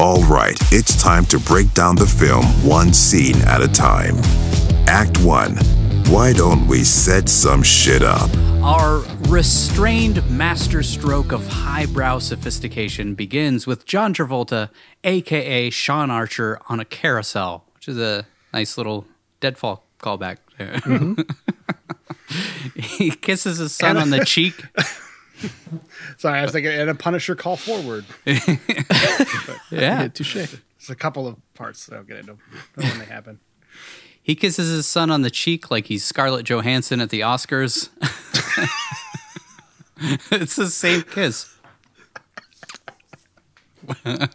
All right, it's time to break down the film one scene at a time. Act 1. Why don't we set some shit up? Our restrained masterstroke of highbrow sophistication begins with John Travolta, aka Sean Archer, on a carousel, which is a nice little deadfall callback there. Mm-hmm. he kisses his son on the cheek. Sorry, I was thinking, and a Punisher call forward. Yeah. Yeah, touche. It's a couple of parts that I'll get into when they happen. He kisses his son on the cheek like he's Scarlett Johansson at the Oscars. it's the same kiss. uh,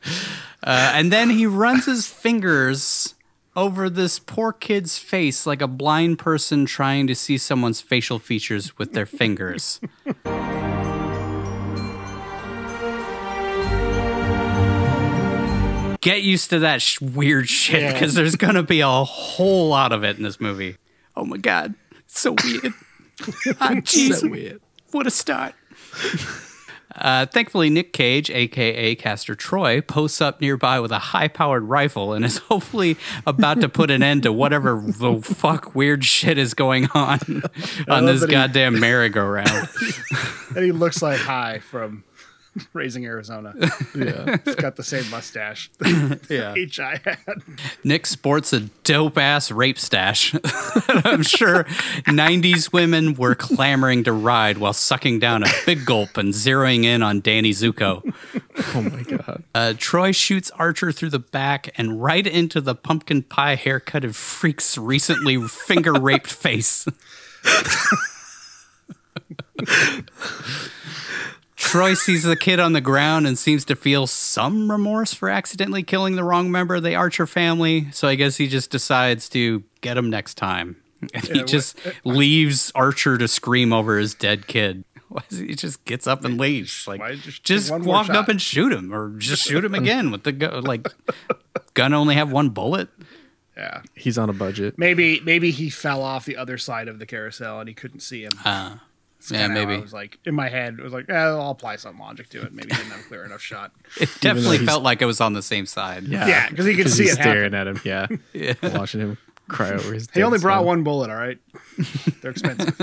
and then he runs his fingers over this poor kid's face like a blind person trying to see someone's facial features with their fingers. Get used to that sh- weird shit Yeah. because there's going to be a whole lot of it in this movie. Oh my God. It's so weird. Ah, jeez. So weird. What a start. Uh, thankfully, Nick Cage, aka Castor Troy, posts up nearby with a high powered rifle and is hopefully about to put an end to whatever the fuck weird shit is going on on this goddamn merry-go-round. And he looks like High from Raising Arizona. Yeah. He's got the same mustache Yeah. H.I. had. Nick sports a dope ass rape stash. I'm sure 90s women were clamoring to ride while sucking down a big gulp and zeroing in on Danny Zuko. Oh my god. Uh, Troy shoots Archer through the back and right into the pumpkin pie haircut of freak's recently finger raped face. Troy sees the kid on the ground and seems to feel some remorse for accidentally killing the wrong member of the Archer family. So I guess he just decides to get him next time. And he what- just leaves Archer to scream over his dead kid. He he just gets up and leaves? Like, just just take one more walk up and shoot him, or just shoot him again with the gun. Like, gun only have one bullet. Yeah. He's on a budget. Maybe maybe he fell off the other side of the carousel and he couldn't see him. Uh, That's yeah, kinda maybe. I was like in my head, it was like, eh, I'll apply some logic to it. Maybe he didn't have a clear enough shot. It definitely felt like it was on the same side. Yeah, yeah, because he could see he's it happen. staring at him. Yeah. yeah, Watching him cry over his. He only brought son. one bullet, all right? They're expensive.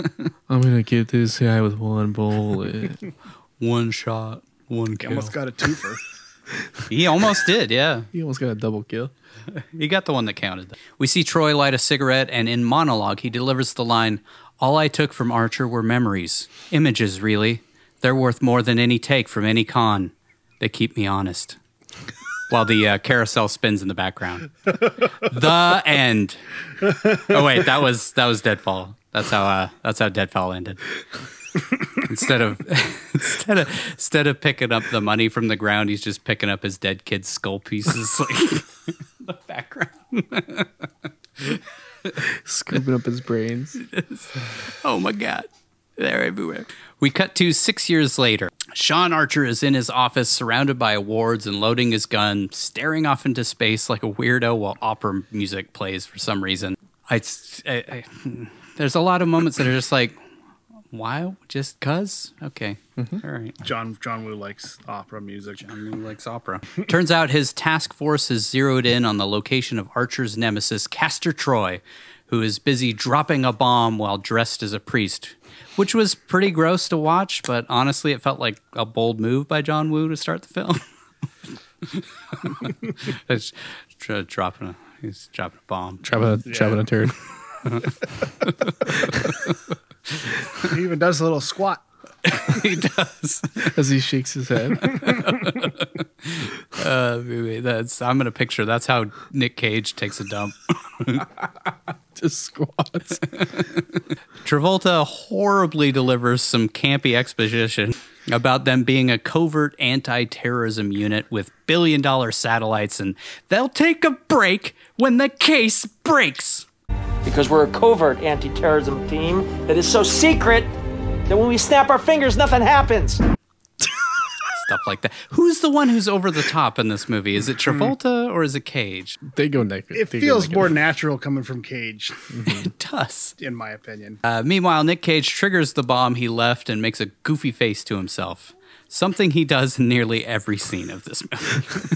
I'm gonna get this guy with one bullet. One shot, one He kill. almost got a twofer. he almost did, yeah. he almost got a double kill. He got the one that counted. We see Troy light a cigarette, and in monologue, he delivers the line All I took from Archer were memories, images, really. They're worth more than any take from any con. They keep me honest. While the uh, carousel spins in the background. the end. Oh wait, that was that was Deadfall. That's how uh, that's how Deadfall ended. instead of instead of instead of picking up the money from the ground, he's just picking up his dead kid's skull pieces like in the background. Scooping up his brains. Oh my god. They're everywhere. We cut to six years later. Sean Archer is in his office surrounded by awards and loading his gun, staring off into space like a weirdo while opera music plays for some reason. I, I- I- hmm. there's a lot of moments that are just like, why? Just cuz? Okay. Mm-hmm. All right. John John Woo likes opera music. John mean, likes opera. Turns out his task force has zeroed in on the location of Archer's nemesis, Castor Troy, who is busy dropping a bomb while dressed as a priest, which was pretty gross to watch, but honestly, it felt like a bold move by John Woo to start the film. it's dro- dropping a, he's dropping a bomb. Chopping a, chopping a turd. He even does a little squat. he does. As he shakes his head. Uh, that's I'm gonna picture. That's how Nick Cage takes a dump. Just squats. Travolta horribly delivers some campy exposition about them being a covert anti terrorism unit with billion dollar satellites, and they'll take a break when the case breaks. Because we're a covert anti-terrorism team that is so secret that when we snap our fingers, nothing happens. Stuff like that. Who's the one who's over the top in this movie? Is it Travolta or is it Cage? They go naked. It They go feels naked. more natural coming from Cage, It does. in my opinion. Uh, meanwhile, Nick Cage triggers the bomb he left and makes a goofy face to himself. Something he does in nearly every scene of this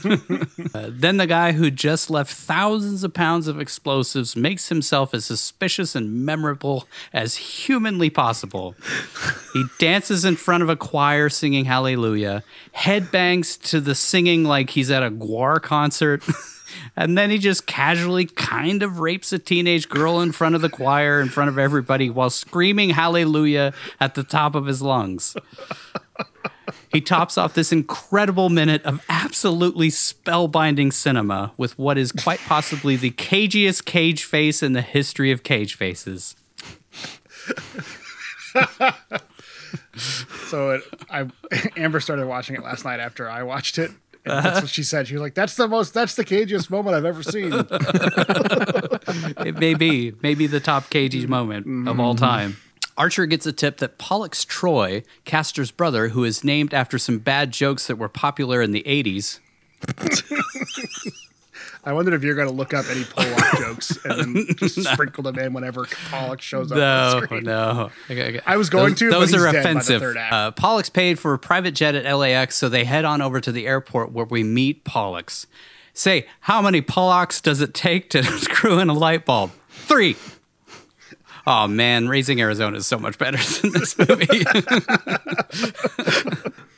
movie. Uh, then the guy who just left thousands of pounds of explosives makes himself as suspicious and memorable as humanly possible. He dances in front of a choir singing Hallelujah, headbangs to the singing like he's at a GWAR concert. And then he just casually kind of rapes a teenage girl in front of the choir, in front of everybody, while screaming hallelujah at the top of his lungs. He tops off this incredible minute of absolutely spellbinding cinema with what is quite possibly the cagiest cage face in the history of cage faces. So it, I Amber started watching it last night after I watched it. And That's what she said. She was like, "That's the most. That's the cagiest moment I've ever seen." It may be, maybe the top cagey moment mm-hmm. of all time. Archer gets a tip that Pollux Troy, Castor's brother, who is named after some bad jokes that were popular in the 80s, I wondered if you're going to look up any Pollock jokes and then just sprinkle them in whenever Pollock shows up on No, the screen. no. Okay, okay. I was going those, to, but Those are dead by the offensive. third act. Uh, Pollux paid for a private jet at LAX, so they head on over to the airport where we meet Pollux. Say, how many Pollux does it take to screw in a light bulb? Three. Oh man, Raising Arizona is so much better than this movie.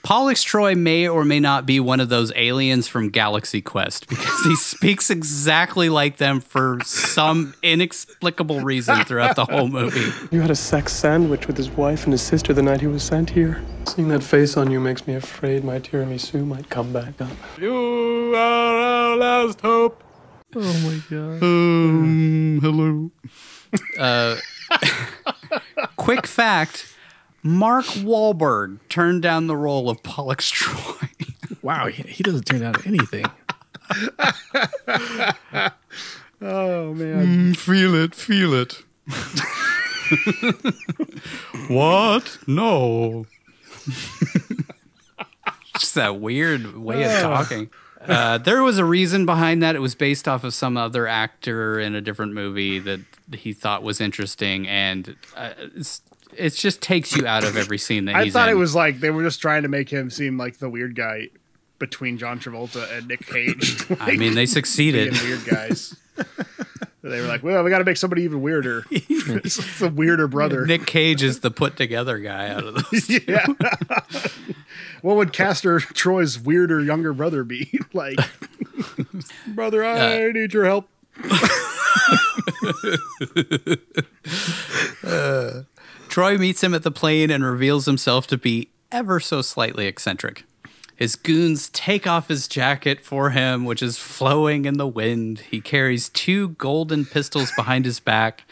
Pollux Troy may or may not be one of those aliens from Galaxy Quest because he speaks exactly like them for some inexplicable reason throughout the whole movie. You had a sex sandwich with his wife and his sister the night he was sent here. Seeing that face on you makes me afraid my tiramisu might come back up. You are our last hope. Oh my god. Um, hello. Quick fact Mark Wahlberg turned down the role of Pollux Troy. Wow, he, he doesn't turn down anything. Oh man, mm, feel it, feel it. what? No. Just that weird way of talking. Uh, there was a reason behind that. It was based off of some other actor in a different movie that he thought was interesting, and uh, it just takes you out of every scene that I thought in. it was like they were just trying to make him seem like the weird guy between John Travolta and Nick Cage. I mean, they succeeded. weird guys. They were like, well, we got to make somebody even weirder. it's the weirder brother. Nick Cage is the put together guy out of those. yeah. what would Castor Troy's weirder younger brother be like? brother, I uh, need your help. Uh, Troy meets him at the plane and reveals himself to be ever so slightly eccentric. His goons take off his jacket for him, which is flowing in the wind. He carries two golden pistols behind his back,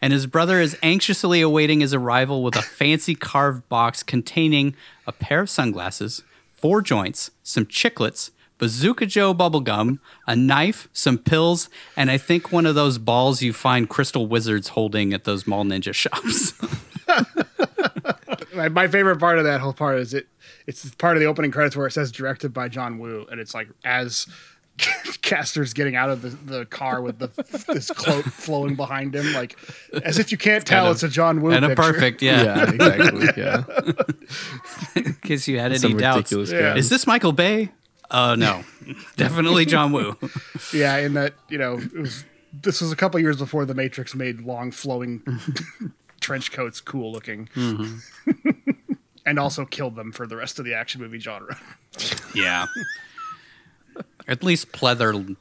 and his brother is anxiously awaiting his arrival with a fancy carved box containing a pair of sunglasses, four joints, some chiclets, Bazooka Joe bubblegum, a knife, some pills, and I think one of those balls you find crystal wizards holding at those mall ninja shops. My, my favorite part of that whole part is it. It's part of the opening credits where it says directed by John Woo, and it's like as Castor's getting out of the, the car with the this cloak flowing behind him, like as if you can't tell of- it's a John Woo. and a perfect, yeah. Yeah, exactly. Yeah. In case you had any doubts. Yeah. Is this Michael Bay? Uh, no, definitely John Woo. Yeah, in that you know it was. This was a couple years before the Matrix made long flowing trench coats cool looking, and also killed them for the rest of the action movie genre. Yeah. At least pleather,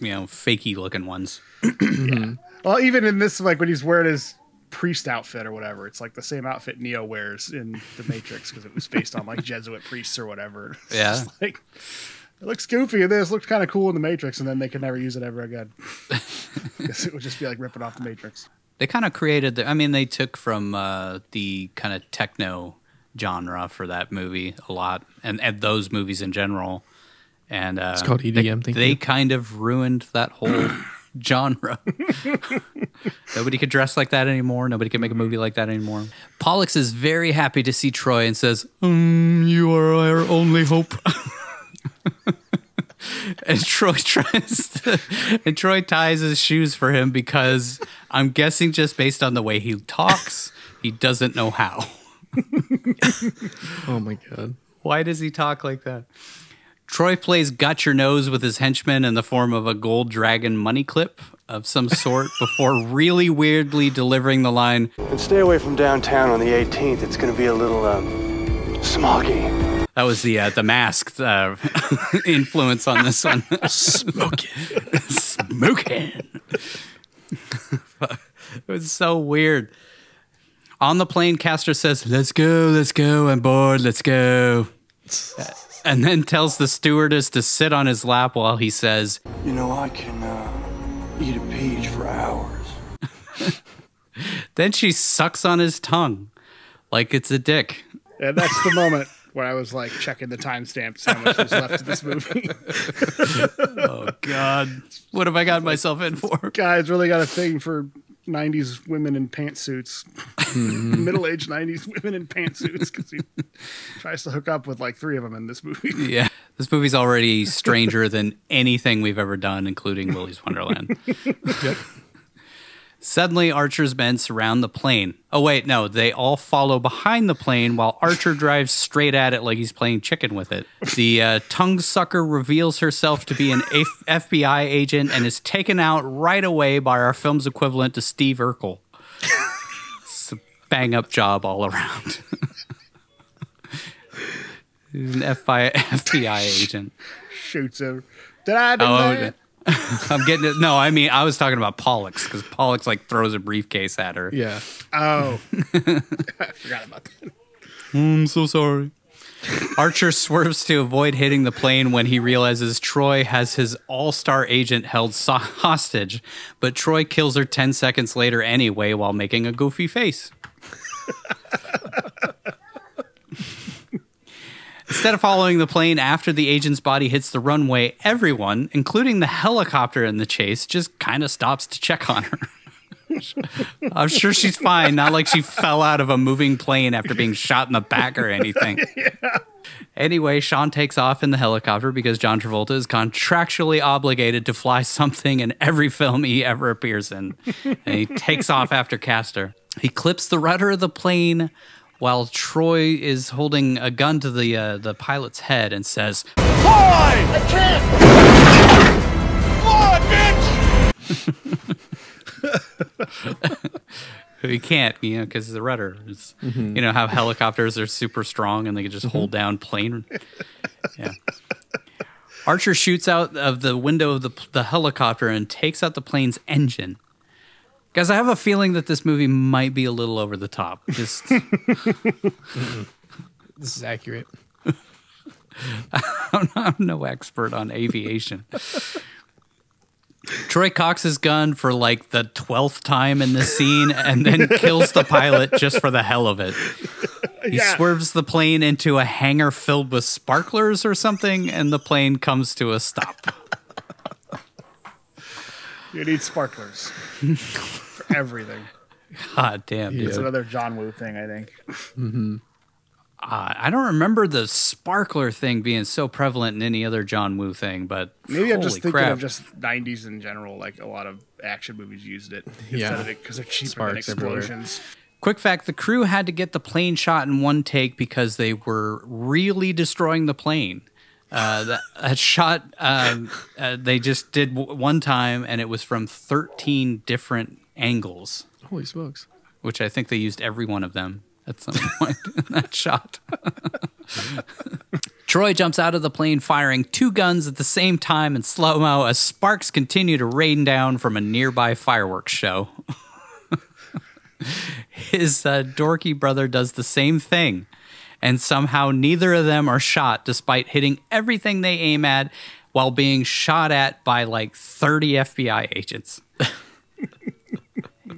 you know, fakey looking ones. yeah. Well, even in this, like when he's wearing his priest outfit or whatever, it's like the same outfit Neo wears in the Matrix because it was based on like Jesuit priests or whatever. It's Yeah. like it looks goofy in this, looked kind of cool in the Matrix, and then they could never use it ever again. Because it would just be like ripping off the Matrix. They kind of created. The, I mean, they took from uh, the kind of techno genre for that movie a lot, and, and those movies in general. And uh, it's called EDM, thank they kind of ruined that whole genre. Nobody could dress like that anymore. Nobody can make a movie like that anymore. Pollux is very happy to see Troy and says, "Mm, "You are our only hope." and Troy tries to, and Troy ties his shoes for him because I'm guessing just based on the way he talks, he doesn't know how. Oh my god. Why does he talk like that? Troy plays Got Your Nose with his henchman in the form of a gold dragon money clip of some sort before really weirdly delivering the line, And stay away from downtown on the 18th. It's going to be a little, um, smoggy. That was the uh, the masked uh, influence on this one. Smoking, smoking. it was so weird. On the plane, Castor says, "Let's go, let's go, I'm bored, let's go," and then tells the stewardess to sit on his lap while he says, You know, I can, uh, eat a peach for hours. Then she sucks on his tongue like it's a dick. And that's the moment where I was like checking the timestamps how much was left of this movie. Oh God, what have I gotten myself in for? Guys really got a thing for 90s women in pantsuits. Middle aged 90s women in pantsuits because he tries to hook up with like three of them in this movie. Yeah, this movie's already stranger than anything we've ever done, including Willy's Wonderland. Suddenly, Archer's men surround the plane. Oh, wait, no, they all follow behind the plane while Archer drives straight at it like he's playing chicken with it. The uh, tongue sucker reveals herself to be an F- FBI agent and is taken out right away by our film's equivalent to Steve Urkel. It's a bang up job all around. He's an FBI, FBI agent. Shoots him. Did I do Oh, that? Okay. I'm getting it. No, I mean, I was talking about Pollux because Pollux like throws a briefcase at her. Yeah. Oh. I forgot about that. Hmm, I'm so sorry. Archer swerves to avoid hitting the plane when he realizes Troy has his all star agent held so- hostage, but Troy kills her 10 seconds later anyway while making a goofy face. Instead of following the plane after the agent's body hits the runway, everyone, including the helicopter in the chase, just kind of stops to check on her. I'm sure she's fine, not like she fell out of a moving plane after being shot in the back or anything. yeah. Anyway, Sean takes off in the helicopter because John Travolta is contractually obligated to fly something in every film he ever appears in. And he takes off after Castor. He clips the rudder of the plane while Troy is holding a gun to the uh, the pilot's head and says, He can't, you know, because the rudder is, you know, how helicopters are super strong and they can just hold down plane. Yeah. Archer shoots out of the window of the, the helicopter and takes out the plane's engine. Guys, I have a feeling that this movie might be a little over the top. Just, This is accurate. I'm no expert on aviation. Troy cocks his gun for like the 12th time in this scene and then kills the pilot just for the hell of it. He Yeah. swerves the plane into a hangar filled with sparklers or something, and the plane comes to a stop. You need sparklers everything. God damn, dude. It's another John Woo thing, I think. Uh, I don't remember the sparkler thing being so prevalent in any other John Woo thing, but Maybe I'm just thinking crap. of just 90s in general. Like a lot of action movies used it Yeah. instead of it because they're cheaper Sparks than everywhere. explosions. Quick fact the crew had to get the plane shot in one take because they were really destroying the plane. Uh, that, that shot um, uh, they just did w- one time and it was from 13 different angles, Holy smokes. which I think they used every one of them at some point in that shot. Troy jumps out of the plane firing two guns at the same time in slow mo as sparks continue to rain down from a nearby fireworks show. His uh, dorky brother does the same thing, and somehow neither of them are shot despite hitting everything they aim at while being shot at by like 30 FBI agents.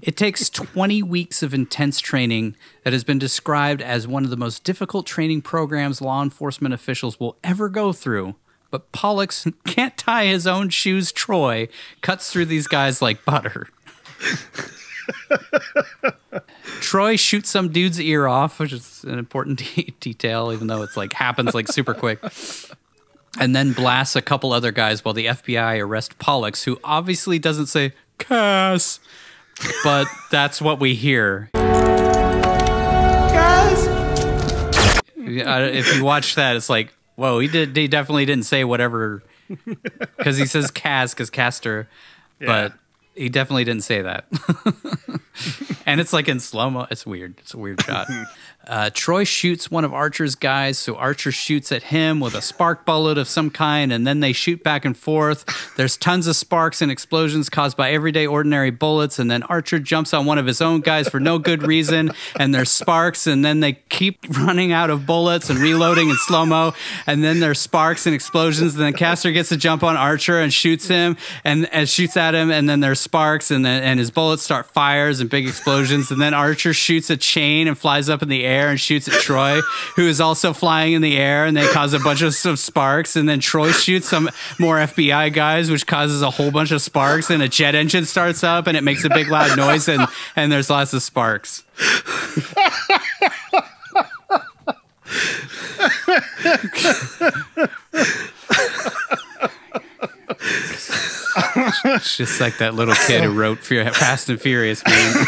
It takes 20 weeks of intense training that has been described as one of the most difficult training programs law enforcement officials will ever go through. But Pollux can't tie his own shoes, Troy, cuts through these guys like butter. Troy shoots some dude's ear off, which is an important de- detail, even though it's like happens like super quick. And then blasts a couple other guys while the FBI arrest Pollux, who obviously doesn't say Cass, but that's what we hear. Cass. Yeah, if you watch that, it's like, whoa, he did. He definitely didn't say whatever because he says cast because Castor, but he definitely didn't say that. and it's like in slow mo. It's weird. It's a weird shot. Uh, Troy shoots one of Archer's guys, so Archer shoots at him with a spark bullet of some kind, and then they shoot back and forth. There's tons of sparks and explosions caused by everyday ordinary bullets, and then Archer jumps on one of his own guys for no good reason, and there's sparks, and then they keep running out of bullets and reloading in slow mo, and then there's sparks and explosions, and then Castor gets to jump on Archer and shoots him, and, and shoots at him, and then there's sparks, and then and his bullets start fires and big explosions, and then Archer shoots a chain and flies up in the air and shoots at Troy, who is also flying in the air, and they cause a bunch of, of sparks. And then Troy shoots some more FBI guys, which causes a whole bunch of sparks, and a jet engine starts up, and it makes a big loud noise, and and there's lots of sparks. It's just like that little kid who wrote Fast and Furious, man.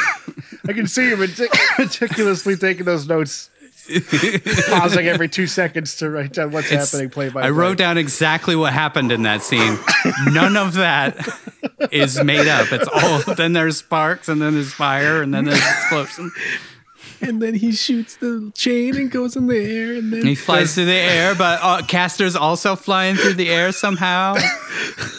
I can see him metic- meticulously taking those notes, pausing every two seconds to write down what's It's- happening. Play by I play. wrote down exactly what happened in that scene. None of that is made up. It's all then there's sparks and then there's fire and then there's explosion. And then he shoots the chain and goes in the air, and then He flies through the air, but uh, Castor's also flying through the air somehow.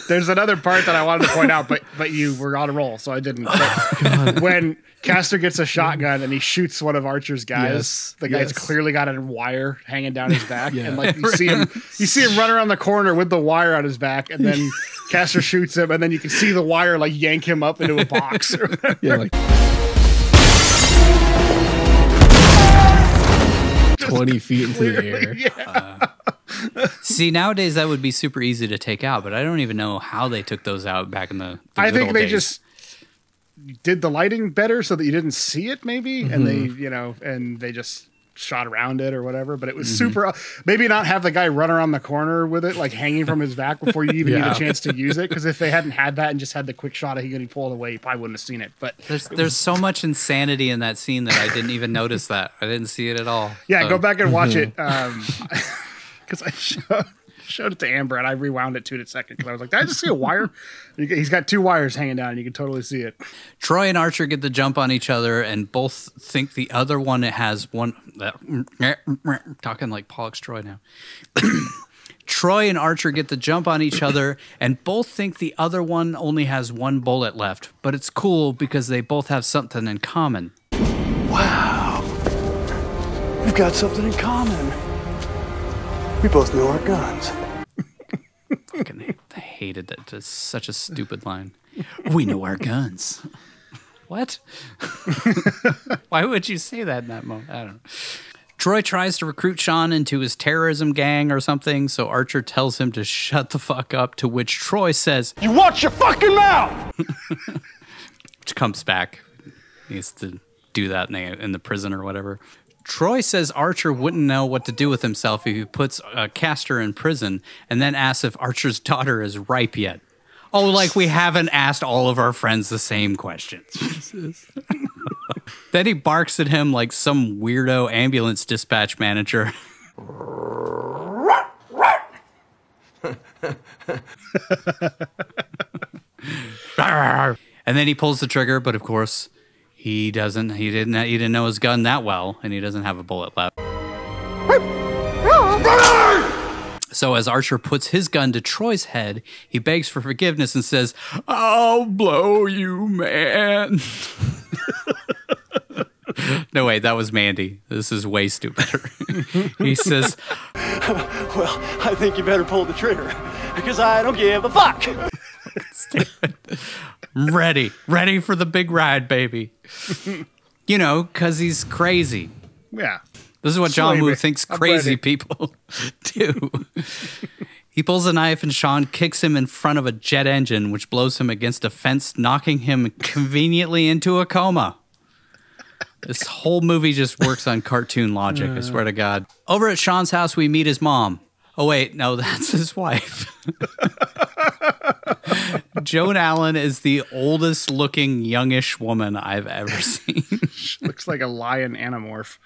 There's another part that I wanted to point out, but but you were on a roll, so I didn't. But when Castor gets a shotgun and he shoots one of Archer's guys, Yes, the guy's yes. clearly got a wire hanging down his back, Yeah. and like you see him, you see him run around the corner with the wire on his back, and then Castor shoots him, and then you can see the wire like yank him up into a box. yeah, like twenty feet into the air. Uh. See, nowadays that would be super easy to take out, but I don't even know how they took those out back in the. the I good think old they days. just did the lighting better so that you didn't see it, maybe, and they, Mm-hmm. you know, and they just shot around it or whatever. But it was Mm-hmm. super. Maybe not have the guy run around the corner with it, like hanging from his back before you even Yeah. need a chance to use it. Because if they hadn't had that and just had the quick shot of him getting pulled away, you probably wouldn't have seen it. But There's there's so much insanity in that scene that I didn't even notice that. I didn't see it at all. yeah, So- go back and watch Mm-hmm. it. Um, because I showed, showed it to Amber and I rewound it to it a second because I was like, did I just see a wire? He's got two wires hanging down, and you can totally see it. Troy and Archer get the jump on each other, and both think the other one has one. talking like Pollux Troy now. Troy and Archer get the jump on each other, and both think the other one only has one bullet left. But it's cool because they both have something in common. Wow. We've got something in common. We both know our guns. Fucking I hated that. It's such a stupid line. We know our guns. What? Why would you say that in that moment? I don't know. Troy tries to recruit Sean into his terrorism gang or something, so Archer tells him to shut the fuck up, to which Troy says, You watch your fucking mouth! which comes back. He needs to do that in the, in the prison or whatever. Troy says Archer wouldn't know what to do with himself if he puts uh, Castor in prison, and then asks if Archer's daughter is ripe yet. Oh, like we haven't asked all of our friends the same questions. then he barks at him like some weirdo ambulance dispatch manager. and then he pulls the trigger, but of course he doesn't. He didn't. He didn't know his gun that well, and he doesn't have a bullet left. So as Archer puts his gun to Troy's head, he begs for forgiveness and says, "I'll blow you, man." no wait, that was Mandy. This is way stupider. he says, Well, I think you better pull the trigger because I don't give a fuck. ready, ready for the big ride, baby. you know, because he's crazy. Yeah. This is what John Woo thinks crazy people do. he pulls a knife and Sean kicks him in front of a jet engine, which blows him against a fence, knocking him conveniently into a coma. This whole movie just works on cartoon logic, I swear to God. Over at Sean's house, we meet his mom. Oh, wait, no, that's his wife. Joan Allen is the oldest looking youngish woman I've ever seen. she Looks like a lion anamorph.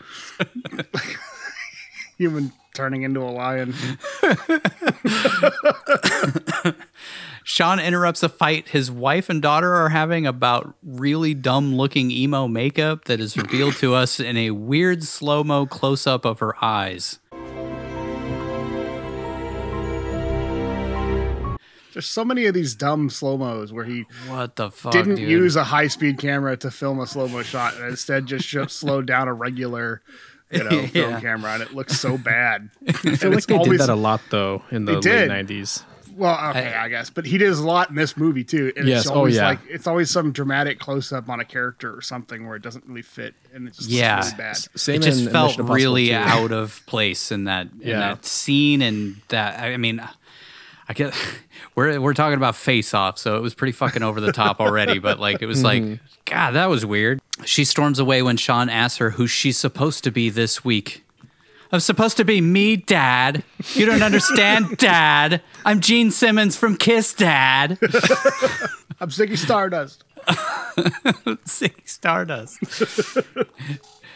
human turning into a lion. Sean interrupts a fight his wife and daughter are having about really dumb looking emo makeup that is revealed to us in a weird slow mo close up of her eyes. There's so many of these dumb slow mos where he What the fuck? didn't dude? use a high speed camera to film a slow mo shot and instead just sh- slowed down a regular, you know, film Yeah. camera, and it looks so bad. I feel like they did that a lot though in the late '90s. Well, okay, I, guess, but he does a lot in this movie too. And Yes, it's oh, always yeah. like it's always some dramatic close up on a character or something where it doesn't really fit, and it just Yeah. looks really bad. Same it just in felt Mission really 2. out of place in that in that scene and that I mean I get we're we're talking about face off so it was pretty fucking over the top already but like it was like mm-hmm. god that was weird. She storms away when Sean asks her who she's supposed to be this week. I'm supposed to be me, Dad. You don't understand, Dad. I'm Gene Simmons from Kiss, Dad. I'm Ziggy Stardust. Ziggy Stardust.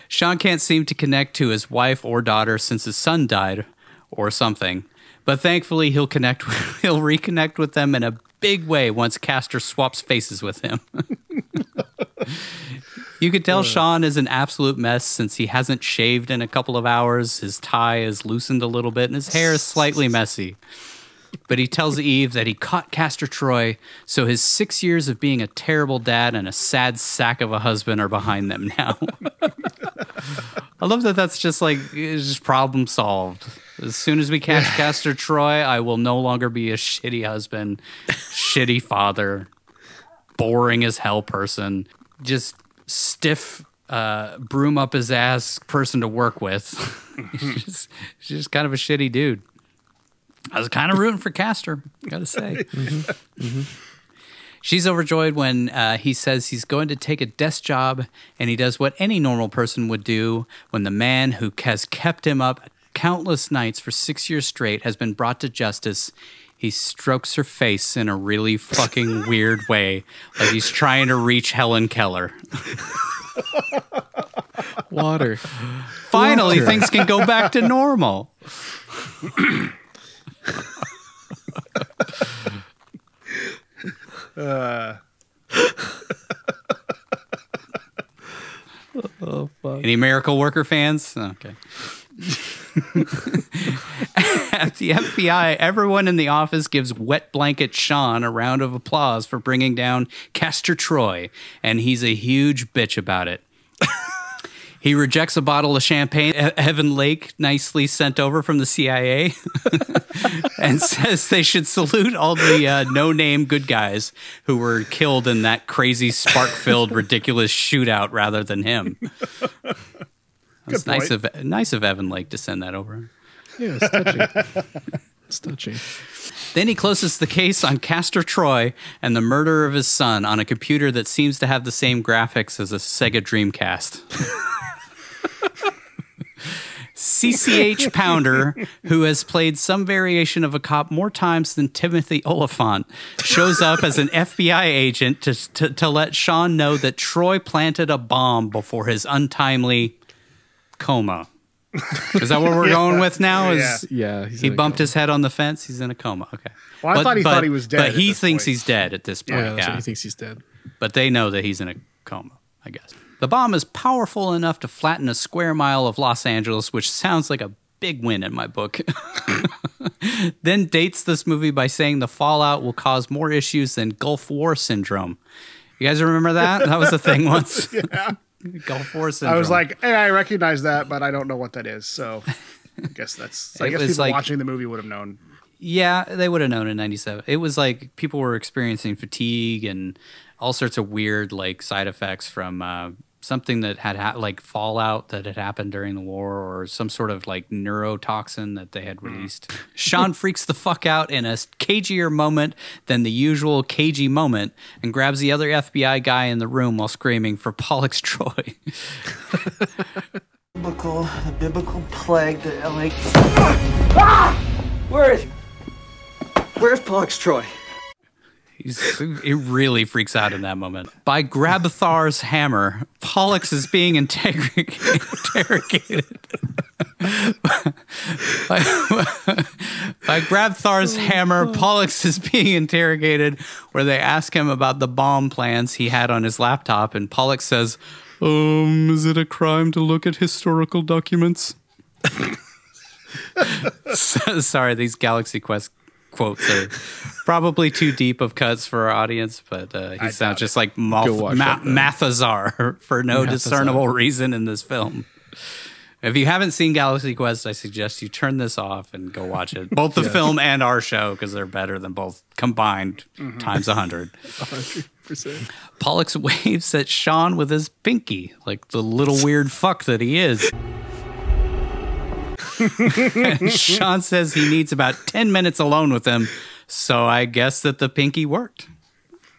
Sean can't seem to connect to his wife or daughter since his son died or something. But thankfully he'll connect he'll reconnect with them in a big way once Castor swaps faces with him. you could tell uh. Sean is an absolute mess since he hasn't shaved in a couple of hours. His tie is loosened a little bit and his hair is slightly messy. But he tells Eve that he caught Castor Troy, so his six years of being a terrible dad and a sad sack of a husband are behind them now. I love that that's just like, it's just problem solved. As soon as we catch Castor Troy, I will no longer be a shitty husband, shitty father, boring as hell person, just stiff, uh, broom up his ass person to work with. he's, just, he's just kind of a shitty dude. I was kind of rooting for Castor, gotta say. She's overjoyed when uh, he says he's going to take a desk job, and he does what any normal person would do when the man who has kept him up countless nights for six years straight has been brought to justice. He strokes her face in a really fucking weird way, like he's trying to reach Helen Keller. Water. Finally, Water. things can go back to normal. Uh, Oh fuck. Any miracle worker fans? Okay. At the FBI, everyone in the office gives Wet Blanket Sean a round of applause for bringing down Castor Troy, and he's a huge bitch about it. He rejects a bottle of champagne Evan Lake nicely sent over from the CIA and says they should salute all the uh, no name good guys who were killed in that crazy spark filled ridiculous shootout rather than him. It's nice of nice of Evan Lake to send that over. Yeah, it's touching. it's touching. Then he closes the case on Castor Troy and the murder of his son on a computer that seems to have the same graphics as a Sega Dreamcast. CCH Pounder, who has played some variation of a cop more times than Timothy Olyphant, shows up as an FBI agent to, to, to let Sean know that Troy planted a bomb before his untimely coma. Is that what we're going with now? Is Yeah, he's he bumped coma. his head on the fence? He's in a coma. Okay. Well, I thought he thought he was dead But he thinks point. he's dead at this point. yeah, Yeah, that's. He thinks he's dead. but they know that he's in a coma. I guess the bomb is powerful enough to flatten a square mile of Los Angeles, which sounds like a big win in my book. then dates this movie by saying the fallout will cause more issues than Gulf War syndrome. You guys remember that? That was a thing once. yeah. Gulf War syndrome. I was like, hey, I recognize that, but I don't know what that is. So I guess that's. I guess people like- watching the movie would have known. Yeah, they would have known in 97. It was like people were experiencing fatigue and all sorts of weird like side effects from uh, something that had ha- like fallout that had happened during the war or some sort of like neurotoxin that they had released. Sean freaks the fuck out in a cagier moment than the usual cagey moment and grabs the other FBI guy in the room while screaming for Pollux Troy. Biblical, the biblical plague that LA. Ah! Where is? Where's Pollux Troy? He's, he really freaks out in that moment. By Grabthar's hammer, Pollux is being interrogated. by, by Grabthar's hammer, Pollux is being interrogated, where they ask him about the bomb plans he had on his laptop, and Pollux says, Um, is it a crime to look at historical documents? Sorry, these Galaxy Quest quotes are probably too deep of cuts for our audience, but uh, he sounds just like Moth- Ma- Mathesar for no Mathesar. discernible reason in this film. If you haven't seen Galaxy Quest, I suggest you turn this off and go watch it. Both the film and our show, because they're better than both combined times a hundred. 100%. Pollux waves at Sean with his pinky, like the little weird fuck that he is. and Sean says he needs about 10 minutes alone with him, so I guess that the pinky worked.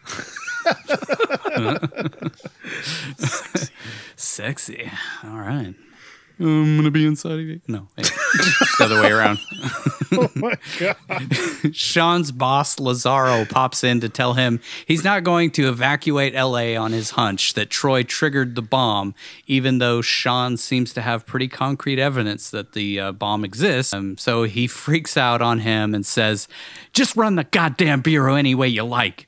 Sexy. All right. I'm gonna be inside of you. No. It's the other way around. Oh my god. Sean's boss, Lazarro, pops in to tell him he's not going to evacuate LA on his hunch that Troy triggered the bomb, even though Sean seems to have pretty concrete evidence that the uh, bomb exists. Um, so he freaks out on him and says, Just run the goddamn bureau any way you like.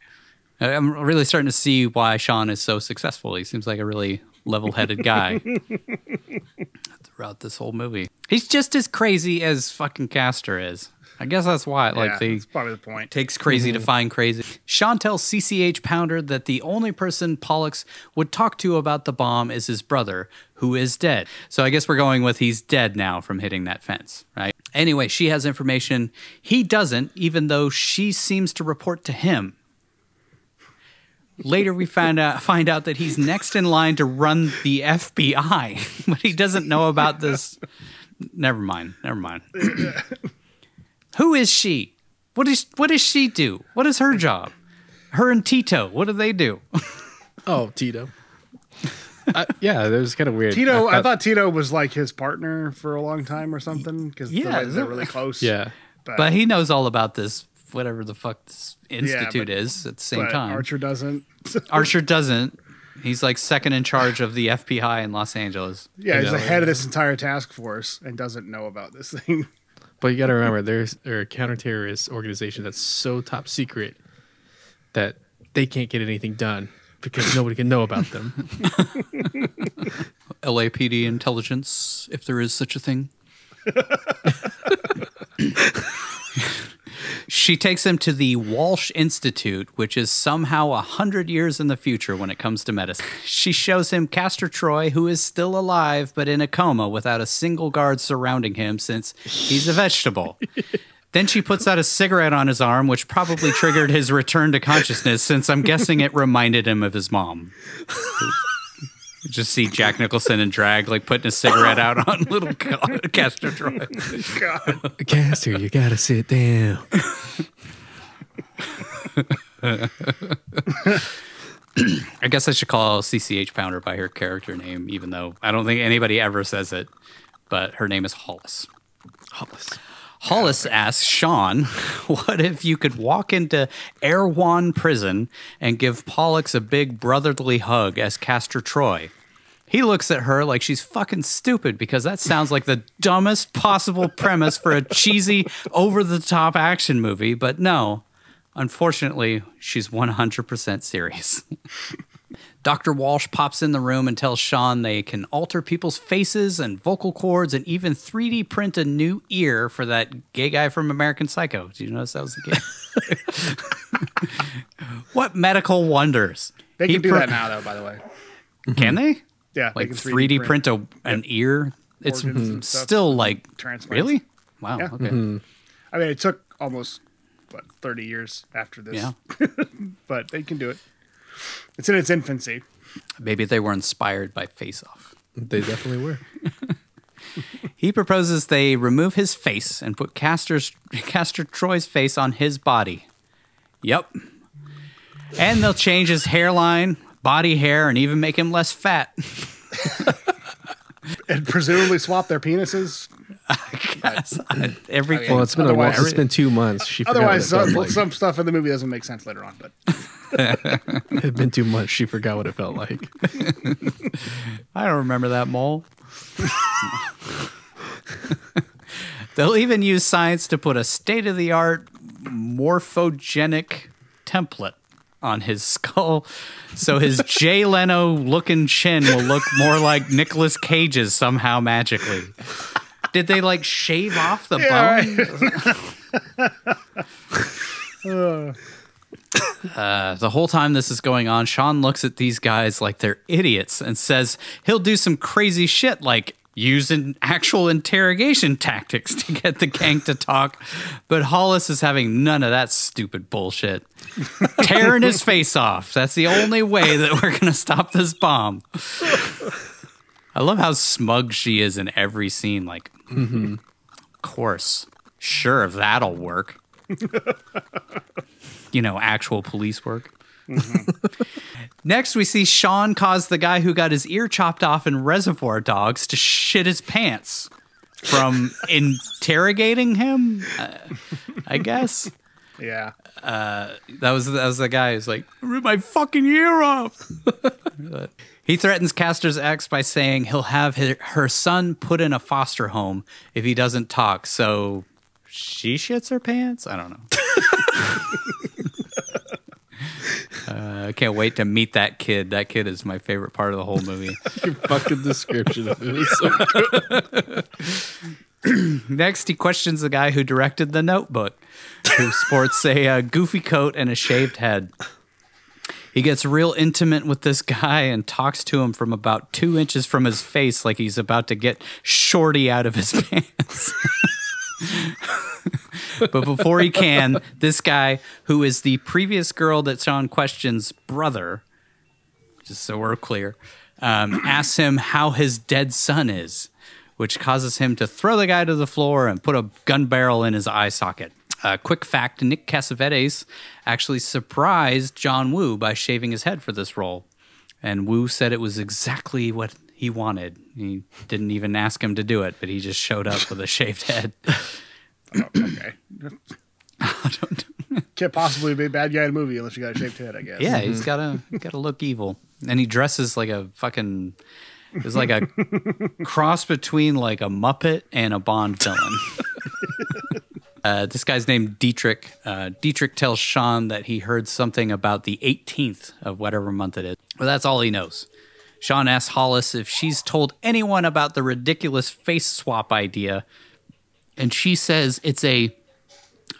I'm really starting to see why Sean is so successful. He seems like a really level headed guy throughout this whole movie. He's just as crazy as fucking Castor is. I guess that's why. Like yeah, they that's probably the point. takes crazy to mm-hmm. find crazy. Sean tells CCH Pounder that the only person Pollux would talk to about the bomb is his brother, who is dead. So I guess we're going with he's dead now from hitting that fence, right? Anyway, she has information he doesn't, even though she seems to report to him. Later, we find out find out that he's next in line to run the FBI, but he doesn't know about this. Never mind. Never mind. Who is she? What is what does she do? What is her job? Her and Tito. What do they do? Oh, Tito. Uh, yeah, that was kind of weird. Tito, I thought Tito was like his partner for a long time or something because Yeah, they're really close. Yeah. but, But he knows all about this, whatever the fuck this institute but- is at the same but time. Archer doesn't. Archer doesn't. He's like second in charge of the FBI in Los Angeles. yeah, he's know, the head of this entire task force and doesn't know about this thing. But you got to remember, there's they're a counterterrorist organization that's so top secret that they can't get anything done because nobody can know about them. LAPD intelligence, if there is such a thing. She takes him to the Walsh Institute, which is somehow a hundred years in the future when it comes to medicine. She shows him Castor Troy, who is still alive but in a coma without a single guard surrounding him since he's a vegetable. Then she puts out a cigarette on his arm, which probably triggered his return to consciousness, since I'm guessing it reminded him of his mom. Just see Jack Nicholson and drag like putting a cigarette out on little Ca- Castor God. Castor, you got to sit down. I guess I should call CCH Pounder by her character name, even though I don't think anybody ever says it. But her name is Hollis. Hollis. Hollis asks Sean, "What if you could walk into Erewhon Prison and give Pollux a big brotherly hug as Castor Troy?" He looks at her like she's fucking stupid because that sounds like the dumbest possible premise for a cheesy, over the top action movie. But no, unfortunately, she's 100% serious. Dr. Walsh pops in the room and tells Sean they can alter people's faces and vocal cords and even 3D print a new ear for that gay guy from American Psycho. Did you notice that was the gay? what medical wonders? They He can do pro- that now, though. By the way, Can they? yeah, they Like can 3D, print, a, an ear? It's organs and stuff. still like Transplants. really? Wow. Yeah. Okay. Mm-hmm. I mean, it took almost what thirty years after this, Yeah. but they can do it. It's in its infancy. Maybe they were inspired by Face Off. They definitely were. He proposes they remove his face and put Castor's, Castor Troy's face on his body. Yep. And they'll change his hairline, body hair, and even make him less fat. And presumably swap their penises. Uh, Everything. Well, it's been a while. It's been two months. She forgot Otherwise, some, uh, like. some stuff in the movie doesn't make sense later on. But it's been two months. She forgot what it felt like. I don't remember that mole. They'll even use science to put a state of the art morphogenic template on his skull so his Jay Leno looking chin will look more like Nicolas Cage's somehow magically. Did they like shave off the bone? Uh, the whole time this is going on, Sean looks at these guys like they're idiots and says he'll do some crazy shit like using actual interrogation tactics to get the gang to talk. But Hollis is having none of that stupid bullshit. Tearing his face off. That's the only way that we're going to stop this bomb. I love how smug she is in every scene. Like, of course, sure, that'll work you know, actual police work. Next, we see Sean cause the guy who got his ear chopped off in Reservoir Dogs to shit his pants from interrogating him. Uh, I guess yeah, that was that was the guy who's like, "Rip my fucking ear off." He threatens Castor's ex by saying he'll have her, her son put in a foster home if he doesn't talk. So she shits her pants. I don't know. Uh, I can't wait to meet that kid. That kid is my favorite part of the whole movie. Your Fucking description of it was so Next, he questions the guy who directed The Notebook, who sports a uh, goofy coat and a shaved head. He gets real intimate with this guy and talks to him from about two inches from his face, like he's about to get Shorty out of his pants. but before he can, this guy, who is the previous girl that Sean questions' brother, just so we're clear, um, asks him how his dead son is, which causes him to throw the guy to the floor and put a gun barrel in his eye socket. Uh, quick fact Nick Cassavetes actually surprised John Woo by shaving his head for this role. And Woo said it was exactly what he wanted. He didn't even ask him to do it, but he just showed up with a shaved head. okay. Can't possibly be a bad guy in a movie unless you got a shaved head. I guess. Yeah, he's gotta gotta look evil, and he dresses like a fucking. It's like a cross between like a Muppet and a Bond villain. uh, this guy's named Dietrich. Uh, Dietrich tells Sean that he heard something about the 18th of whatever month it is. Well, that's all he knows. Sean asks Hollis if she's told anyone about the ridiculous face swap idea, and she says it's a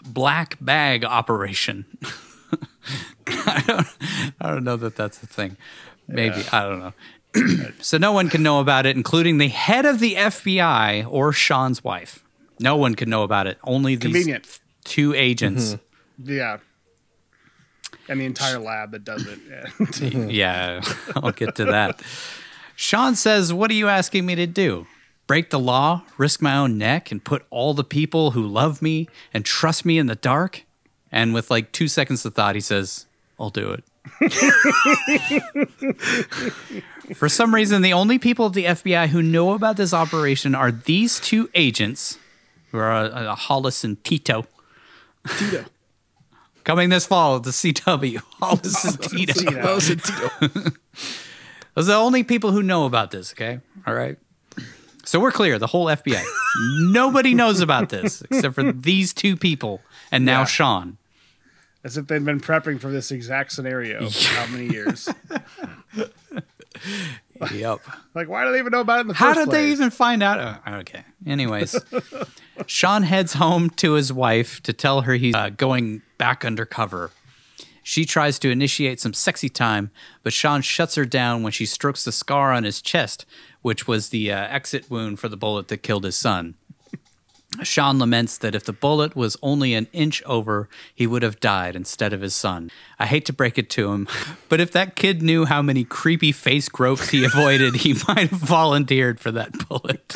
black bag operation. I don't, I don't know that that's a thing. Maybe I don't know. so no one can know about it, including the head of the FBI or Sean's wife. No one can know about it. Only these Convenient. two agents. Mm-hmm. Yeah. And the entire lab that does it. Yeah. Yeah, I'll get to that. Sean says, What are you asking me to do? Break the law, risk my own neck, and put all the people who love me and trust me in the dark? And with like two seconds of thought, he says, I'll do it. For some reason, the only people at the FBI who know about this operation are these two agents, are uh, uh, Hollis and Tito. Tito. Coming this fall at the CW, Hollis and Tito. Oh, so Tito. Those are the only people who know about this, okay? All right. So we're clear, the whole FBI. Nobody knows about this except for these two people and now Yeah. Sean. As if they'd been prepping for this exact scenario for how many years? Yep. Like, why do they even know about it in the How did they even find out? Oh, okay. Anyways, Sean heads home to his wife to tell her he's uh, going back undercover. She tries to initiate some sexy time, but Sean shuts her down when she strokes the scar on his chest, which was the uh, exit wound for the bullet that killed his son. Sean laments that if the bullet was only an inch over, he would have died instead of his son. I hate to break it to him, but if that kid knew how many creepy face gropes he avoided, he might have volunteered for that bullet.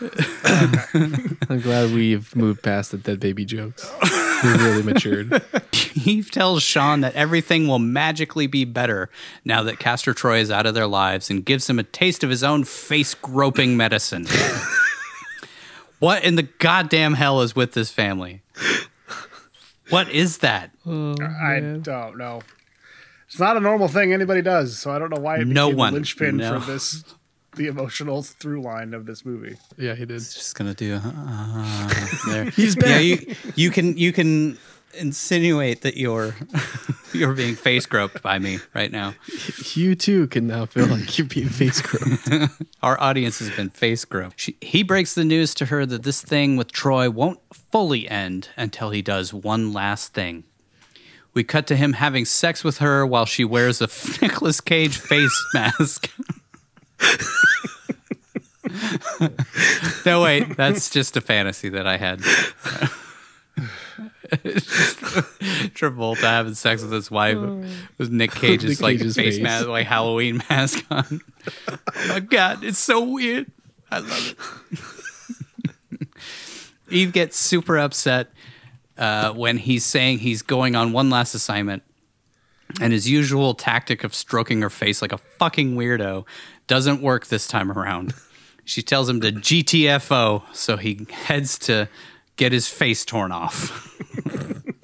I'm glad we've moved past the dead baby jokes. We're really matured. He tells Sean that everything will magically be better now that Castor Troy is out of their lives and gives him a taste of his own face groping medicine. what in the goddamn hell is with this family? What is that? Oh, I don't know. It's not a normal thing anybody does, so I don't know why it No became one. a linchpin No. for this, the emotional through line of this movie. Yeah, he did. He's Just gonna do uh, there. He's Yeah, back. you, you can you can insinuate that you're you're being face groped by me right now. You too can now feel like you're being face groped. Our audience has been face groped. She, he breaks the news to her that this thing with Troy won't fully end until he does one last thing. We cut to him having sex with her while she wears a Nicolas Cage face mask. No, wait, that's just a fantasy that I had. Travolta having sex with his wife with Nick Cage's Nick like Cage's face, face. mask, like Halloween mask on. oh my god, it's so weird. I love it. Eve gets super upset uh, when he's saying he's going on one last assignment, and his usual tactic of stroking her face like a fucking weirdo doesn't work this time around. She tells him to GTFO, so he heads to get his face torn off.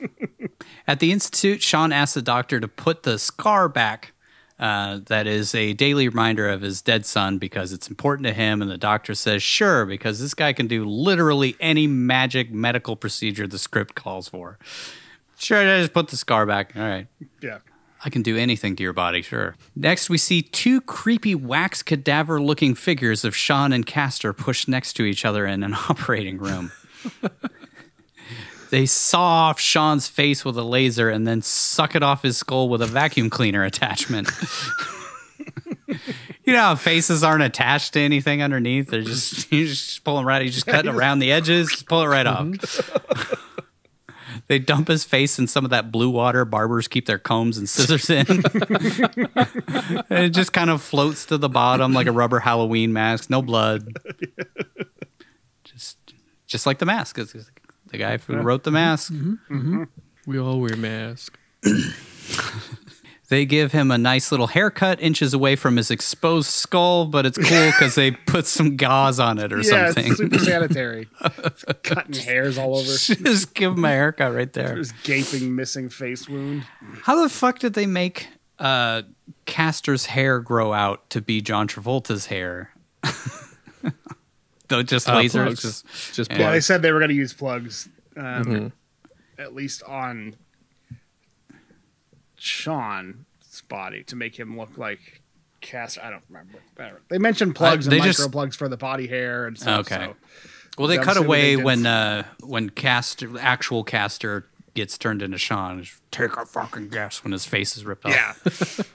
At the institute, Sean asks the doctor to put the scar back. Uh, that is a daily reminder of his dead son because it's important to him. And the doctor says, sure, because this guy can do literally any magic medical procedure the script calls for. Sure, I just put the scar back. All right. Yeah. I can do anything to your body, sure. Next, we see two creepy wax cadaver looking figures of Sean and Castor pushed next to each other in an operating room. they saw off Sean's face with a laser and then suck it off his skull with a vacuum cleaner attachment. you know how faces aren't attached to anything underneath? They're just you just pull them right, you just cut around the edges, just pull it right off. They dump his face in some of that blue water barbers keep their combs and scissors in. and it just kind of floats to the bottom like a rubber Halloween mask, no blood. Just just like the mask. It's the guy who wrote the mask. Mm-hmm. Mm-hmm. Mm-hmm. we all wear masks. They give him a nice little haircut inches away from his exposed skull, but it's cool because they put some gauze on it or yeah, something. it's super sanitary. Cutting hairs all over. just give him a haircut right there. This gaping, missing face wound. How the fuck did they make uh, Castor's hair grow out to be John Travolta's hair? Though just Uh, lasers, plugs. just Just Yeah. Yeah, they said they were going to use plugs, um, Mm-hmm. at least on Sean's body to make him look like Cast. I don't remember. They mentioned plugs Uh, they and just- micro plugs for the body hair and stuff. Okay. So. well, they cut away they when uh, when Castor, actual Castor, gets turned into Sean. Take a fucking guess when his face is ripped off.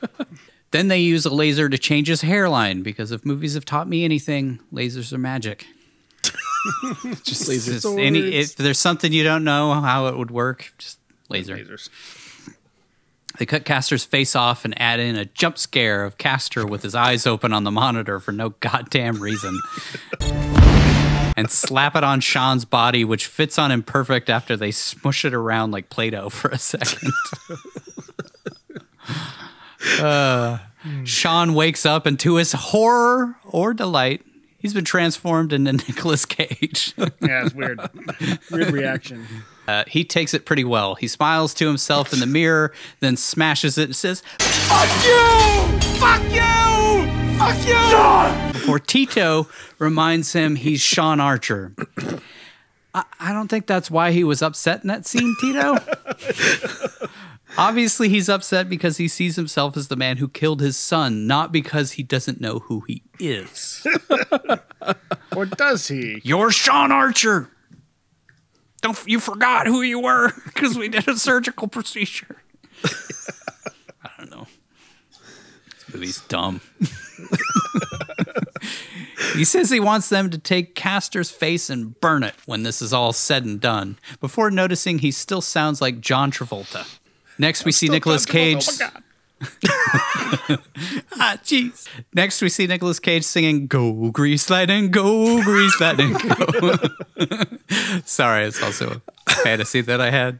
Yeah. Then they use a laser to change his hairline because if movies have taught me anything, lasers are magic. Just lasers. any, if there's something you don't know how it would work, just laser. Lasers. They cut Castor's face off and add in a jump scare of Castor with his eyes open on the monitor for no goddamn reason. and slap it on Sean's body, which fits on him perfect after they smush it around like Play Doh for a second. Uh, Sean wakes up and to his horror or delight, he's been transformed into Nicolas Cage. Yeah, it's weird. weird reaction. Uh, he takes it pretty well. He smiles to himself in the mirror, then smashes it and says, Fuck you! Fuck you! Fuck you! Before Tito reminds him he's Sean Archer. I, I don't think that's why he was upset in that scene, Tito. Obviously, he's upset because he sees himself as the man who killed his son, not because he doesn't know who he is. Or does he? You're Sean Archer. Don't you forgot who you were because we did a surgical procedure. I don't know. This movie's dumb. he says he wants them to take Castor's face and burn it when this is all said and done, before noticing he still sounds like John Travolta. Next, we see Still Nicolas Cage. Oh my God. ah, jeez. Next, we see Nicolas Cage singing "Go Grease Lightning, Go Grease Lightning." Go. Sorry, it's also a fantasy that I had.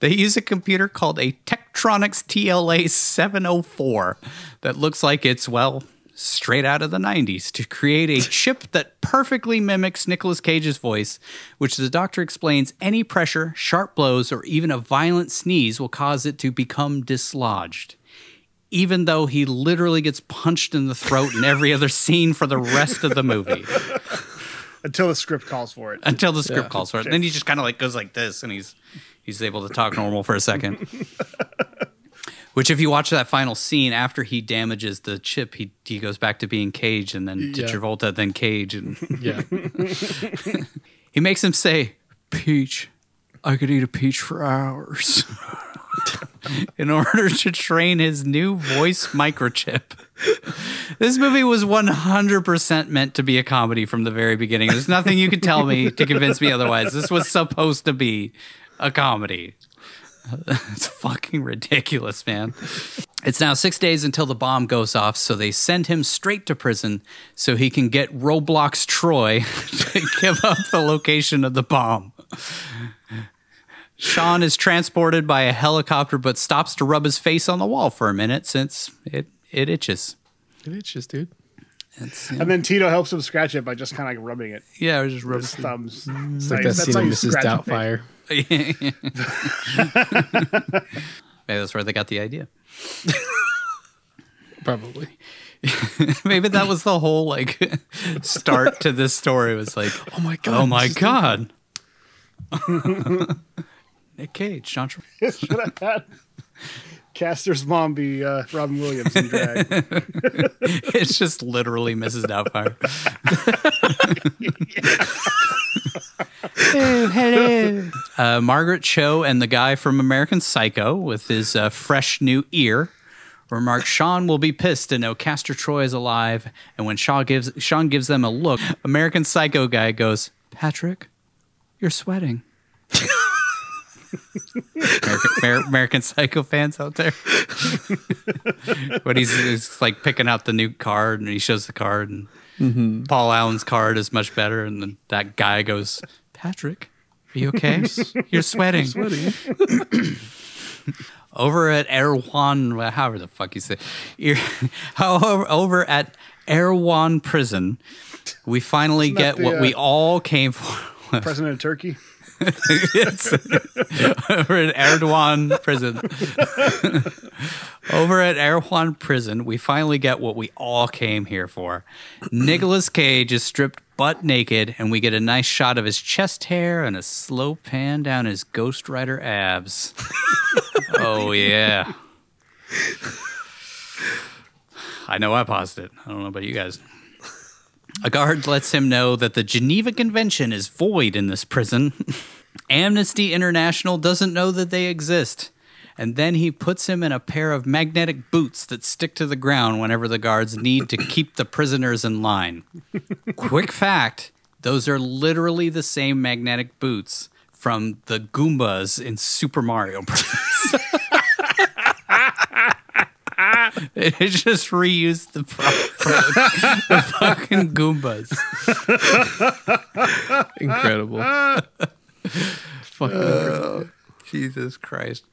They use a computer called a Tektronix TLA 704 that looks like it's well straight out of the 90s to create a chip that perfectly mimics Nicolas Cage's voice, which the doctor explains any pressure, sharp blows, or even a violent sneeze will cause it to become dislodged. Even though he literally gets punched in the throat in every other scene for the rest of the movie. Until the script calls for it. Until the script calls for it. And then he just kind of like goes like this and he's he's able to talk normal for a second. Which, if you watch that final scene after he damages the chip, he he goes back to being Cage, and then to Yeah. Travolta, then Cage, and Yeah. he makes him say, "Peach, I could eat a peach for hours." In order to train his new voice microchip. This movie was 100% meant to be a comedy from the very beginning. There's nothing you could tell me to convince me otherwise. This was supposed to be a comedy. It's fucking ridiculous, man. It's now six days until the bomb goes off, so they send him straight to prison so he can get Pollux Troy to give up the location of the bomb. Sean is transported by a helicopter but stops to rub his face on the wall for a minute since it, it itches. It itches, dude. It's, And then Tito helps him scratch it by just kind of like rubbing it. yeah, it just with rubs His thumbs. It's like that scene in Mrs. Doubtfire. Maybe that's where they got the idea. Probably. Maybe that was the whole like start to this story was like, Oh my oh god. oh my this is- god, Nick Cage, John. Tra- Should have had Castor's mom be uh, Robin Williams in drag. it's just literally Mrs. Doubtfire. oh, hello. Uh, Margaret Cho and the guy from American Psycho with his uh, fresh new ear remark Sean will be pissed to know Castor Troy is alive. And when Shaw gives Sean gives them a look, American Psycho guy goes, Patrick, you're sweating. American, Amer- American Psycho fans out there. but he's, he's like picking out the new card and he shows the card and Paul Allen's card is much better. And then that guy goes, Patrick, are you okay? You're sweating. sweating. over at Erewhon, however the fuck you say, however, over at Erewhon Prison, we finally get the, what uh, we all came for. President of Turkey. Over at Erdogan prison. over at Erdogan prison, we finally get what we all came here for. Nicolas Cage is stripped butt naked, and we get a nice shot of his chest hair and a slow pan down his Ghost Rider abs. oh yeah. I know I paused it. I don't know about you guys. A guard lets him know that the Geneva Convention is void in this prison. Amnesty International doesn't know that they exist. And then he puts him in a pair of magnetic boots that stick to the ground whenever the guards need to keep the prisoners in line. Quick fact those are literally the same magnetic boots from the Goombas in Super Mario Bros. They just reused the, the, fucking Goombas. Incredible. Fucking incredible. Jesus Christ.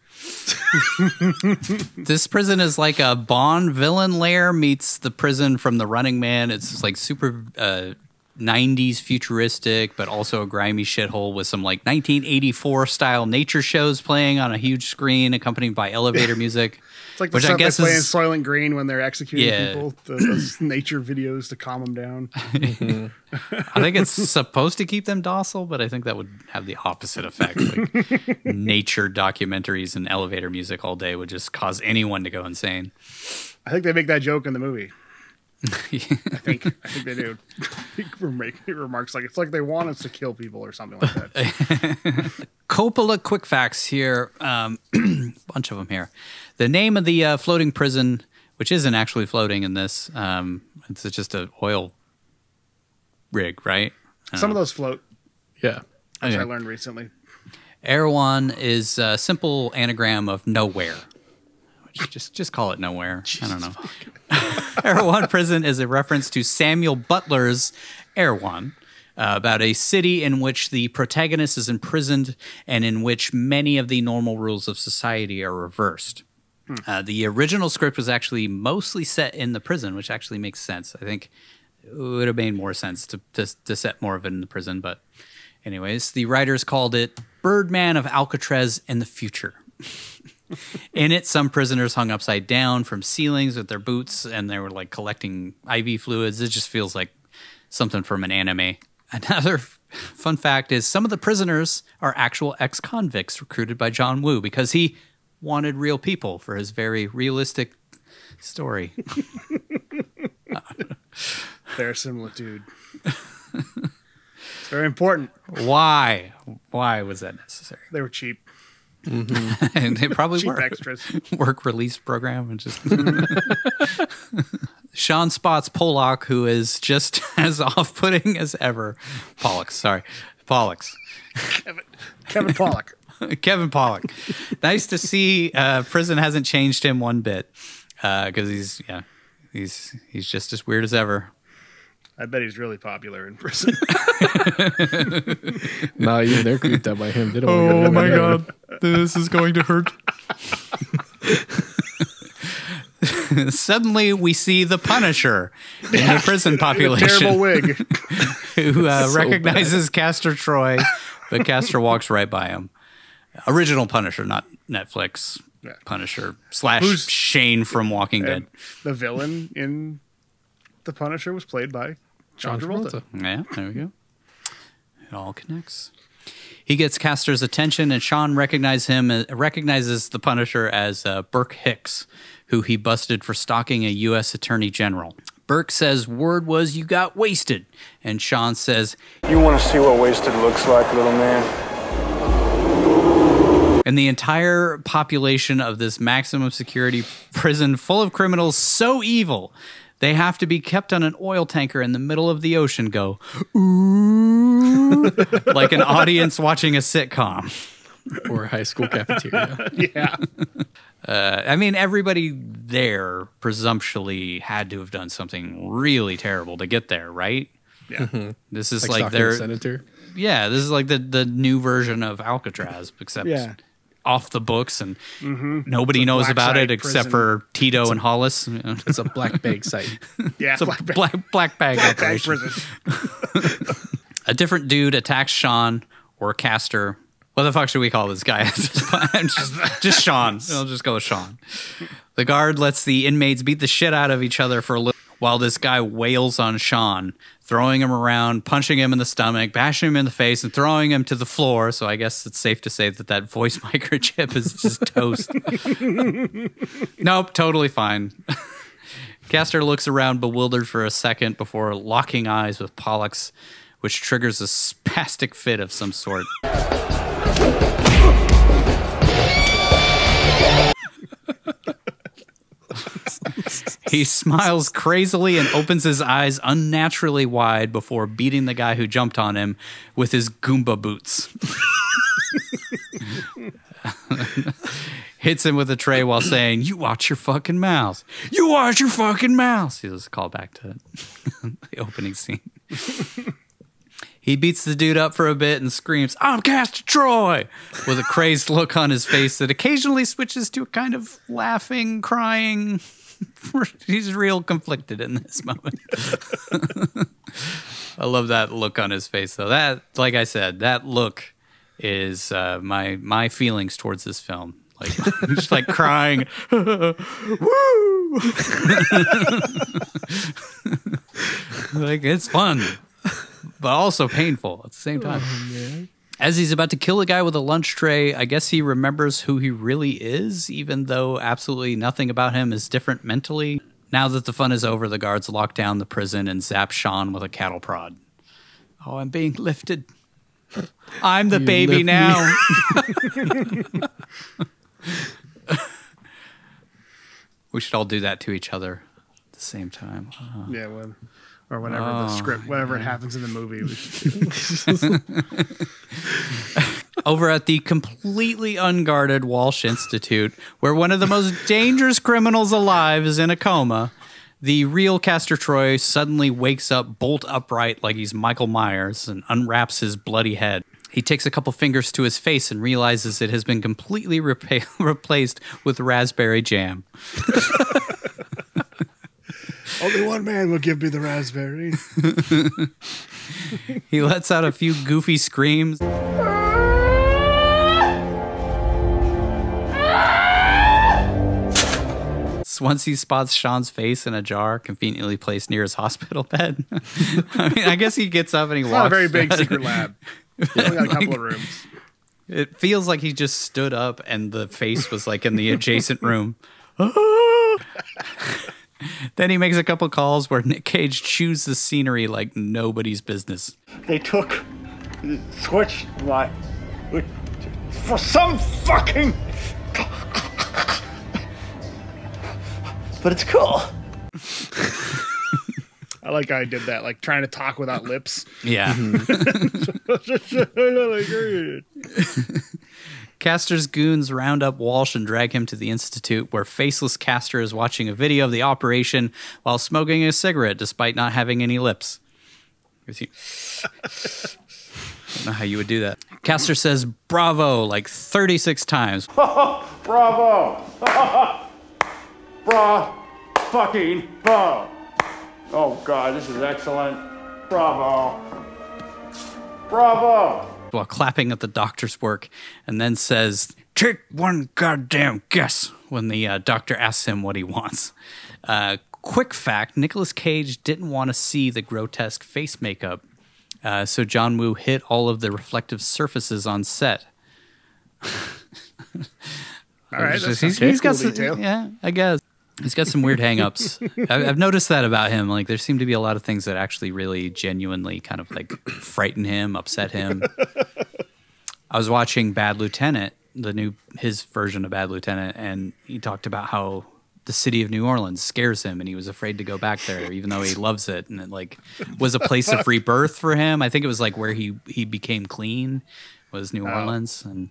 this prison is like a Bond villain lair meets the prison from The Running Man. It's like super uh, 90s futuristic, but also a grimy shithole with some like 1984 style nature shows playing on a huge screen, accompanied by elevator music. It's like the which stuff I guess they play in is Soylent Green when they're executing Yeah. people. The, those nature videos to calm them down. I think it's supposed to keep them docile, but I think that would have the opposite effect. Like nature documentaries and elevator music all day would just cause anyone to go insane. I think they make that joke in the movie. I think I think they do. He remarks like it's like they want us to kill people or something like that. Coppola quick facts here, um, bunch of them here. The name of the uh, floating prison, which isn't actually floating in this, um, it's just an oil rig, right? Some of those float, Yeah. as I learned recently. Erewhon is a simple anagram of nowhere, just just call it nowhere. I don't know. Erewhon Prison is a reference to Samuel Butler's Erewhon, uh, about a city in which the protagonist is imprisoned and in which many of the normal rules of society are reversed. Uh, the original script was actually mostly set in the prison, which actually makes sense. I think it would have made more sense to, to, to set more of it in the prison. But, anyways, the writers called it Birdman of Alcatraz in the future. in it, some prisoners hung upside down from ceilings with their boots and they were like collecting IV fluids. It just feels like something from an anime. Another fun fact is some of the prisoners are actual ex convicts recruited by John Woo because he wanted real people for his very realistic story. Verisimilitude. it's very important. Why? Why was that necessary? They were cheap. Mm-hmm. and they probably Cheap were extras. work release program and just mm-hmm. Sean spots Pollock, who is just as off-putting as ever. Pollock, sorry, Pollux. Kevin, Kevin Pollak. Kevin Pollak. nice to see. Uh, prison hasn't changed him one bit uh, because he's yeah he's he's just as weird as ever. I bet he's really popular in prison. Nah, even they're creeped out by him. They don't Oh my go god, this is going to hurt. Suddenly, we see the Punisher in the prison population. Terrible wig. who uh, So recognizes Castor Troy, but Castor walks right by him. Original Punisher, not Netflix Yeah. Punisher slash Who's- Shane from Walking Dead. The villain in The Punisher was played by John, John Travolta. Travolta. Yeah, there we go. It all connects. He gets Castor's attention, and Sean recognize him uh, recognizes the Punisher as uh, Burke Hicks, who he busted for stalking a U.S. Attorney General. Burke says word was you got wasted, and Sean says You want to see what wasted looks like, little man? and the entire population of this maximum security prison full of criminals so evil they have to be kept on an oil tanker in the middle of the ocean go ooh like an audience watching a sitcom or a high school cafeteria. Yeah. uh, i mean everybody there presumptually had to have done something really terrible to get there right Yeah. this is Like, like, their senator. yeah this is like the the new version of alcatraz except Yeah. Off the books and Mm-hmm. nobody knows about it except prison. for Tito and Hollis. It's a black bag site. Yeah. It's a Black Bag- black, black bag Black Bag operation. prison. A different dude attacks Sean or Castor. What the fuck should we call this guy? just, just Sean. I'll just go with Sean. The guard lets the inmates beat the shit out of each other for a little while this guy wails on Sean, throwing him around, punching him in the stomach, bashing him in the face, and throwing him to the floor. So I guess it's safe to say that that voice microchip is just toast. nope, totally fine. Castor looks around bewildered for a second before locking eyes with Pollux, which triggers a spastic fit of some sort. he smiles crazily and opens his eyes unnaturally wide before beating the guy who jumped on him with his Goomba boots. Hits him with a tray while saying, You watch your fucking mouth. You watch your fucking mouth. He was a callback to the opening scene. He beats the dude up for a bit and screams, I'm Castor Troy, with a crazed look on his face that occasionally switches to a kind of laughing, crying. He's real conflicted in this moment. I love that look on his face, though. That, like I said, that look is uh, my my feelings towards this film. Like just like crying, woo! like it's fun, but also painful at the same time. As he's about to kill a guy with a lunch tray, I guess he remembers who he really is, even though absolutely nothing about him is different mentally. Now that the fun is over, the guards lock down the prison and zap Sean with a cattle prod. Oh, I'm being lifted. I'm the You baby now. we should all do that to each other at the same time. Oh. Yeah, when or whenever the Oh, script, whenever it happens in the movie. over at the completely unguarded Walsh Institute, where one of the most dangerous criminals alive is in a coma, the real Castor Troy suddenly wakes up bolt upright like he's Michael Myers and unwraps his bloody head. He takes a couple fingers to his face and realizes it has been completely replaced with raspberry jam. Only one man will give me the raspberry. He lets out a few goofy screams. Once he spots Sean's face in a jar conveniently placed near his hospital bed. I mean, I guess he gets up and he It's walks. not a very big secret lab. It's only got a couple of rooms. It feels like he just stood up and the face was like in the adjacent room. then he makes a couple calls where Nick Cage chews the scenery like nobody's business. They took the switch my for some fucking. But it's cool. I like how I did that, like trying to talk without lips. Yeah. Castor's goons round up Walsh and drag him to the Institute, where faceless Castor is watching a video of the operation while smoking a cigarette despite not having any lips. He- don't know how you would do that. Castor says bravo like 36 times. Bravo! Bra fucking bo. Oh god, this is excellent. Bravo. Bravo. While clapping at the doctor's work, and then says, Take one goddamn guess when the uh, doctor asks him what he wants. Uh, quick fact Nicolas Cage didn't want to see the grotesque face makeup, uh, so John Woo hit all of the reflective surfaces on set. All right, just- he's, a he's got cool some, detail. yeah, I guess. He's got some weird hangups. I- I've noticed that about him. Like, there seem to be a lot of things that actually really genuinely kind of like frighten him, upset him. I was watching Bad Lieutenant, the new his version of Bad Lieutenant, and he talked about how the city of New Orleans scares him, and he was afraid to go back there, even though he loves it, and it like was a place of rebirth for him. I think it was like where he he became clean was New Oh. Orleans, and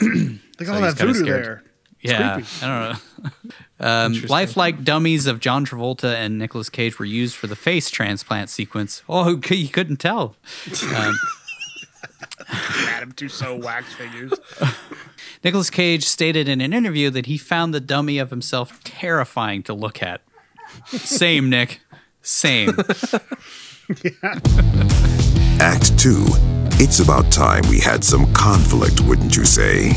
They got all he's that voodoo there. Yeah. I don't know. Um, lifelike dummies of John Travolta and Nicolas Cage were used for the face transplant sequence. Oh, you couldn't tell. Um, Madame Tussauds wax figures. Nicolas Cage stated in an interview that he found the dummy of himself terrifying to look at. Same, Nick. Same. Act 2. It's about time we had some conflict, wouldn't you say?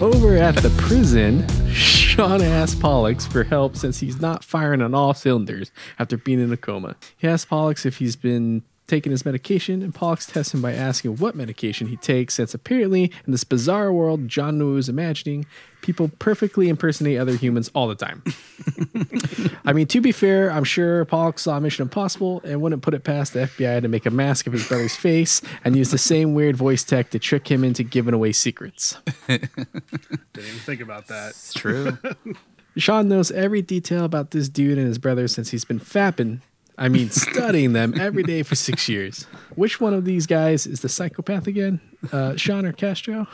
Over at the prison, Sean asks Pollux for help since he's not firing on all cylinders after being in a coma. He asks Pollux if he's been taking his medication, and Pollux tests him by asking what medication he takes, since apparently in this bizarre world John Woo is imagining, people perfectly impersonate other humans all the time. I mean, to be fair, I'm sure Pollux saw Mission Impossible and wouldn't put it past the FBI to make a mask of his brother's face and use the same weird voice tech to trick him into giving away secrets. Didn't even think about that. It's true. Sean knows every detail about this dude and his brother since he's been fapping, I mean, studying them every day for six years. Which one of these guys is the psychopath again? Uh, Sean or Castro?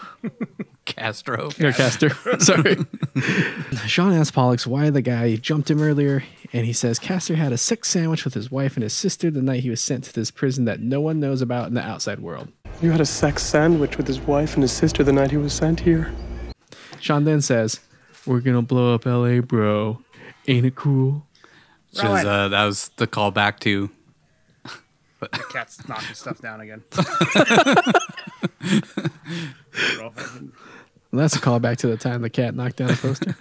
Castro. Or Castor. Sorry. Sean asks Pollux why the guy jumped him earlier, and he says Castor had a sex sandwich with his wife and his sister the night he was sent to this prison that no one knows about in the outside world. You had a sex sandwich with his wife and his sister the night he was sent here. Sean then says, We're gonna blow up LA, bro. Ain't it cool? Which is, uh, that was the callback to The cat's knocking stuff down again. Well, that's a callback to the time the cat knocked down a poster.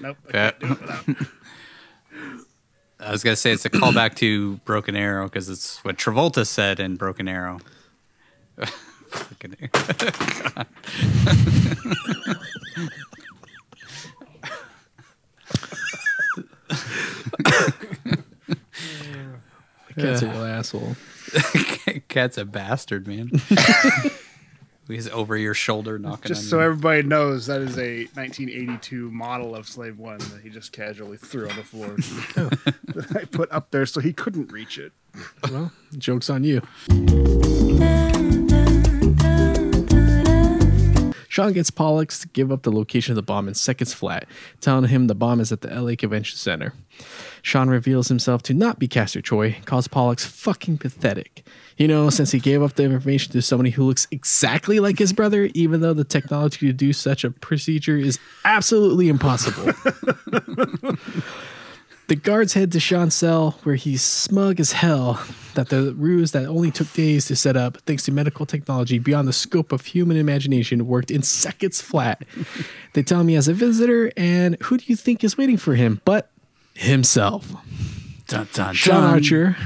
nope. I Yeah. can't do it without. I was gonna say it's a callback to Broken Arrow because it's what Travolta said in Broken Arrow. Broken Arrow. The cat's a real asshole. Cat's a bastard, man. He's over your shoulder knocking. Just on so you. everybody knows, that is a 1982 model of Slave One that he just casually threw on the floor. that I put up there so he couldn't reach it. Well, joke's on you. Sean gets Pollux to give up the location of the bomb in seconds flat, telling him the bomb is at the LA Convention Center. Sean reveals himself to not be Castor Troy, calls Pollux fucking pathetic. You know, since he gave up the information to somebody who looks exactly like his brother, even though the technology to do such a procedure is absolutely impossible. The guards head to Sean's cell, where he's smug as hell that the ruse that only took days to set up, thanks to medical technology beyond the scope of human imagination, worked in seconds flat. They tell him he has a visitor, and who do you think is waiting for him but himself? Dun, dun, Sean dun. Archer.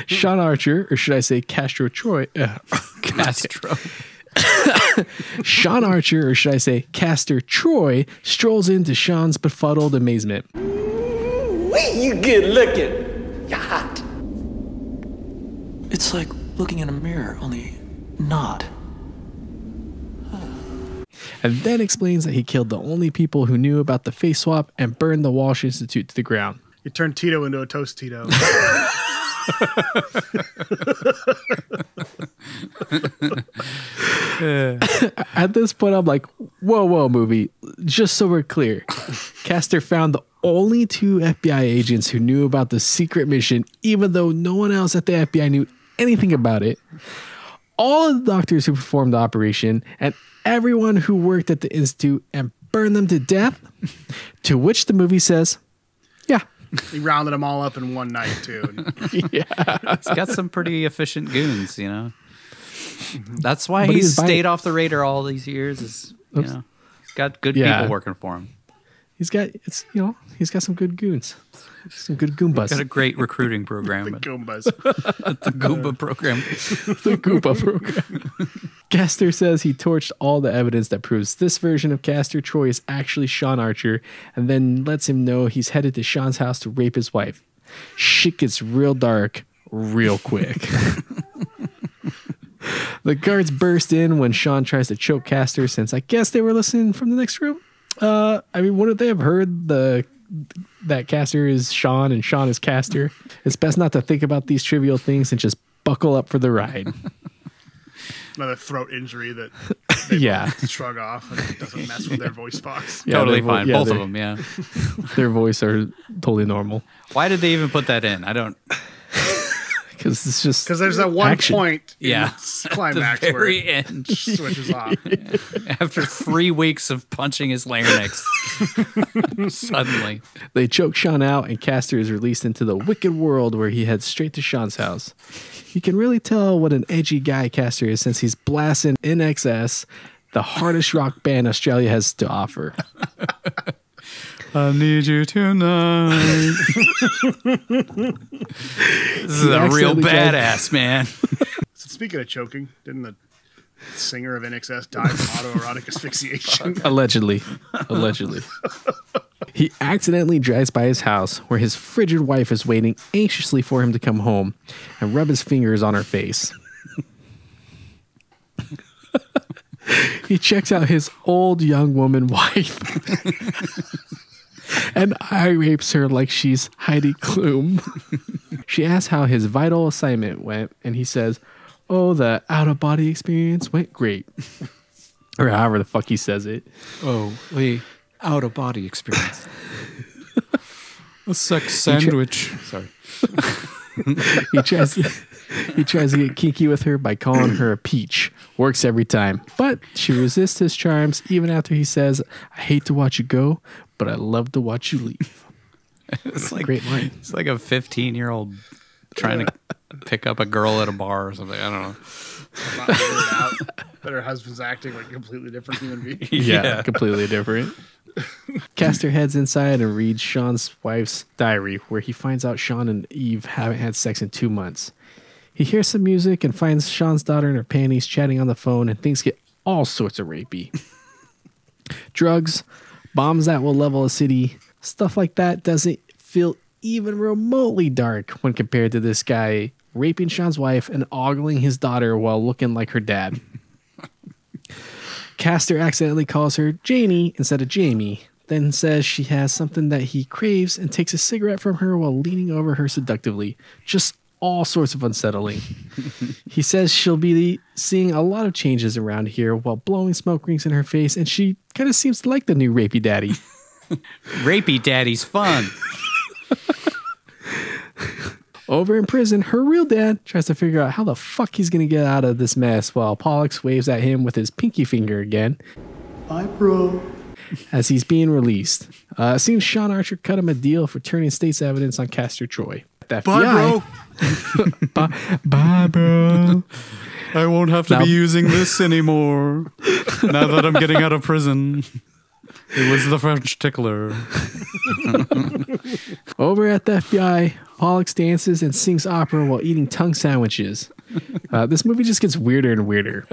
Sean Archer, or should I say Castro Troy? uh, Castro. Sean Archer, or should I say Castor Troy, strolls into Sean's befuddled amazement. Wee, you good looking. You're hot. It's like looking in a mirror, only not. and then explains that he killed the only people who knew about the face swap and burned the Walsh Institute to the ground. He turned Tito into a toast Tito. At this point, I'm like, whoa, whoa, movie. Just so we're clear, Castor found the only two FBI agents who knew about the secret mission, even though no one else at the FBI knew anything about it. All of the doctors who performed the operation and everyone who worked at the Institute and burned them to death. To which the movie says, yeah. he rounded them all up in one night too. yeah. He's got some pretty efficient goons, you know. That's why But he's he's stayed off the radar all these years. Is you Oops. know, he's got good Yeah. people working for him. He's got, it's, you know, he's got some good goons. Some good goombas. Got a great recruiting program. the Goombas. the Goomba program. the goomba program. Castor says he torched all the evidence that proves this version of Castor Troy is actually Sean Archer, and then lets him know he's headed to Sean's house to rape his wife. Shit gets real dark real quick. the guards burst in when Sean tries to choke Castor, since I guess they were listening from the next room. Uh, I mean, wouldn't they have heard the that Castor is Sean and Sean is Castor? It's best not to think about these trivial things and just buckle up for the ride. Another throat injury that yeah. shrug off and it doesn't mess with their voice box. Yeah, totally vo- fine. yeah, Both of them, yeah. Their voice are totally normal Why did they even put that in? I don't. Because it's just Because there's that one action. point Yeah. the climax the very it end. switches off. After three weeks of punching his larynx, suddenly. They choke Sean out, and Castor is released into the wicked world where he heads straight to Sean's house. You can really tell what an edgy guy Castor is since he's blasting INXS the hardest rock band Australia has to offer. I need you tonight. this is a real accidentally tried- badass, man. So speaking of choking, didn't the singer of INXS die from autoerotic asphyxiation? Allegedly. Allegedly. He accidentally drives by his house where his frigid wife is waiting anxiously for him to come home and rub his fingers on her face. he checks out his old young woman wife and eye rapes her like she's Heidi Klum. she asks how his vital assignment went, and he says, Oh, the out of body experience went great. or however the fuck he says it. Oh, the out of body experience. A sex sandwich. Sorry. he tries he tries to get kinky with her by calling her a peach. Works every time. But she resists his charms even after he says, I hate to watch you go, but I love to watch you leave. It's like Great line. It's like a 15 year old trying to pick up a girl at a bar or something. I don't know. Not figured out that her husband's acting like a completely different human being. Yeah, completely different. Castor heads inside and reads Sean's wife's diary, where he finds out Sean and Eve haven't had sex in two months. He hears some music and finds Sean's daughter in her panties chatting on the phone, and things get all sorts of rapey. Drugs, bombs that will level a city, stuff like that doesn't feel even remotely dark when compared to this guy raping Sean's wife and ogling his daughter while looking like her dad. Castor accidentally calls her Janie instead of Jamie, then says she has something that he craves and takes a cigarette from her while leaning over her seductively. Just all sorts of unsettling. he says she'll be seeing a lot of changes around here while blowing smoke rings in her face, and she kind of seems to like the new rapey daddy. Rapey daddy's fun. Over in prison, her real dad tries to figure out how the fuck he's gonna get out of this mess while Pollux waves at him with his pinky finger again. Bye, bro. As he's being released. Uh, it seems Sean Archer cut him a deal for turning state's evidence on Castor Troy. The Bye, FBI bye, bye, bro. I won't have to Now- be using this anymore. now that I'm getting out of prison. It was the French tickler. Over at the FBI, Pollux dances and sings opera while eating tongue sandwiches. Uh, this movie just gets weirder and weirder.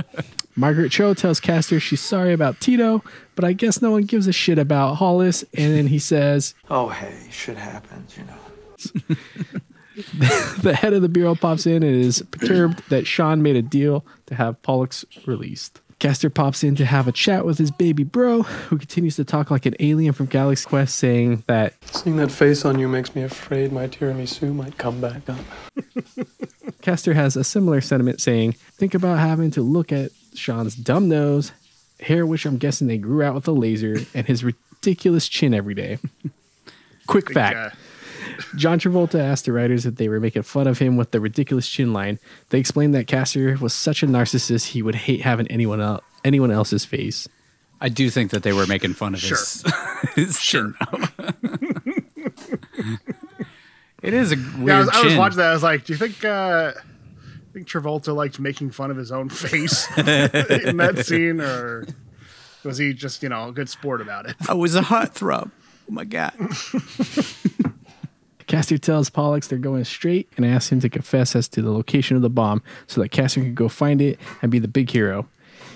Margaret Cho tells Castor she's sorry about Tito, but I guess no one gives a shit about Hollis. And then he says, Oh, hey, shit happens, you know. the head of the bureau pops in and is perturbed that Sean made a deal to have Pollux released. Castor pops in to have a chat with his baby bro, who continues to talk like an alien from Galaxy Quest, saying that Seeing that face on you makes me afraid my tiramisu might come back up. Castor has a similar sentiment, saying, Think about having to look at Sean's dumb nose, hair which I'm guessing they grew out with a laser, and his ridiculous chin every day. Quick Big fact. Guy. John Travolta asked the writers if they were making fun of him with the ridiculous chin line. They explained that Castor was such a narcissist he would hate having anyone else anyone else's face. I do think that they were making fun of his, his chin. it is a weird Yeah, I was, I was watching that. I was like, do you think uh, I think Travolta liked making fun of his own face in that scene, or was he just you know a good sport about it? I was a heartthrob. Oh my god. Castor tells Pollux they're going straight and asks him to confess as to the location of the bomb so that Castor can go find it and be the big hero.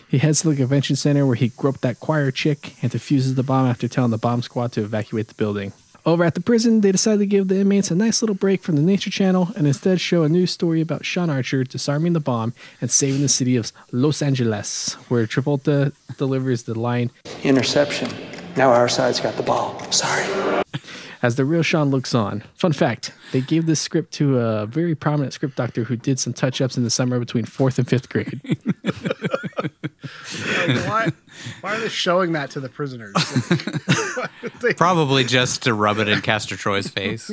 He heads to the convention center where he groped that choir chick and defuses the bomb after telling the bomb squad to evacuate the building. Over at the prison, they decide to give the inmates a nice little break from the Nature Channel and instead show a news story about Sean Archer disarming the bomb and saving the city of Los Angeles, where Travolta delivers the line, Interception. Now our side's got the ball. Sorry. As the real Sean looks on. Fun fact they gave this script to a very prominent script doctor who did some touch ups in the summer between fourth and fifth grade. Like, why, why are they showing that to the prisoners? They- Probably just to rub it in Castor Troy's face.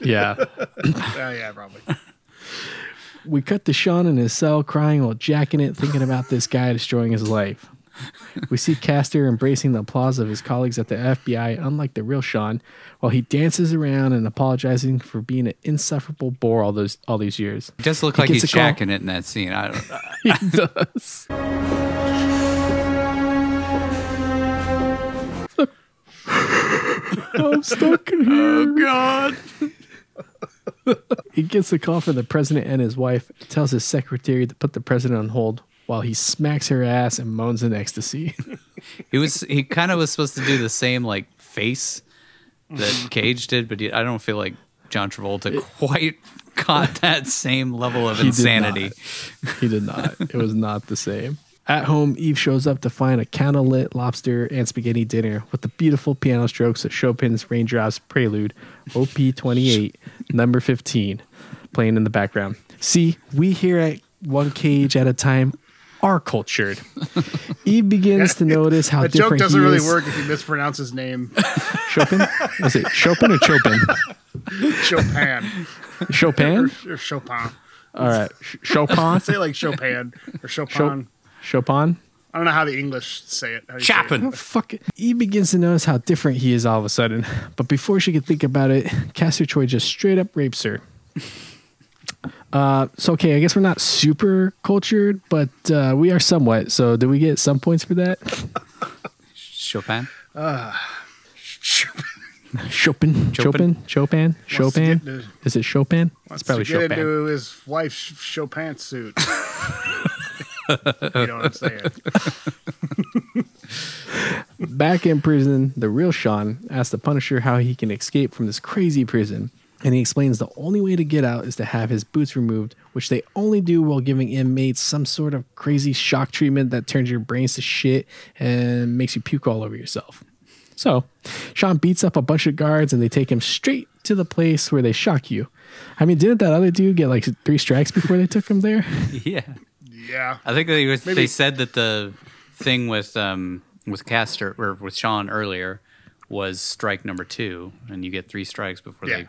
yeah. yeah, yeah, probably. We cut to Sean in his cell crying while jacking it, thinking about this guy destroying his life. We see Castor embracing the applause of his colleagues at the FBI, unlike the real Sean, while he dances around and apologizing for being an insufferable bore all those all these years. It does look He like he's a call- it in that scene. I don't He does. I'm stuck in here. Oh God. He gets a call from the president and his wife, tells his secretary to put the president on hold while he smacks her ass and moans in ecstasy. He was he kind of was supposed to do the same like face that Cage did, but he, I don't feel like John Travolta quite caught that same level of He insanity. not. He did not. It was not the same. At home, Eve shows up to find a candlelit lobster and spaghetti dinner with the beautiful piano strokes of Chopin's Raindrops Prelude, OP 28, number 15, playing in the background. See, we here at One Cage at a Time are cultured. Eve begins to notice how That joke different doesn't he really is. work if you mispronounce his name. Chopin? Is it Chopin or Chopin? Chopin. Chopin? Or, or Chopin. All right. Chopin? Say like Chopin or Chopin. Chopin? I don't know how the English say it. How do you say it? Oh, fuck it. Eve begins to notice how different he is all of a sudden. But before she could think about it, Castor Troy just straight up rapes her. Uh, so okay, I guess we're not super cultured, but uh, we are somewhat. So do we get some points for that? Chopin. Uh, Chopin, Chopin? Chopin, Chopin, to Chopin. Is it Chopin? It's probably to get Chopin. into his wife's Chopin suit. you know what I'm saying? Back in prison, the real Sean asks the Punisher how he can escape from this crazy prison. And he explains the only way to get out is to have his boots removed, which they only do while giving inmates some sort of crazy shock treatment that turns your brains to shit and makes you puke all over yourself. So Sean beats up a bunch of guards and they take him straight to the place where they shock you. I mean, didn't that other dude get like three strikes before they took him there? Yeah. Yeah. I think they, was, they said that the thing with um with Castor or with Sean earlier was strike number two, and you get three strikes before Yeah. they.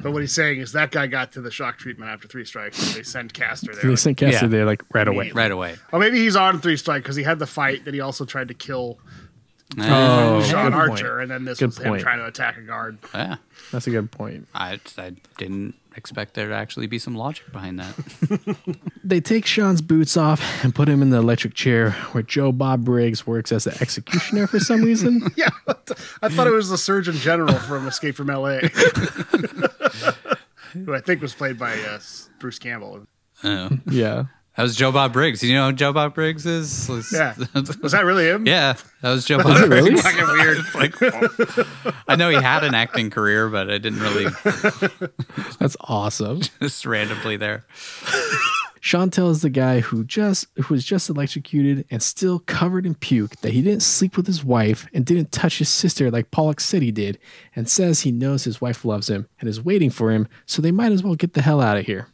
But what he's saying is that guy got to the shock treatment after three strikes. And they sent Castor there. They like- sent Castor Yeah. there like right away. Right away. Or maybe he's on three strike because he had the fight that he also tried to kill Oh, Sean good Archer, point. and then this Good was him point. trying to attack a guard. Yeah. That's a good point. I, I didn't expect there to actually be some logic behind that. They take Sean's boots off and put him in the electric chair where Joe Bob Briggs works as the executioner for some reason. Yeah, I thought it was the Surgeon General from Escape from L.A., who I think was played by uh, Bruce Campbell. Oh. yeah. That was Joe Bob Briggs. You know who Joe Bob Briggs is? Was- Yeah, was that really him? yeah, that was Joe Bob really? Briggs. Fucking weird. like, I know he had an acting career, but I didn't really That's awesome. just randomly there. Sean is the guy who just who was just electrocuted and still covered in puke that he didn't sleep with his wife and didn't touch his sister like Pollux said he did, and says he knows his wife loves him and is waiting for him, so they might as well get the hell out of here.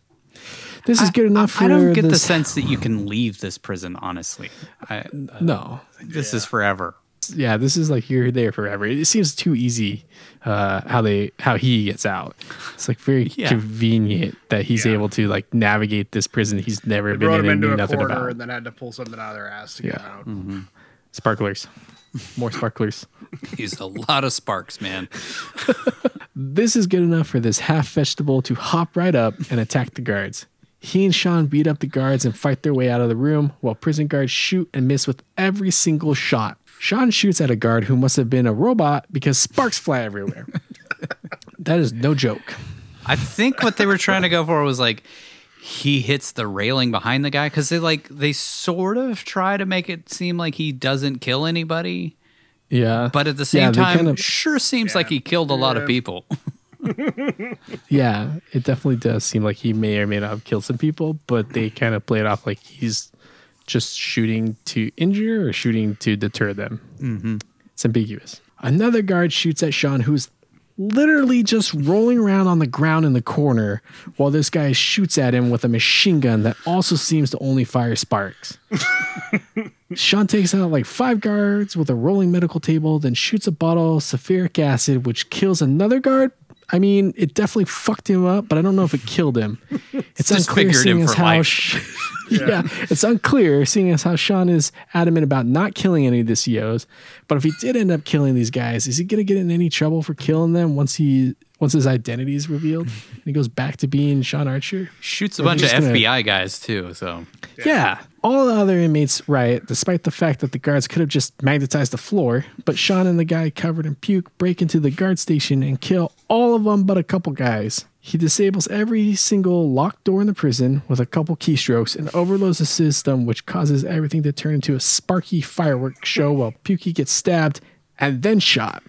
This is good enough for I don't get the sense that you can leave this prison. Honestly, I, No. this is forever. Yeah, this is like you're there forever. It seems too easy uh, how they how he gets out. It's like very Yeah. convenient that he's able to like navigate this prison he's never They been in him and into knew a nothing about. and then had to pull something out of their ass to get Yeah. out. Sparklers, more sparklers. Used a lot of sparks, man. This is good enough for this half vegetable to hop right up and attack the guards. He and Sean beat up the guards and fight their way out of the room while prison guards shoot and miss with every single shot. Sean shoots at a guard who must have been a robot because sparks fly everywhere. that is no joke. I think what they were trying to go for was like he hits the railing behind the guy because they like they sort of try to make it seem like he doesn't kill anybody, Yeah. but at the same Yeah, time, kind of- sure seems like he killed a lot of people. Yeah, it definitely does seem like he may or may not have killed some people, but they kind of play it off like he's just shooting to injure or shooting to deter them. Mm-hmm. It's ambiguous. Another guard shoots at Sean, who's literally just rolling around on the ground in the corner while this guy shoots at him with a machine gun that also seems to only fire sparks. Sean takes out like five guards with a rolling medical table, then shoots a bottle of sulfuric acid, which kills another guard. I mean, it definitely fucked him up, but I don't know if it killed him. It's unclear Disfigured him as for how. life. Sh- yeah. it's unclear seeing as how Sean is adamant about not killing any of the COs. But if he did end up killing these guys, is he gonna get in any trouble for killing them once he once his identity is revealed and he goes back to being Sean Archer? Shoots a Or bunch of gonna- FBI guys too. So yeah. All the other inmates riot, despite the fact that the guards could have just magnetized the floor. But Sean and the guy covered in puke break into the guard station and kill all of them but a couple guys. He disables every single locked door in the prison with a couple keystrokes and overloads the system, which causes everything to turn into a sparky fireworks show while Pukey gets stabbed and then shot.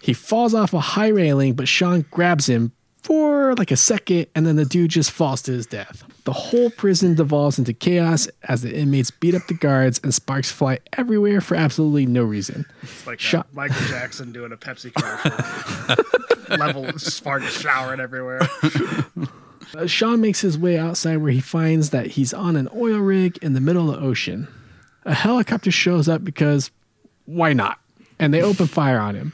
He falls off a high railing, but Sean grabs him for like a second, and then the dude just falls to his death. The whole prison devolves into chaos as the inmates beat up the guards and sparks fly everywhere for absolutely no reason. It's like uh, Shot- Michael Jackson doing a Pepsi commercial. Level sparks showering everywhere. Uh, Sean makes his way outside where he finds that he's on an oil rig in the middle of the ocean. A helicopter shows up because why not? And they open fire on him.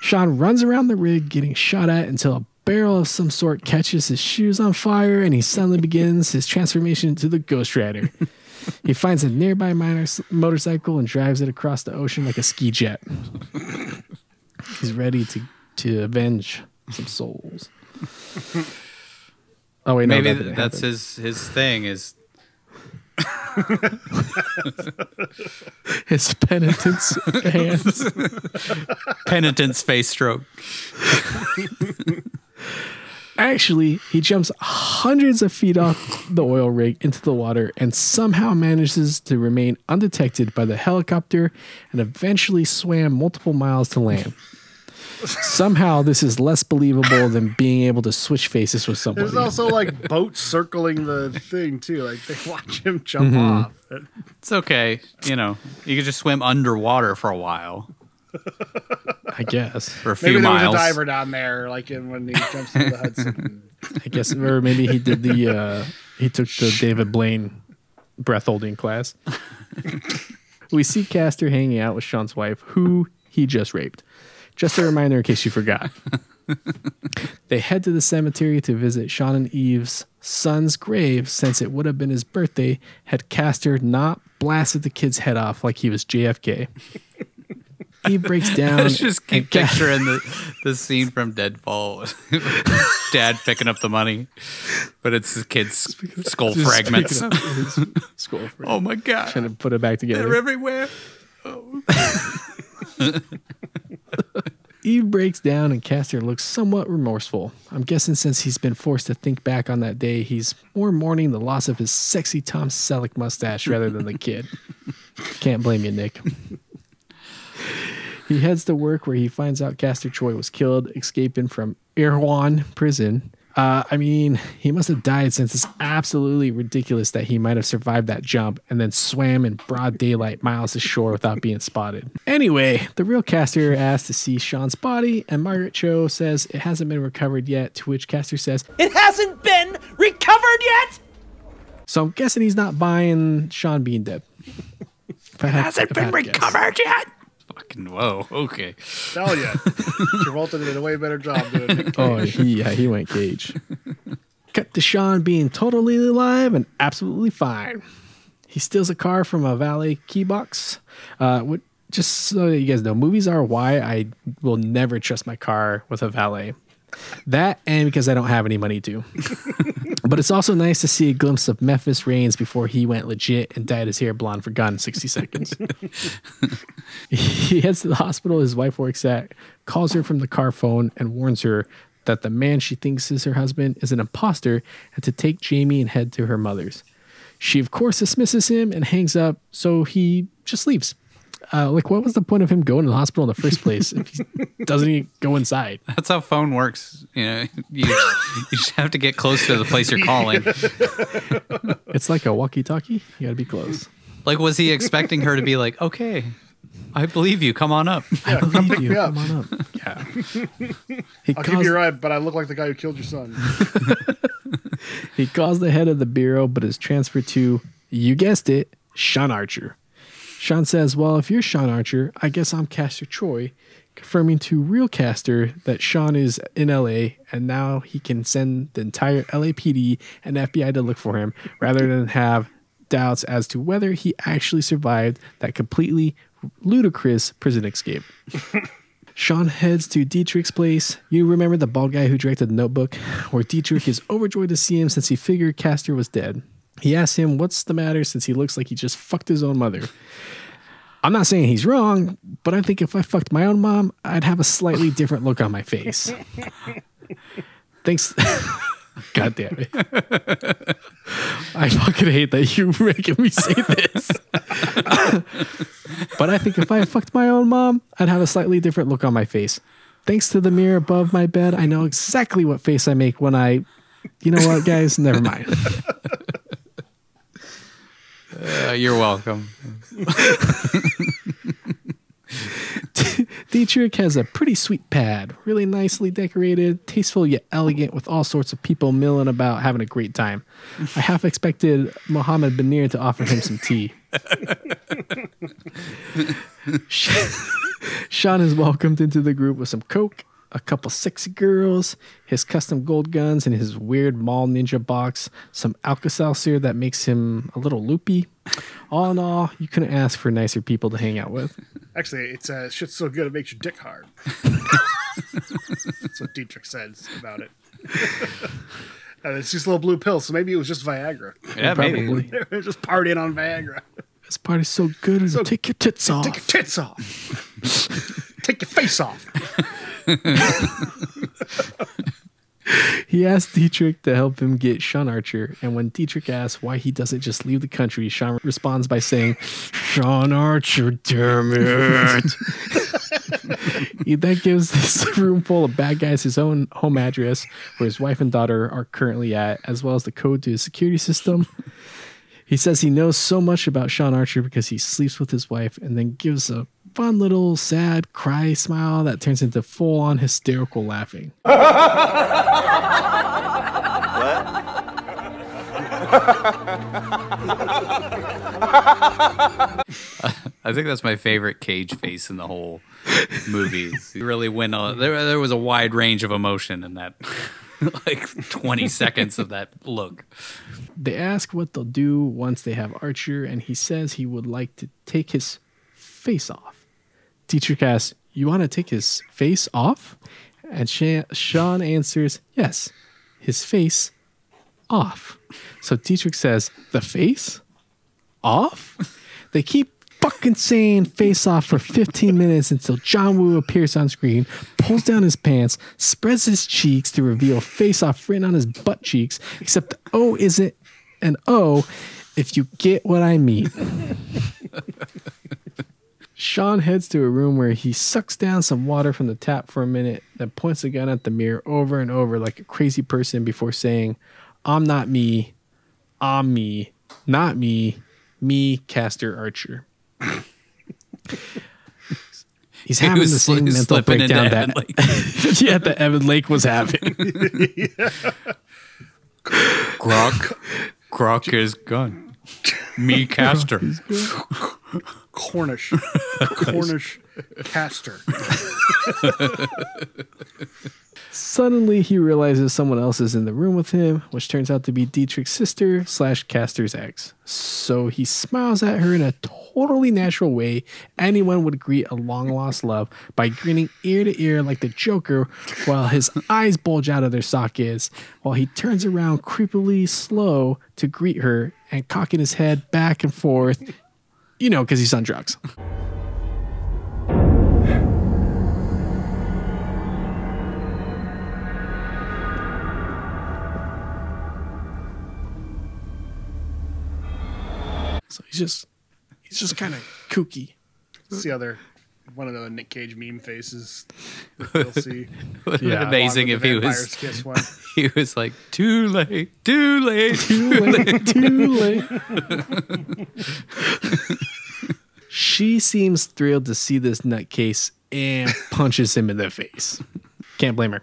Sean runs around the rig getting shot at until a barrel of some sort catches his shoes on fire and he suddenly begins his transformation into the Ghost Rider. he finds a nearby minor motorcycle and drives it across the ocean like a ski jet. He's ready to, to avenge some souls. Oh wait, no, maybe that that's happen. his his thing is his penitence hands. penitence face stroke. Actually, he jumps hundreds of feet off the oil rig into the water and somehow manages to remain undetected by the helicopter and eventually swam multiple miles to land. Somehow, this is less believable than being able to switch faces with somebody. There's also like boats circling the thing too. Like they watch him jump Mhm. off. It's okay, you know. You could just swim underwater for a while. I guess. For a few Maybe there miles. was a diver down there, like in when he jumps into the Hudson. I guess, or maybe he did the uh, he took the David Blaine breath holding class. we see Castor hanging out with Sean's wife, who he just raped. Just a reminder in case you forgot. they head to the cemetery to visit Sean and Eve's son's grave since it would have been his birthday had Castor not blasted the kid's head off like he was JFK. Eve breaks down. Let's just keep picturing the, the scene from Deadfall. Dad picking up the money, but it's his kid's skull fragments. picking up his skull fragments. Oh my god! Trying to put it back together. They're everywhere. Oh. Eve breaks down and Castor looks somewhat remorseful. I'm guessing since he's been forced to think back on that day, he's more mourning the loss of his sexy Tom Selleck mustache rather than the kid. Can't blame you, Nick. He heads to work where he finds out Castor Troy was killed, escaping from Erewhon prison. Uh, I mean, he must have died since it's absolutely ridiculous that he might have survived that jump and then swam in broad daylight miles ashore without being spotted. Anyway, the real Castor asks to see Sean's body, and Margaret Cho says it hasn't been recovered yet, to which Castor says, It hasn't been recovered yet? So I'm guessing he's not buying Sean being dead. If I had- Hasn't been to guess. recovered yet. Fucking whoa. Okay. Tell you, Travolta did a way better job doing it. Oh, he yeah, he went cage. Cut to Sean being totally alive and absolutely fine. He steals a car from a valet key box. Uh, what, just so that you guys know, movies are why I will never trust my car with a valet. That and because I don't have any money to. but it's also nice to see a glimpse of Memphis Raines before he went legit and dyed his hair blonde for gone in 60 seconds. he heads to the hospital his wife works at, calls her from the car phone, and warns her that the man she thinks is her husband is an imposter and to take Jamie and head to her mother's. She, of course, dismisses him and hangs up, so he just leaves. Uh, like, what was the point of him going to the hospital in the first place if he doesn't even go inside? That's how phone works. You know, you, you just have to get close to the place you're calling. It's like a walkie-talkie. You got to be close. Like, was he expecting her to be like, "Okay, I believe you. Come on up." Yeah, come pick You me up. come on up. Yeah. He I'll calls, give you a ride, but I look like the guy who killed your son. he calls the head of the bureau, but is transferred to, you guessed it, Sean Archer. Sean says, Well, if you're Sean Archer, I guess I'm Castor Troy, confirming to real Castor that Sean is in LA and now he can send the entire LAPD and FBI to look for him rather than have doubts as to whether he actually survived that completely ludicrous prison escape. Sean heads to Dietrich's place. You remember the bald guy who directed the notebook, where Dietrich is overjoyed to see him since he figured Castor was dead. He asks him what's the matter since he looks like he just fucked his own mother. I'm not saying he's wrong, but I think if I fucked my own mom, I'd have a slightly different look on my face. Thanks. God damn it. I fucking hate that you're making me say this. but I think if I fucked my own mom, I'd have a slightly different look on my face. Thanks to the mirror above my bed, I know exactly what face I make when I. You know what, guys? Never mind. Uh, you're welcome. Dietrich has a pretty sweet pad, really nicely decorated, tasteful yet elegant, with all sorts of people milling about having a great time. I half expected Mohammed Banir to offer him some tea. Sean is welcomed into the group with some coke, a couple sexy girls, his custom gold guns, and his weird mall ninja box, some Alka-Seltzer that makes him a little loopy. All in all, you couldn't ask for nicer people to hang out with. Actually, it's uh, shit's so good it makes your dick hard. That's what Dietrich says about it. and it's just a little blue pill, so maybe it was just Viagra. Yeah, maybe. Probably. They're just partying on Viagra. This party's so good, it'll take your tits off. Take your tits off. Take your face off. He asks Dietrich to help him get Sean Archer, and when Dietrich asks why he doesn't just leave the country, Sean responds by saying, Sean Archer, damn it. he then gives this room full of bad guys his own home address where his wife and daughter are currently at, as well as the code to his security system. He says he knows so much about Sean Archer because he sleeps with his wife and then gives a fun little sad cry smile that turns into full on hysterical laughing. I think that's my favorite Cage face in the whole movie. He really went on. There, there was a wide range of emotion in that, like twenty seconds of that look. They ask what they'll do once they have Archer, and he says he would like to take his face off. Dietrich asks, You want to take his face off? And Sha- Sean answers, Yes, his face off. So Dietrich says, The face off? They keep fucking saying face off for 15 minutes until John Woo appears on screen, pulls down his pants, spreads his cheeks to reveal face off written on his butt cheeks, except the O isn't an O if you get what I mean. Sean heads to a room where he sucks down some water from the tap for a minute, then points a gun at the mirror over and over like a crazy person before saying, I'm not me, I'm me, not me, me, Castor Archer. He's He having the same mental breakdown that yeah, that Evan Lake was having. Grok, Grok is gone. Me caster. Cornish, Cornish caster. Suddenly, he realizes someone else is in the room with him, which turns out to be Dietrich's sister slash Castor's ex. So he smiles at her in a totally natural way anyone would greet a long lost love by grinning ear to ear like the Joker, while his eyes bulge out of their sockets, while he turns around creepily slow to greet her and cocking his head back and forth. You know, because he's on drugs. So he's just he's just kind of kooky. It's the other one of the Nick Cage meme faces. You'll see. Would have been Along amazing if he was. Kiss one. He was like, too late, too late, Too late, too late. she seems thrilled to see this nutcase and punches him in the face. Can't blame her.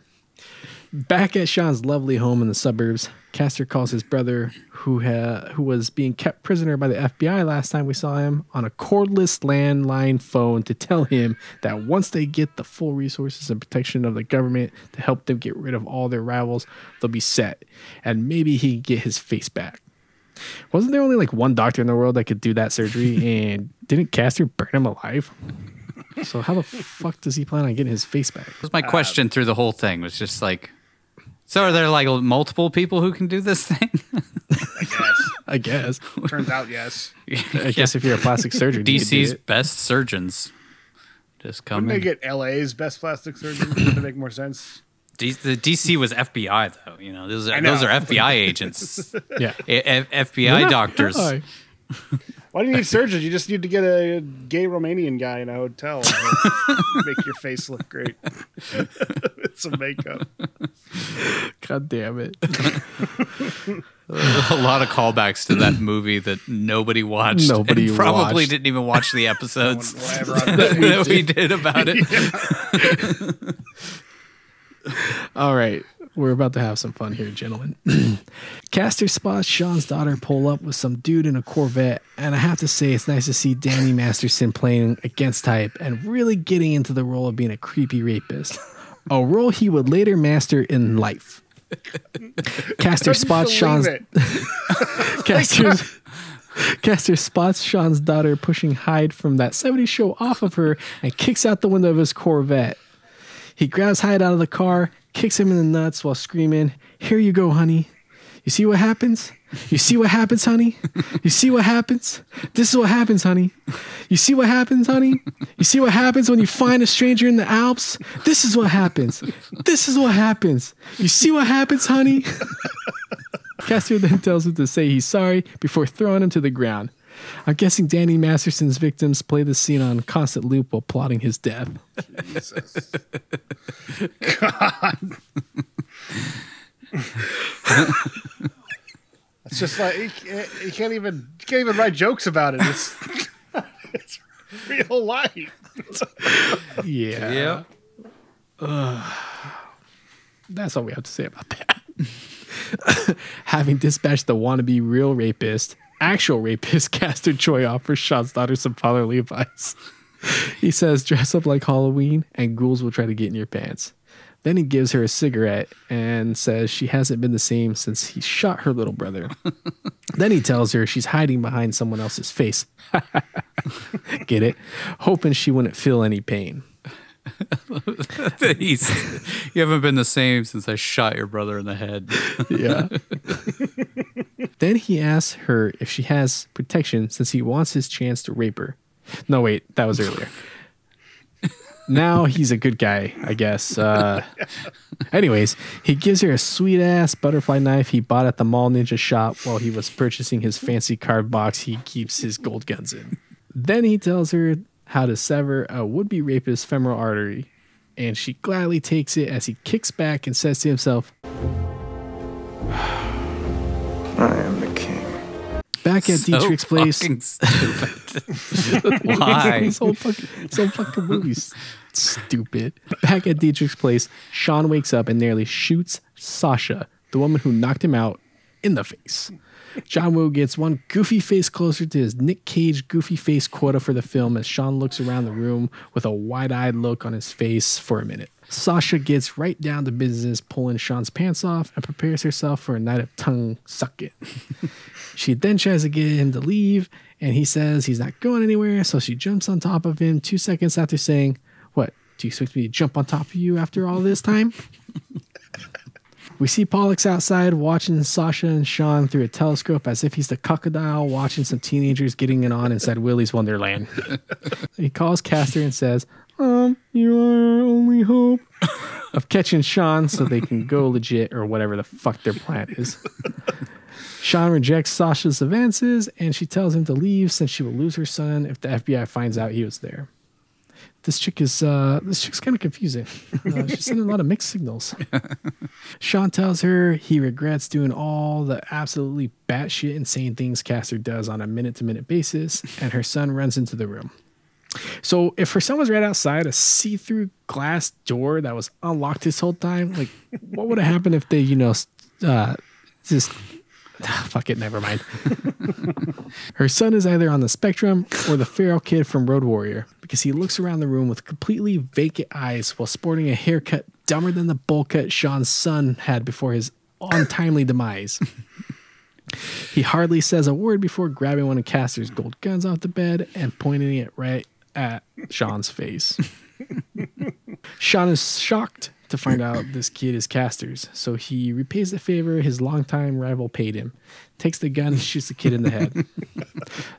Back at Sean's lovely home in the suburbs, Castor calls his brother, who ha- who was being kept prisoner by the FBI last time we saw him, on a cordless landline phone to tell him that once they get the full resources and protection of the government to help them get rid of all their rivals, they'll be set, and maybe he can get his face back. Wasn't there only like one doctor in the world that could do that surgery, and didn't Castor burn him alive? So how the fuck does he plan on getting his face back? That was my question through the whole thing was just like, so are there like multiple people who can do this thing? I guess. I guess. Turns out, yes. I guess if you're a plastic surgeon, you do DC's it. best surgeons just come Wouldn't they in. get LA's best plastic surgeon? Would that make more sense? D- the DC was FBI though. You know, those are know. those are FBI agents. Yeah. A- F- FBI doctors. FBI. Why do you need surgeons? You just need to get a gay Romanian guy in a hotel make your face look great with some makeup. God damn it. a lot of callbacks to that movie that nobody watched. Nobody and probably watched. didn't even watch the episodes No one that, understand. we did about it. All right. We're about to have some fun here, gentlemen. Castor spots Sean's daughter pull up with some dude in a Corvette, and I have to say it's nice to see Danny Masterson playing against type and really getting into the role of being a creepy rapist, a role he would later master in life. Castor spots Sean's it. Castor, Castor spots Sean's daughter pushing Hyde from that 70s show off of her and kicks out the window of his Corvette. He grabs Hyde out of the car, kicks him in the nuts while screaming, Here you go, honey. You see what happens? You see what happens, honey? You see what happens? This is what happens, honey. You see what happens, honey? You see what happens when you find a stranger in the Alps? This is what happens. This is what happens. You see what happens, honey? Castor then tells him to say he's sorry before throwing him to the ground. I'm guessing Danny Masterson's victims play the scene on constant loop while plotting his death. Jesus. God. it's just like you can't, you can't even you can't even write jokes about it. It's it's real life. Yeah. Yep. Ugh. That's all we have to say about that. Having dispatched the wannabe real rapist, actual rapist Castor Troy offers Sean's daughter some fatherly advice. He says, dress up like Halloween and ghouls will try to get in your pants. Then he gives her a cigarette and says she hasn't been the same since he shot her little brother. then he tells her she's hiding behind someone else's face. Get it? Hoping she wouldn't feel any pain. He's, you haven't been the same since I shot your brother in the head. Yeah. Then he asks her if she has protection since he wants his chance to rape her. No, wait, that was earlier. now he's a good guy, I guess. Uh, anyways, he gives her a sweet ass butterfly knife he bought at the mall ninja shop while he was purchasing his fancy card box he keeps his gold guns in. Then he tells her how to sever a would be rapist's femoral artery, and she gladly takes it as he kicks back and says to himself, I am the king. Back at So Dietrich's place. fucking stupid. Why? this whole fucking, this whole fucking movie's stupid. Back at Dietrich's place, Sean wakes up and nearly shoots Sasha, the woman who knocked him out, in the face. John Woo gets one goofy face closer to his Nick Cage goofy face quota for the film as Sean looks around the room with a wide eyed look on his face for a minute. Sasha gets right down to business, pulling Sean's pants off and prepares herself for a night of tongue sucking. she then tries to get him to leave, and he says he's not going anywhere, so she jumps on top of him two seconds after saying, What, do you expect me to jump on top of you after all this time? We see Pollux outside watching Sasha and Sean through a telescope as if he's the crocodile watching some teenagers getting it on inside Willy's Wonderland. he calls Castor and says, Um, you are our only hope of catching Sean so they can go legit or whatever the fuck their plan is. Sean rejects Sasha's advances and she tells him to leave since she will lose her son if the FBI finds out he was there. This chick is uh this chick's kind of confusing. Uh, she's sending a lot of mixed signals. Sean tells her he regrets doing all the absolutely batshit insane things Castor does on a minute to minute basis, and her son runs into the room. So if her son was right outside a see through glass door that was unlocked this whole time, like what would have happened if they, you know, uh, just fuck it, never mind. her son is either on the spectrum or the feral kid from Road Warrior because he looks around the room with completely vacant eyes while sporting a haircut dumber than the bowl cut Sean's son had before his untimely demise. He hardly says a word before grabbing one of Castor's gold guns off the bed and pointing it right at Sean's face. Sean is shocked to find out this kid is Castor's, so he repays the favor his longtime rival paid him, takes the gun and shoots the kid in the head.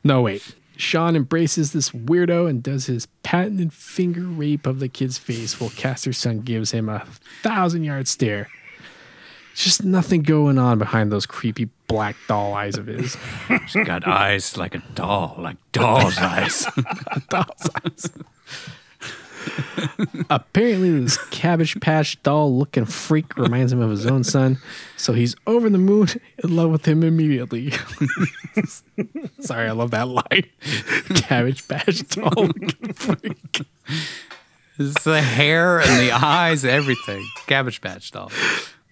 no, wait. Sean embraces this weirdo and does his patented finger rape of the kid's face while Castor's son gives him a thousand yard stare. Just nothing going on behind those creepy black doll eyes of his. She's got eyes like a doll, like doll's eyes. doll's eyes. Apparently, this Cabbage Patch doll looking freak reminds him of his own son, so he's over the moon in love with him immediately. Sorry, I love that line. Cabbage Patch doll looking freak. It's the hair and the eyes, everything. Cabbage Patch doll.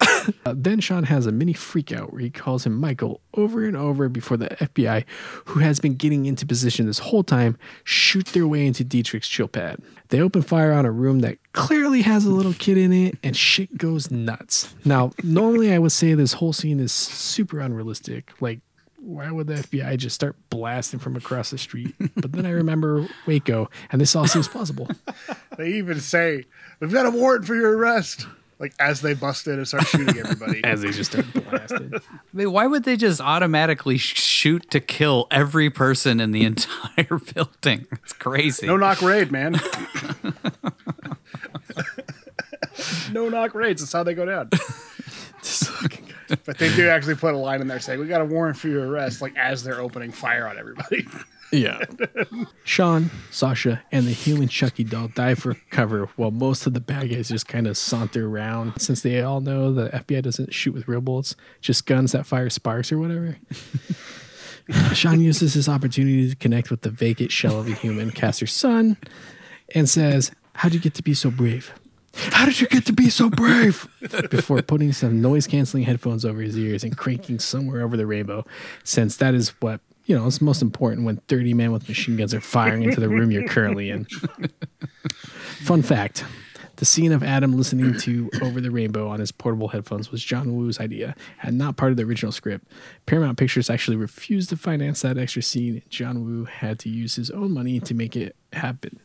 Uh, then Sean has a mini freakout where he calls him Michael over and over before the FBI, who has been getting into position this whole time, shoot their way into Dietrich's chill pad. They open fire on a room that clearly has a little kid in it, and shit goes nuts. Now, normally I would say this whole scene is super unrealistic. Like, why would the FBI just start blasting from across the street? But then I remember Waco, and this all seems plausible. They even say, "We've got a warrant for your arrest." Like as they bust in and start shooting everybody. As they just start blasting. I mean, why would they just automatically shoot to kill every person in the entire building? It's crazy. No knock raid, man. no knock raids. That's how they go down. but they do actually put a line in there saying, "We got a warrant for your arrest." Like as they're opening fire on everybody. Yeah. Sean, Sasha, and the human Chucky doll dive for cover while most of the bad guys just kind of saunter around since they all know the FBI doesn't shoot with real bullets, just guns that fire sparks or whatever. Sean uses this opportunity to connect with the vacant shell of a human, Castor's son, and says, How'd you get to be so brave? How did you get to be so brave? Before putting some noise canceling headphones over his ears and cranking somewhere over the rainbow, since that is what, you know, it's most important when 30 men with machine guns are firing into the room you're currently in. Fun fact the scene of Adam listening to Over the Rainbow on his portable headphones was John Woo's idea and not part of the original script. Paramount Pictures actually refused to finance that extra scene. John Woo had to use his own money to make it happen.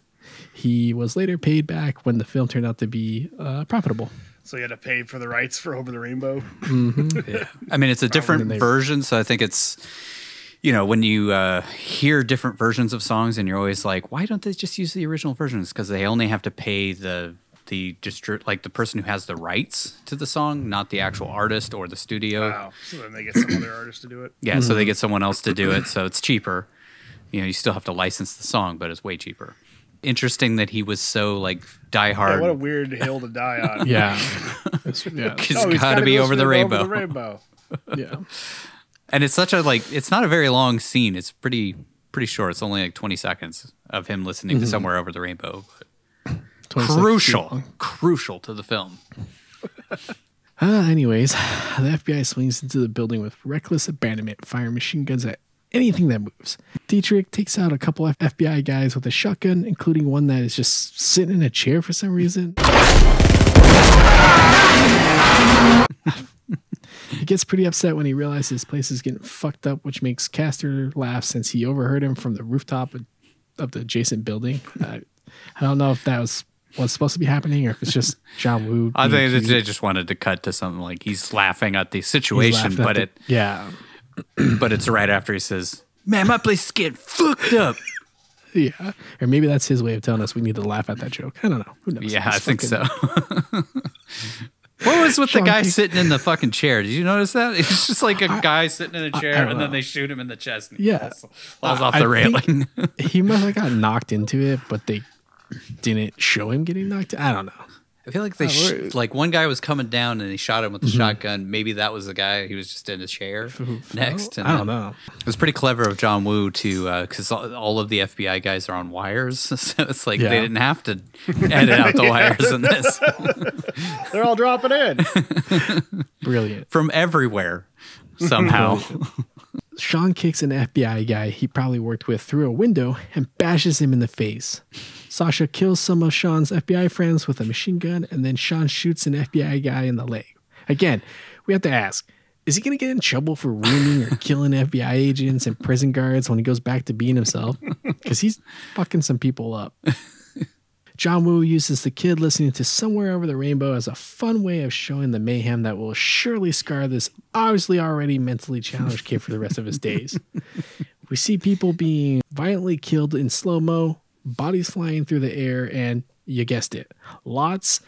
He was later paid back when the film turned out to be uh, profitable. So you had to pay for the rights for Over the Rainbow. Yeah. I mean, it's a different version, so I think it's you know when you uh, hear different versions of songs, and you're always like, why don't they just use the original versions? Because they only have to pay the the distri- like the person who has the rights to the song, not the actual artist or the studio. Wow. So then they get some other artist to do it. Yeah, so they get someone else to do it, so it's cheaper. You know, you still have to license the song, but it's way cheaper. Interesting that he was so like Yeah, diehard. what a weird hill to die on. Yeah. It's- yeah. It's No, he's got to be over the rainbow. Over the rainbow. yeah. And it's such a like it's not a very long scene. It's pretty pretty short. It's only like 20 seconds of him listening to Somewhere Over the Rainbow. But 20 seconds too crucial, crucial to the film. Uh, anyways, the FBI swings into the building with reckless abandonment, firing machine guns at anything that moves. Dietrich takes out a couple of FBI guys with a shotgun, including one that is just sitting in a chair for some reason. he gets pretty upset when he realizes his place is getting fucked up, which makes Castor laugh since he overheard him from the rooftop of, of the adjacent building. Uh, I don't know if that was what's supposed to be happening or if it's just John Woo. I think cute. they just wanted to cut to something like he's laughing at the situation, but the- it yeah. but it's right after he says, "Man, my place is getting fucked up." Yeah. Or maybe that's his way of telling us we need to laugh at that joke. I don't know. Who knows? Yeah, I think so. What was with Sean the guy sitting in the fucking chair? Did you notice that? It's just like a guy sitting in a chair, don't and then they shoot him in the chest. And Yeah. falls, falls I- off I the railing. he must have got knocked into it, but they didn't show him getting knocked. I don't know. I feel like they Oh, sh- like one guy was coming down and he shot him with the Mhm. shotgun. Maybe that was the guy. He was just in a chair next. I don't know. It was pretty clever of John Woo to because all, all of the FBI guys are on wires, so it's like Yeah. they didn't have to edit out the wires in this They're all dropping in. Brilliant. from everywhere somehow. Sean kicks an FBI guy he probably worked with through a window and bashes him in the face. Sasha kills some of Sean's FBI friends with a machine gun, and then Sean shoots an FBI guy in the leg. Again, we have to ask is he going to get in trouble for wounding or killing FBI agents and prison guards when he goes back to being himself? Because he's fucking some people up. John Woo uses the kid listening to Somewhere Over the Rainbow as a fun way of showing the mayhem that will surely scar this obviously already mentally challenged kid for the rest of his days. We see people being violently killed in slow mo, bodies flying through the air, and you guessed it, lots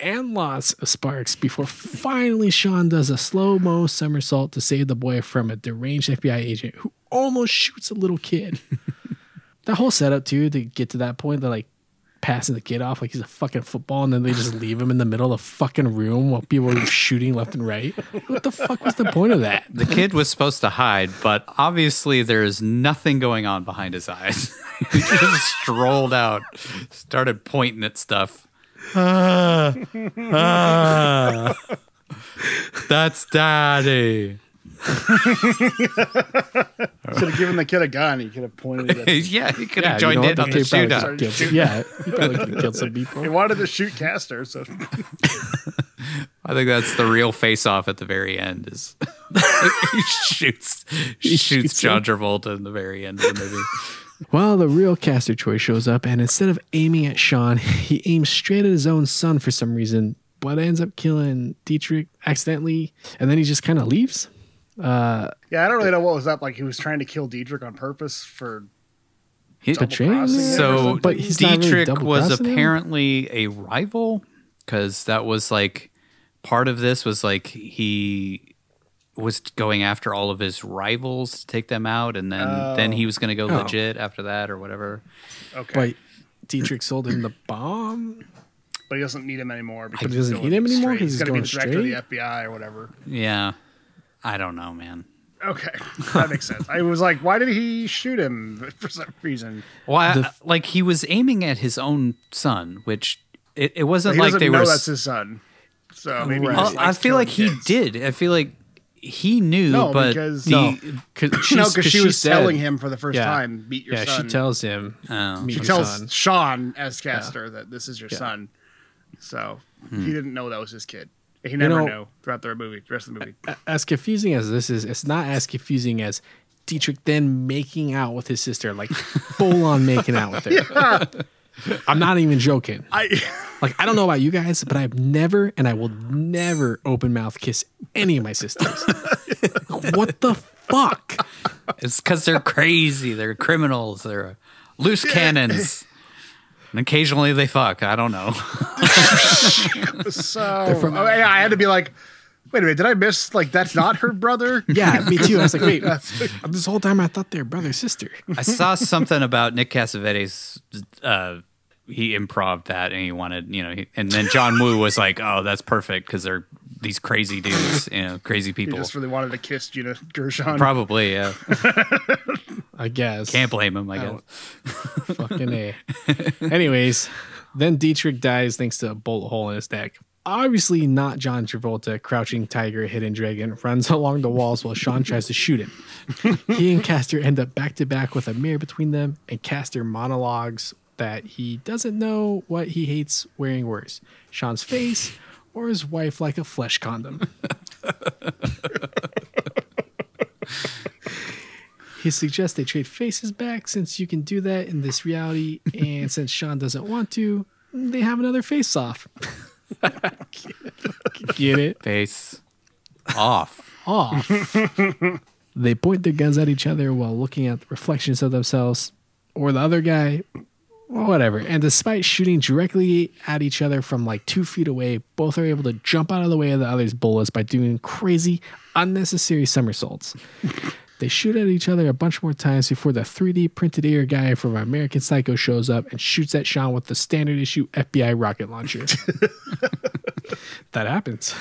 and lots of sparks before finally Sean does a slow mo somersault to save the boy from a deranged FBI agent who almost shoots a little kid. that whole setup, too, to get to that point, they're like passing the kid off like he's a fucking football, and then they just leave him in the middle of the fucking room while people are shooting left and right. What the fuck was the point of that? the kid was supposed to hide, but obviously there's nothing going on behind his eyes. he just strolled out, started pointing at stuff. Ah, ah, that's daddy. Should have given the kid a gun. He could have pointed it. At yeah, he could Yeah, have you joined know in what? on The the kid shootout. started shooting. Yeah, he probably could have killed some people. He wanted to shoot Castor, so I think that's the real face off at the very end. Is he shoots He shoots shoots John. Travolta in the very end of the movie. Well, the real Castor Troy shows up, and instead of aiming at Sean, he aims straight at his own son for some reason, but ends up killing Dietrich accidentally, and then he just kind of leaves. Uh, yeah, I don't really know what was up. Like he was trying to kill Dietrich on purpose for He- betraying him? crossing him or So? But he's not really Dietrich was crossing him? apparently a rival because that was like part of this was like he was going after all of his rivals to take them out, and then then he was going to go Oh. legit after that or whatever. okay, but Dietrich sold him the bomb. but he doesn't need him anymore. Because But he doesn't he's need going him anymore straight. 'cause He's he's going to be the director straight? of the FBI or whatever. Yeah, I don't know, man. Okay, that makes sense. I was like, why did he shoot him for some reason? Well, I- like he was aiming at his own son, which it, it wasn't he like doesn't they know were. that's his son. So maybe he Well, just I feel like he kids. did. I feel like he knew, No, but because- the- No, because No, 'cause she was telling him for the first time, "Meet your yeah, son." she tells him. Oh. She tells son." Sean as caster that this is your Yeah. son. So Hmm. he didn't know that was his kid. He You never know- knew throughout the movie, the rest of the movie. as confusing as this is, it's not as confusing as Dietrich then making out with his sister, like full on making out with her. I'm not even joking. I like I don't know about you guys, but I've never and I will never open mouth kiss any of my sisters. what the fuck? it's because they're crazy. They're criminals. They're loose cannons. And occasionally they fuck. I don't know. so oh, yeah, I had to be like, wait a minute, did I miss like that's not her brother? Yeah, me too. I was like, wait, That's- this whole time I thought they were brother sister. I saw something about Nick Cassavetes. Uh, he improved that, and he wanted, you know, he, and then John Woo was like, "Oh, that's perfect because they're these crazy dudes, you know, crazy he people." just really wanted to kiss Gina Gershon. Probably, yeah. I guess. Can't blame him. I I guess. Fucking A. Anyways, then Dietrich dies thanks to a bullet hole in his neck. Obviously, not John Travolta, crouching tiger, hidden dragon, runs along the walls while Sean tries to shoot him. he and Castor end up back to back with a mirror between them, and Castor monologues that he doesn't know what he hates wearing worse Sean's face or his wife like a flesh condom. He suggests they trade faces back since you can do that in this reality, and since Sean doesn't want to, they have another face off. Get it? Face off. Off. they point their guns at each other while looking at the reflections of themselves or the other guy, or whatever. And despite shooting directly at each other from like two feet away, both are able to jump out of the way of the other's bullets by doing crazy, unnecessary somersaults. They shoot at each other a bunch more times before the 3D printed ear guy from American Psycho shows up and shoots at Sean with the standard issue FBI rocket launcher. that happens.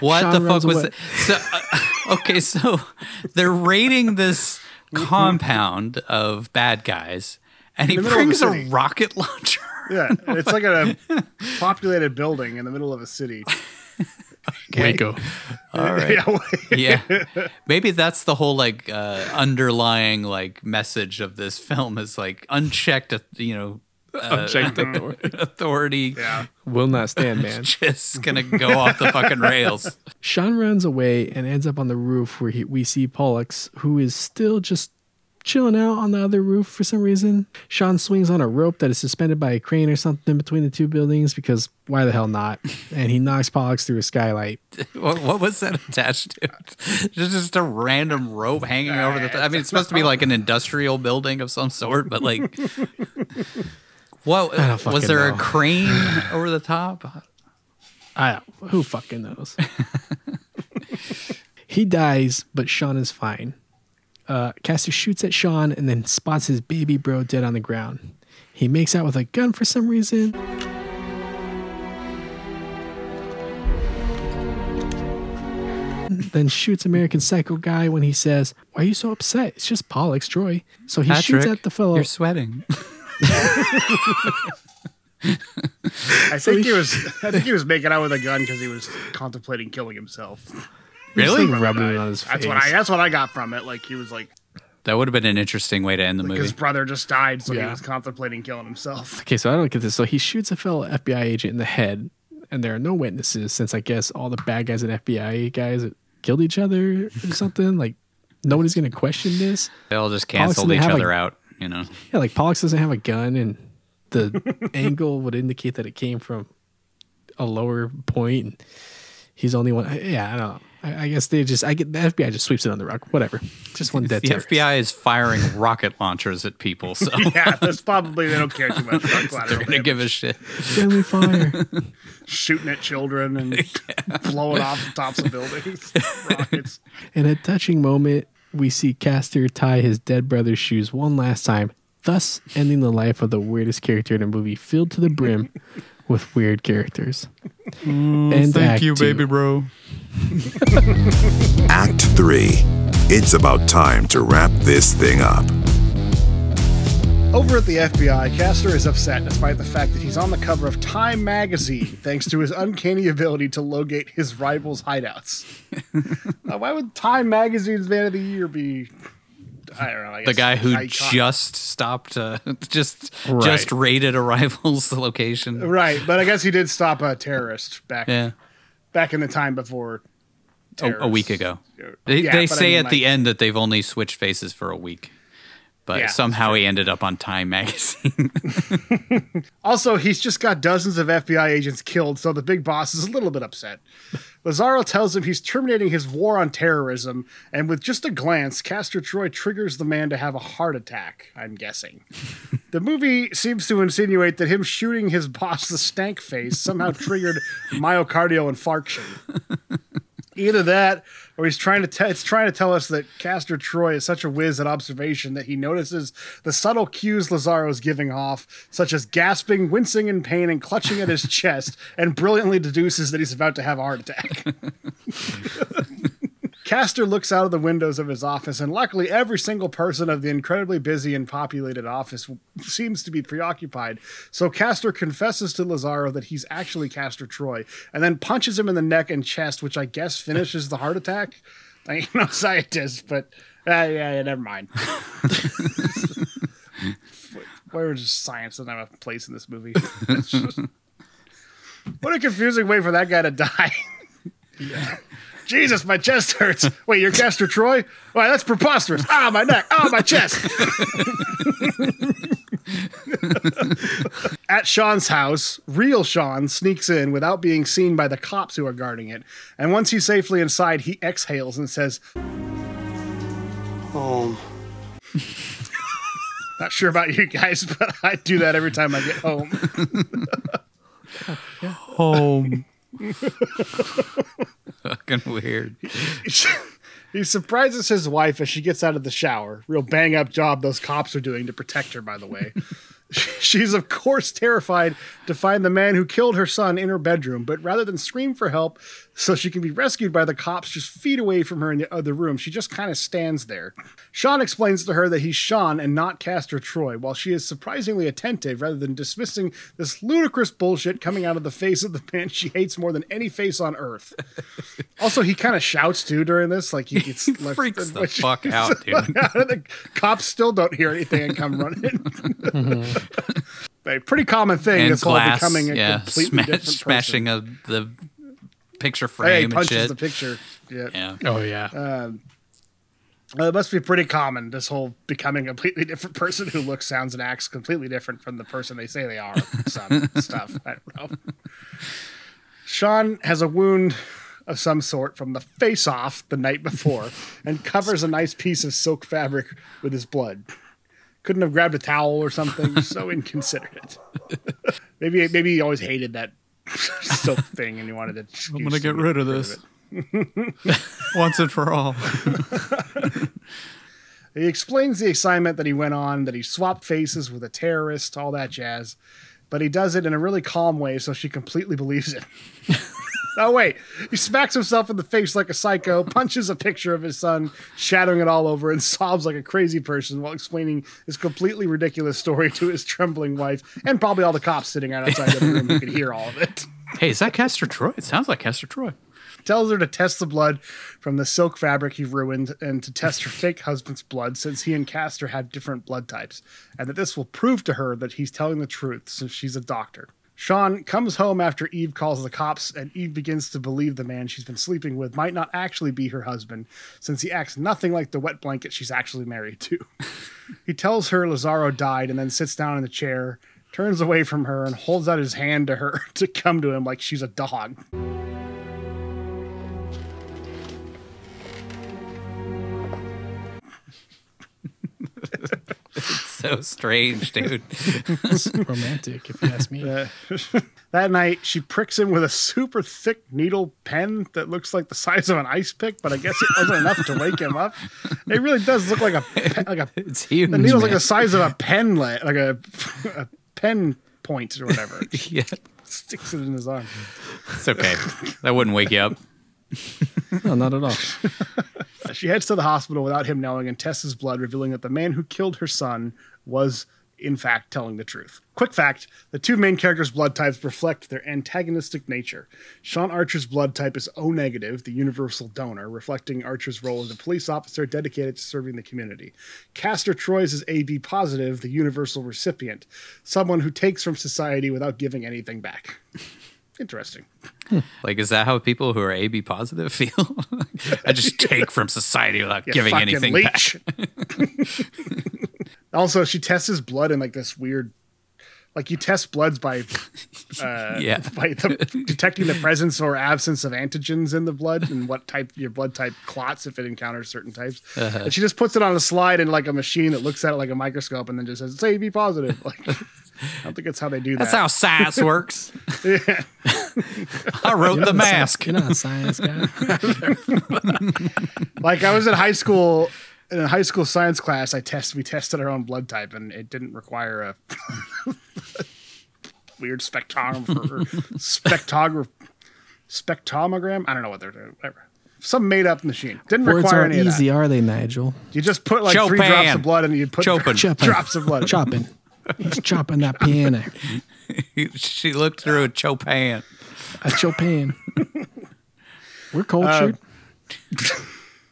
What Sean the fuck was away. that? So, uh, okay, so they're raiding this compound of bad guys, and he In the middle of brings a rocket launcher. Yeah, it's like a populated building in the middle of a city. Waco. All right. Yeah, yeah. Maybe that's the whole like uh, underlying like message of this film is like unchecked, you know, uh, authority. authority. Yeah. Will not stand, man. Just gonna go off the fucking rails. Sean runs away and ends up on the roof where he, we see Pollux, who is still just chilling out on the other roof for some reason. Sean swings on a rope that is suspended by a crane or something between the two buildings because why the hell not? And he knocks Pollux through a skylight. What, what was that attached to? Just just a random rope hanging over the. I mean, it's supposed to be like an industrial building of some sort, but like, what was there know. a crane over the top? I who fucking knows? he dies, but Sean is fine. Uh, Castor shoots at Sean and then spots his baby bro dead on the ground. He makes out with a gun for some reason. then shoots American Psycho guy when he says, "Why are you so upset? It's just Pollux, Troy." So he shoots at the fellow. You're sweating. I think he was. I think he was making out with a gun because he was contemplating killing himself. Really? Rubbing it on his face. That's what I. That's what I got from it. Like he was like, That would have been an interesting way to end the like movie. his brother just died, so he was contemplating killing himself. Okay, so I don't get this. So he shoots a fellow FBI agent in the head, and there are no witnesses since I guess all the bad guys and FBI guys killed each other or something. Like nobody's gonna question this. They all just Pollux canceled each other like- out. You know. Yeah, like Pollux doesn't have a gun, and the angle would indicate that it came from a lower point. And he's only one. Yeah, I don't know. I, I guess they just. I get the FBI just sweeps it on the rug. Whatever. Just one dead The terrorist. FBI is firing rocket launchers at people, so yeah, that's probably they don't care too much about they're collateral gonna damage. give a shit. Friendly fire. shooting at children and blowing off the tops of buildings. Rockets. In a touching moment, we see Castor tie his dead brother's shoes one last time, thus ending the life of the weirdest character in a movie filled to the brim with weird characters. Mm, And thank you, Two. baby bro. Act 3. It's about time to wrap this thing up. Over at the FBI, Castor is upset despite the fact that he's on the cover of Time magazine thanks to his uncanny ability to locate his rivals' hideouts. Uh, why would Time magazine's Man of the Year be? I don't know. I The guy who icon- just stopped, uh, just Right. just raided a rival's location. right, but I guess he did stop a terrorist back Yeah. back in the time before A, a week ago. They, Yeah, they but I say mean, at the end that they've only switched faces for a week, but Yeah, somehow he ended up on Time magazine. Also, he's just got dozens of FBI agents killed, so the big boss is a little bit upset. Lazarro tells him he's terminating his war on terrorism, and with just a glance, Castor Troy triggers the man to have a heart attack, I'm guessing. the movie seems to insinuate that him shooting his boss, the stank face, somehow triggered myocardial infarction. Either that, or he's trying to te- it's trying to tell us that Castor Troy is such a whiz at observation that he notices the subtle cues Lazarro is giving off, such as gasping, wincing in pain, and clutching at his chest, and brilliantly deduces that he's about to have a heart attack. Castor looks out of the windows of his office, and luckily, every single person of the incredibly busy and populated office seems to be preoccupied. So, Castor confesses to Lazarro that he's actually Castor Troy, and then punches him in the neck and chest, which I guess finishes the heart attack. I ain't no scientist, but uh, yeah, yeah, never mind. Where just science doesn't have a place in this movie? Just- what a confusing way for that guy to die. yeah. Jesus, my chest hurts. Wait, you're Castor Troy? Why, that's preposterous. Ah, my neck. Ah, my chest. At Sean's house, real Sean sneaks in without being seen by the cops who are guarding it. And once he's safely inside, he exhales and says, Home. Not sure about you guys, but I do that every time I get home. Home. Fucking weird. he surprises his wife as she gets out of the shower. Real bang up job those cops are doing to protect her, by the way. She's, of course, terrified to find the man who killed her son in her bedroom, but rather than scream for help so she can be rescued by the cops just feet away from her in the other room, she just kind of stands there. Sean explains to her that he's Sean and not Castor Troy, while she is surprisingly attentive rather than dismissing this ludicrous bullshit coming out of the face of the man she hates more than any face on earth. Also, he kind of shouts too during this, like he gets left, freaks the which- fuck out, dude. the cops still don't hear anything and come running. Mm-hmm. a pretty common thing. and this whole glass, becoming a yeah, completely sma- different person. smashing a, the picture Hey, frame he and punches shit. the picture. Yeah. Yeah. Oh yeah. Um, uh, it must be pretty common. This whole becoming a completely different person who looks, sounds, and acts completely different from the person they say they are. Some stuff. I don't know. Sean has a wound of some sort from the face off the night before and covers a nice piece of silk fabric with his blood. Couldn't have grabbed a towel or something. So inconsiderate. maybe maybe he always hated that silk thing and he wanted to. I'm gonna get rid of this once and for all. He explains the assignment that he went on, that he swapped faces with a terrorist, all that jazz. But he does it in a really calm way, so she completely believes it. Oh, wait. He smacks himself in the face like a psycho, punches a picture of his son, shattering it all over, and sobs like a crazy person while explaining this completely ridiculous story to his trembling wife and probably all the cops sitting out outside the room who could hear all of it. Hey, is that Castor Troy? It sounds like Castor Troy. tells her to test the blood from the silk fabric he ruined and to test her fake husband's blood since he and Castor have different blood types, and that this will prove to her that he's telling the truth since she's a doctor. Sean comes home after Eve calls the cops, and Eve begins to believe the man she's been sleeping with might not actually be her husband, since he acts nothing like the wet blanket she's actually married to. he tells her Lazarro died and then sits down in the chair, turns away from her, and holds out his hand to her to come to him like she's a dog. So strange, dude. Romantic, if you ask me. that night, she pricks him with a super thick needle pen that looks like the size of an ice pick, but I guess it wasn't enough to wake him up. It really does look like a pe- like a. It's huge. The needle's like the size of a pen, la- like a, a pen point or whatever. yeah, Sticks it in his arm. it's okay. that wouldn't wake you up. No, not at all. She heads to the hospital without him knowing and tests his blood, revealing that the man who killed her son was, in fact, telling the truth. Quick fact the two main characters' blood types reflect their antagonistic nature. Sean Archer's blood type is O negative, the universal donor, reflecting Archer's role as a police officer dedicated to serving the community. Castor Troy's is AB positive, the universal recipient, someone who takes from society without giving anything back. Interesting. Like, is that how people who are AB positive feel? I just take from society without You giving anything leech. back. Also, she tests his blood in like this weird, like you test bloods by, uh, Yeah. by the, detecting the presence or absence of antigens in the blood and what type your blood type clots if it encounters certain types. Uh-huh. And she just puts it on a slide in like a machine that looks at it like a microscope and then just says it's AB positive. Like, I don't think that's how they do That's that. That's how science works. yeah. I wrote You're the not a mask. You're not a science guy. Like I was in high school. In a high school science class, I test we tested our own blood type, and it didn't require a weird spectrometer, spectrograph, spectromogram. I don't know what they're doing. Whatever, some made up machine didn't Words require aren't any of easy, that. are they, Nigel? You just put like three drops of blood, and you put Chopin. Chopping. drops of blood. Chopping. He's chopping that piano. she looked through a Chopin. A Chopin. We're cultured. Uh,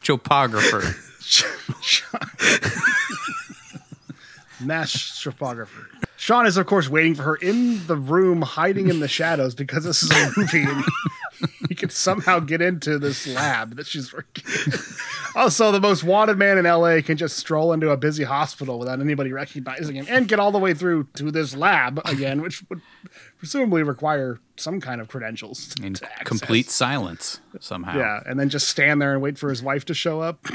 Chopographer. Mass topographer. Sean is, of course, waiting for her in the room, hiding in the shadows because this is a movie and he can somehow get into this lab that she's working in. Also, the most wanted man in LA can just stroll into a busy hospital without anybody recognizing him and get all the way through to this lab again, which would presumably require some kind of credentials In to access. complete silence somehow. Yeah, and then just stand there and wait for his wife to show up.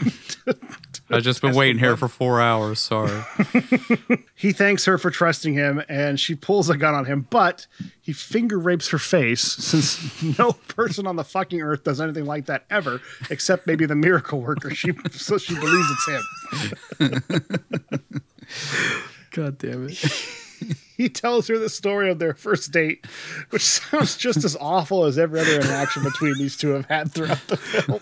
I've just been waiting here for four hours. Sorry. He thanks her for trusting him, and she pulls a gun on him, but he finger rapes her face since no person on the fucking earth does anything like that ever, except maybe the miracle worker. She so she believes it's him. God damn it. He tells her the story of their first date, which sounds just as awful as every other interaction between these two have had throughout the film.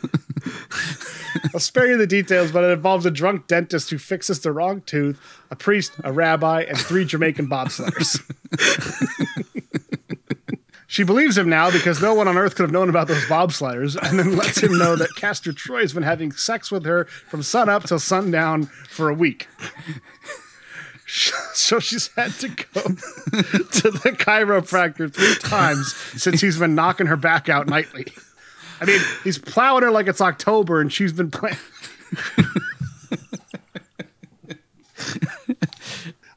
I'll spare you the details, but it involves a drunk dentist who fixes the wrong tooth, a priest, a rabbi, and three Jamaican bobsledders. She believes him now because no one on earth could have known about those bobsledders, and then lets him know that Castor Troy has been having sex with her from sun up till sundown for a week. So she's had to go to the chiropractor three times since he's been knocking her back out nightly. I mean, he's plowing her like it's October, and she's been playing.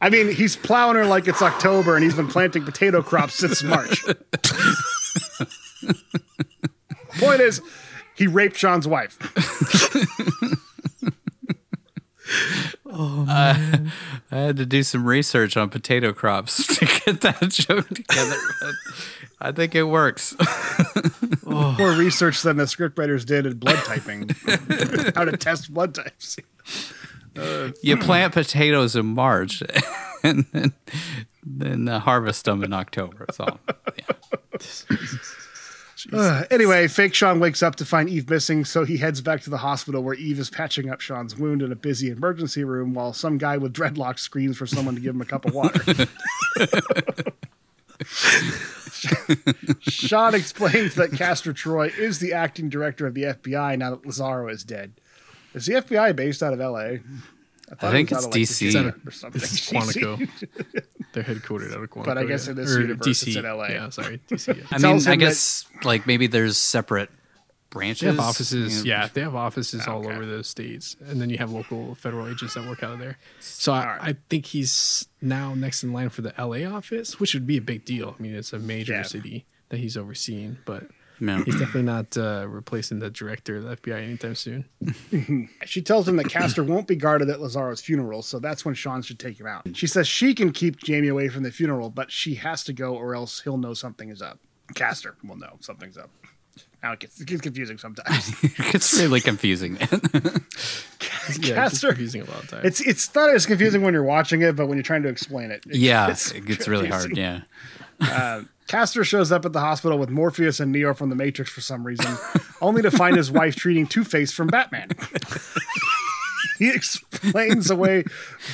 I mean, he's plowing her like it's October, and he's been planting potato crops since March. Point is, he raped Sean's wife. I had to do some research on potato crops to get that joke together. But I think it works. More research than the scriptwriters did in blood typing. How to test blood types. you plant potatoes in March and then, then uh, harvest them in October. That's all. Uh, anyway, fake Sean wakes up to find Eve missing, so he heads back to the hospital where Eve is patching up Sean's wound in a busy emergency room while some guy with dreadlocks screams for someone to give him a cup of water. Sean explains that Castor Troy is the acting director of the FBI now that Lazarro is dead. Is the FBI based out of LA? Thought it think it's out of, like, DC. Or something. This is Quantico. They're headquartered out of Quantico. But I guess yeah. in this Or universe, it's in LA. Yeah, sorry, DC. Yeah. I mean, I guess like maybe there's separate branches. They have offices. you know. Yeah, they have offices ah, all Okay. over the states, and then you have local federal agents that work out of there. So I, I think he's now next in line for the LA office, which would be a big deal. I mean, it's a major Yeah. city that he's overseeing, but Yeah. he's definitely not uh, replacing the director of the FBI anytime soon. She tells him that Castor won't be guarded at Lazarro's funeral, so that's when Sean should take him out. She says she can keep Jamie away from the funeral, but she has to go or else he'll know something is up. Castor will know something's up. Now it gets, it gets confusing sometimes. it's really confusing, man. it's Castor, confusing a lot of times. It's it's not as confusing when you're watching it, but when you're trying to explain it, it Yeah, gets it gets really hard. Yeah. Uh, Castor shows up at the hospital with Morpheus and Neo from the Matrix for some reason, only to find his wife treating Two Face from Batman. he explains away,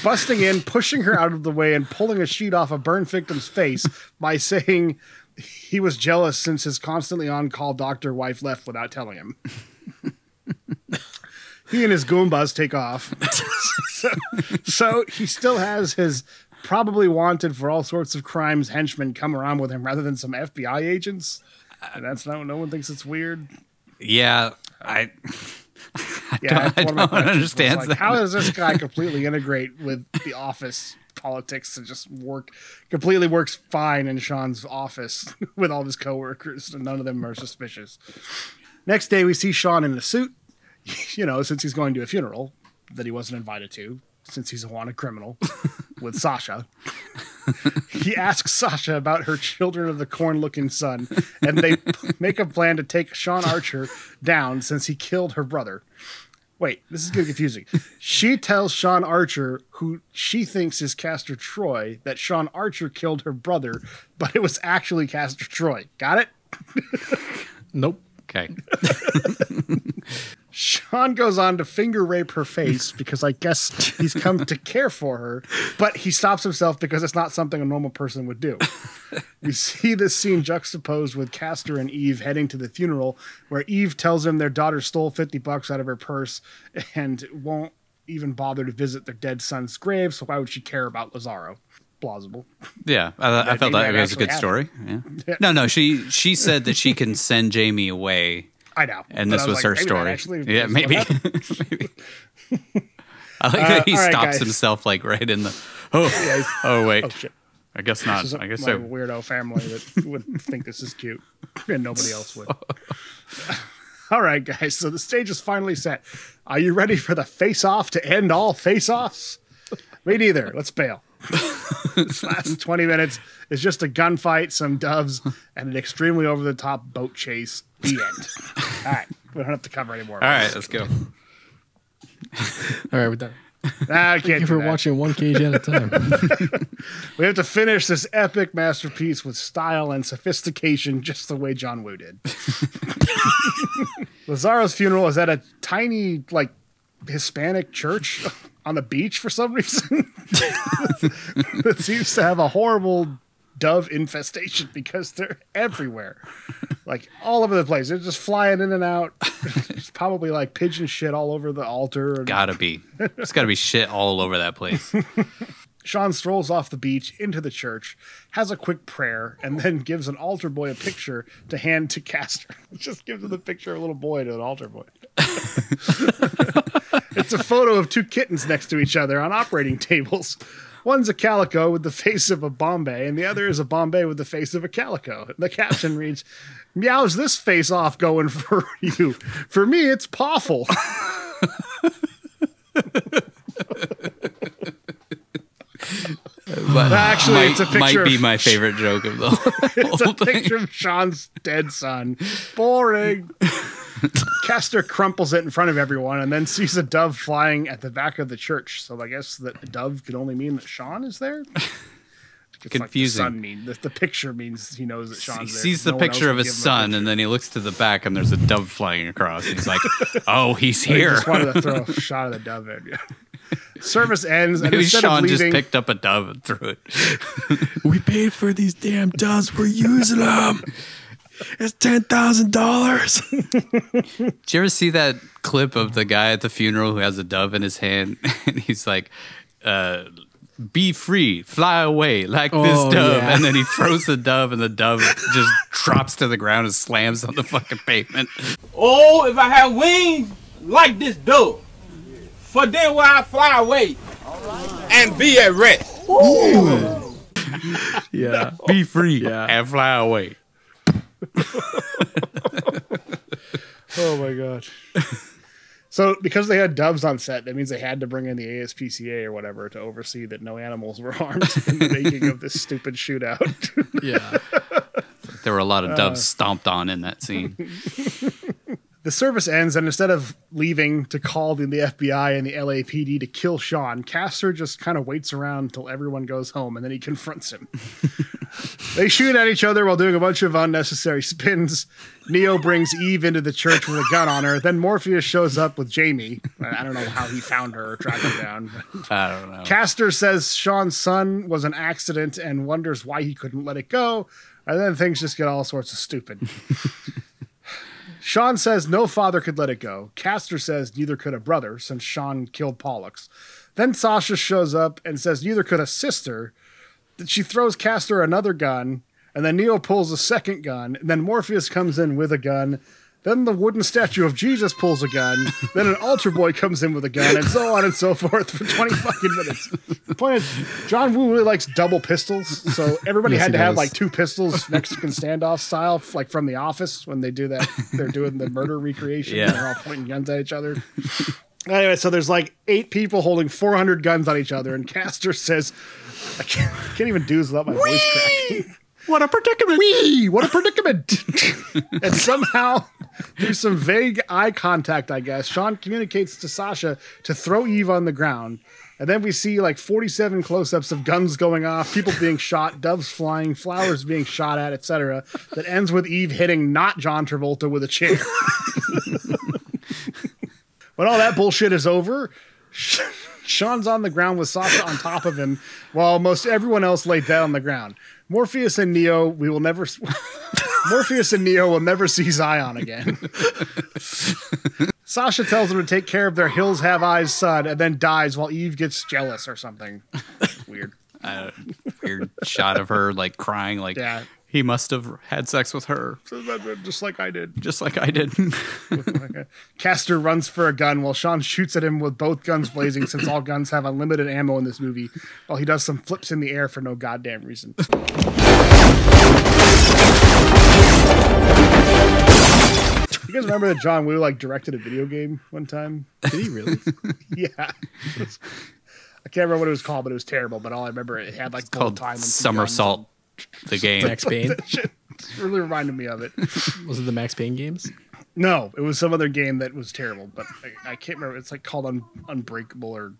busting in, pushing her out of the way, and pulling a sheet off a burn victim's face by saying he was jealous since his constantly on call doctor wife left without telling him. he and his Goombas take off. so, so he still has his probably wanted for all sorts of crimes henchmen come around with him rather than some FBI agents. And that's not no one thinks it's weird. Yeah. I. I Yeah, don't, that's one of my I don't understand like, that. How does this guy completely integrate with the office politics and just work completely works fine in Sean's office with all his coworkers and none of them are suspicious. Next day we see Sean in a suit, you know, since he's going to a funeral that he wasn't invited to, since he's a wanted criminal with Sasha. he asks Sasha about her children of the corn looking son, and they make a plan to take Sean Archer down since he killed her brother. Wait, this is getting confusing. She tells Sean Archer, who she thinks is Castor Troy, that Sean Archer killed her brother, but it was actually Castor Troy. Got it? nope. Okay. Sean goes on to finger rape her face because I guess he's come to care for her, but he stops himself because it's not something a normal person would do. We see this scene juxtaposed with Castor and Eve heading to the funeral, where Eve tells him their daughter stole 50 bucks out of her purse and won't even bother to visit their dead son's grave, so why would she care about Lazarro? Plausible. Yeah, I, I felt that that was a good story. Yeah. No, no, she she said that she can send Jamie away. I know, and this was, was her like, maybe story. actually yeah, maybe. maybe. I like Uh, that he all right, stops guys. himself like right in the. Oh, Yeah, oh wait. oh, shit. I guess not. I guess my so. weirdo family that would think this is cute, and nobody else would. all right, guys. So the stage is finally set. Are you ready for the face-off to end all face-offs? Me neither. Let's bail. This last twenty minutes is just a gunfight, some doves, and an extremely over-the-top boat chase. The end. All right, we don't have to cover anymore. All right, let's go. All right, we're done. Nah, I Thank can't you do for that. watching one cage at a time. We have to finish this epic masterpiece with style and sophistication, just the way John Woo did. Lazarro's funeral is at a tiny, like, Hispanic church on the beach for some reason. that seems to have a horrible dove infestation because they're everywhere, like all over the place. They're just flying in and out. It's probably like pigeon shit all over the altar. And Gotta be. It's gotta be shit all over that place. Sean strolls off the beach into the church, has a quick prayer, and then gives an altar boy a picture to hand to Castor. Just gives him the picture of a little boy to an altar boy. It's a photo of two kittens next to each other on operating tables. One's a calico with the face of a Bombay, and the other is a Bombay with the face of a calico. The caption reads, Meow's this face off going for you? For me, it's pawful. But Actually, might, it's a picture might be of- my favorite joke of the whole it's a thing. picture of Sean's dead son. Boring. Castor crumples it in front of everyone and then sees a dove flying at the back of the church. So I guess that a dove could only mean that Sean is there. It's Confusing. Like the, mean, the, the picture means he knows that Sean's He there. sees No the picture of his son, and then he looks to the back, and there's a dove flying across. He's like, "Oh, he's. He here." just wanted to throw a shot of the dove in. Yeah. Service ends, and Maybe instead Sean of just picked up a dove and threw it. We paid for these damn doves. We're using them. It's ten thousand dollars. Did you ever see that clip of the guy at the funeral who has a dove in his hand, and he's like, uh, "Be free, fly away like this Oh, dove," yeah. and then he throws the dove, and the dove just drops to the ground and slams on the fucking pavement. Oh, if I had wings like this dove, for then will I fly away and be at rest. yeah. Be free Yeah. and fly away. Oh my god. So because they had doves on set, that means they had to bring in the ASPCA or whatever to oversee that no animals were harmed in the making of this stupid shootout. Yeah. There were a lot of doves Uh. stomped on in that scene. The service ends, and instead of leaving to call the, the FBI and the LAPD to kill Sean, Castor just kind of waits around until everyone goes home, and then he confronts him. they shoot at each other while doing a bunch of unnecessary spins. Neo brings Eve into the church with a gun on her. Then Morpheus shows up with Jamie. I don't know how he found her or tracked her down. I don't know. Castor says Sean's son was an accident and wonders why he couldn't let it go. And then things just get all sorts of stupid. Sean says no father could let it go. Castor says neither could a brother since Sean killed Pollux. Then Sasha shows up and says neither could a sister. Then she throws Castor another gun, and then Neo pulls a second gun, and then Morpheus comes in with a gun. Then the wooden statue of Jesus pulls a gun. then an altar boy comes in with a gun, and so on and so forth for 20 fucking minutes. The point is, John Woo really likes double pistols, so everybody Yes, had to have does. like two pistols, Mexican standoff style, like from The Office when they do that. They're doing the murder recreation. Yeah. And they're all pointing guns at each other. Anyway, so there's like eight people holding 400 guns on each other, and Castor says, I can't, I can't even do this without my voice cracking. What a predicament! Wee! What a predicament! and somehow, through some vague eye contact, I guess, Sean communicates to Sasha to throw Eve on the ground. And then we see like 47 close ups of guns going off, people being shot, doves flying, flowers being shot at, etc. That ends with Eve hitting not John Travolta with a chair. when all that bullshit is over, Sean's on the ground with Sasha on top of him, while most everyone else laid down on the ground. Morpheus and Neo, we will never. Morpheus and Neo will never see Zion again. Sasha tells them to take care of their Hills Have Eyes son, and then dies while Eve gets jealous or something. Weird. Uh, weird shot of her like crying, like Yeah. He must have had sex with her, Just like I did. just like I did. Castor runs for a gun while Sean shoots at him with both guns blazing, since all guns have unlimited ammo in this movie, while he does some flips in the air for no goddamn reason. You guys remember that John Woo like directed a video game one time? Did he really? yeah. I can't remember what it was called, but it was terrible. But all I remember it had like Called bullet time and Somersault, the game. Max Payne. guns. That shit really reminded me of it. Was it the Max Payne games? No, it was some other game that was terrible, but I, I can't remember. It's like called Un- Unbreakable or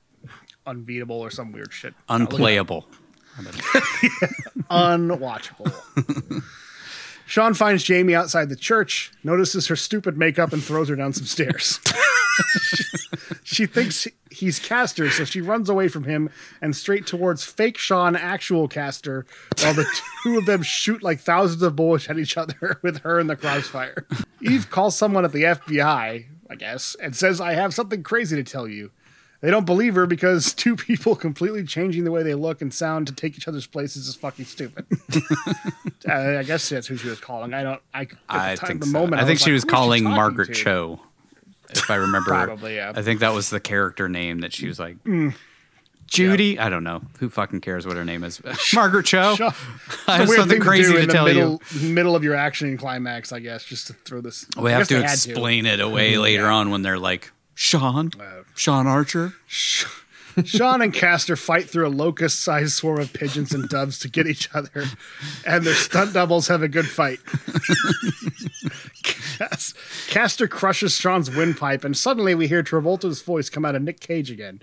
Unbeatable or some weird shit. Unplayable. Unwatchable. Sean finds Jamie outside the church, notices her stupid makeup, and throws her down some stairs. she thinks he's Castor, so she runs away from him and straight towards fake Sean, actual Castor, while the two of them shoot like thousands of bullets at each other with her in the crossfire. Eve calls someone at the FBI, I guess, and says, I have something crazy to tell you. They don't believe her because two people completely changing the way they look and sound to take each other's places is fucking stupid. Uh, I guess that's who she was calling. I don't. I, at the I time, think the so. moment. I think she like, was calling talking Margaret to?" Cho, if I remember. Probably, yeah. I think that was the character name that she was like. Judy, I don't know who fucking cares what her name is. Margaret Cho. Sure. I have something thing crazy to, in the tell middle, you. Middle of your action climax, I guess, just to throw this. We I have to explain it away later on when they're like Sean, Uh, Sean Archer. Sean and Castor fight through a locust-sized swarm of pigeons and doves to get each other, and their stunt doubles have a good fight. Cas- Castor crushes Sean's windpipe, and suddenly we hear Travolta's voice come out of Nick Cage again.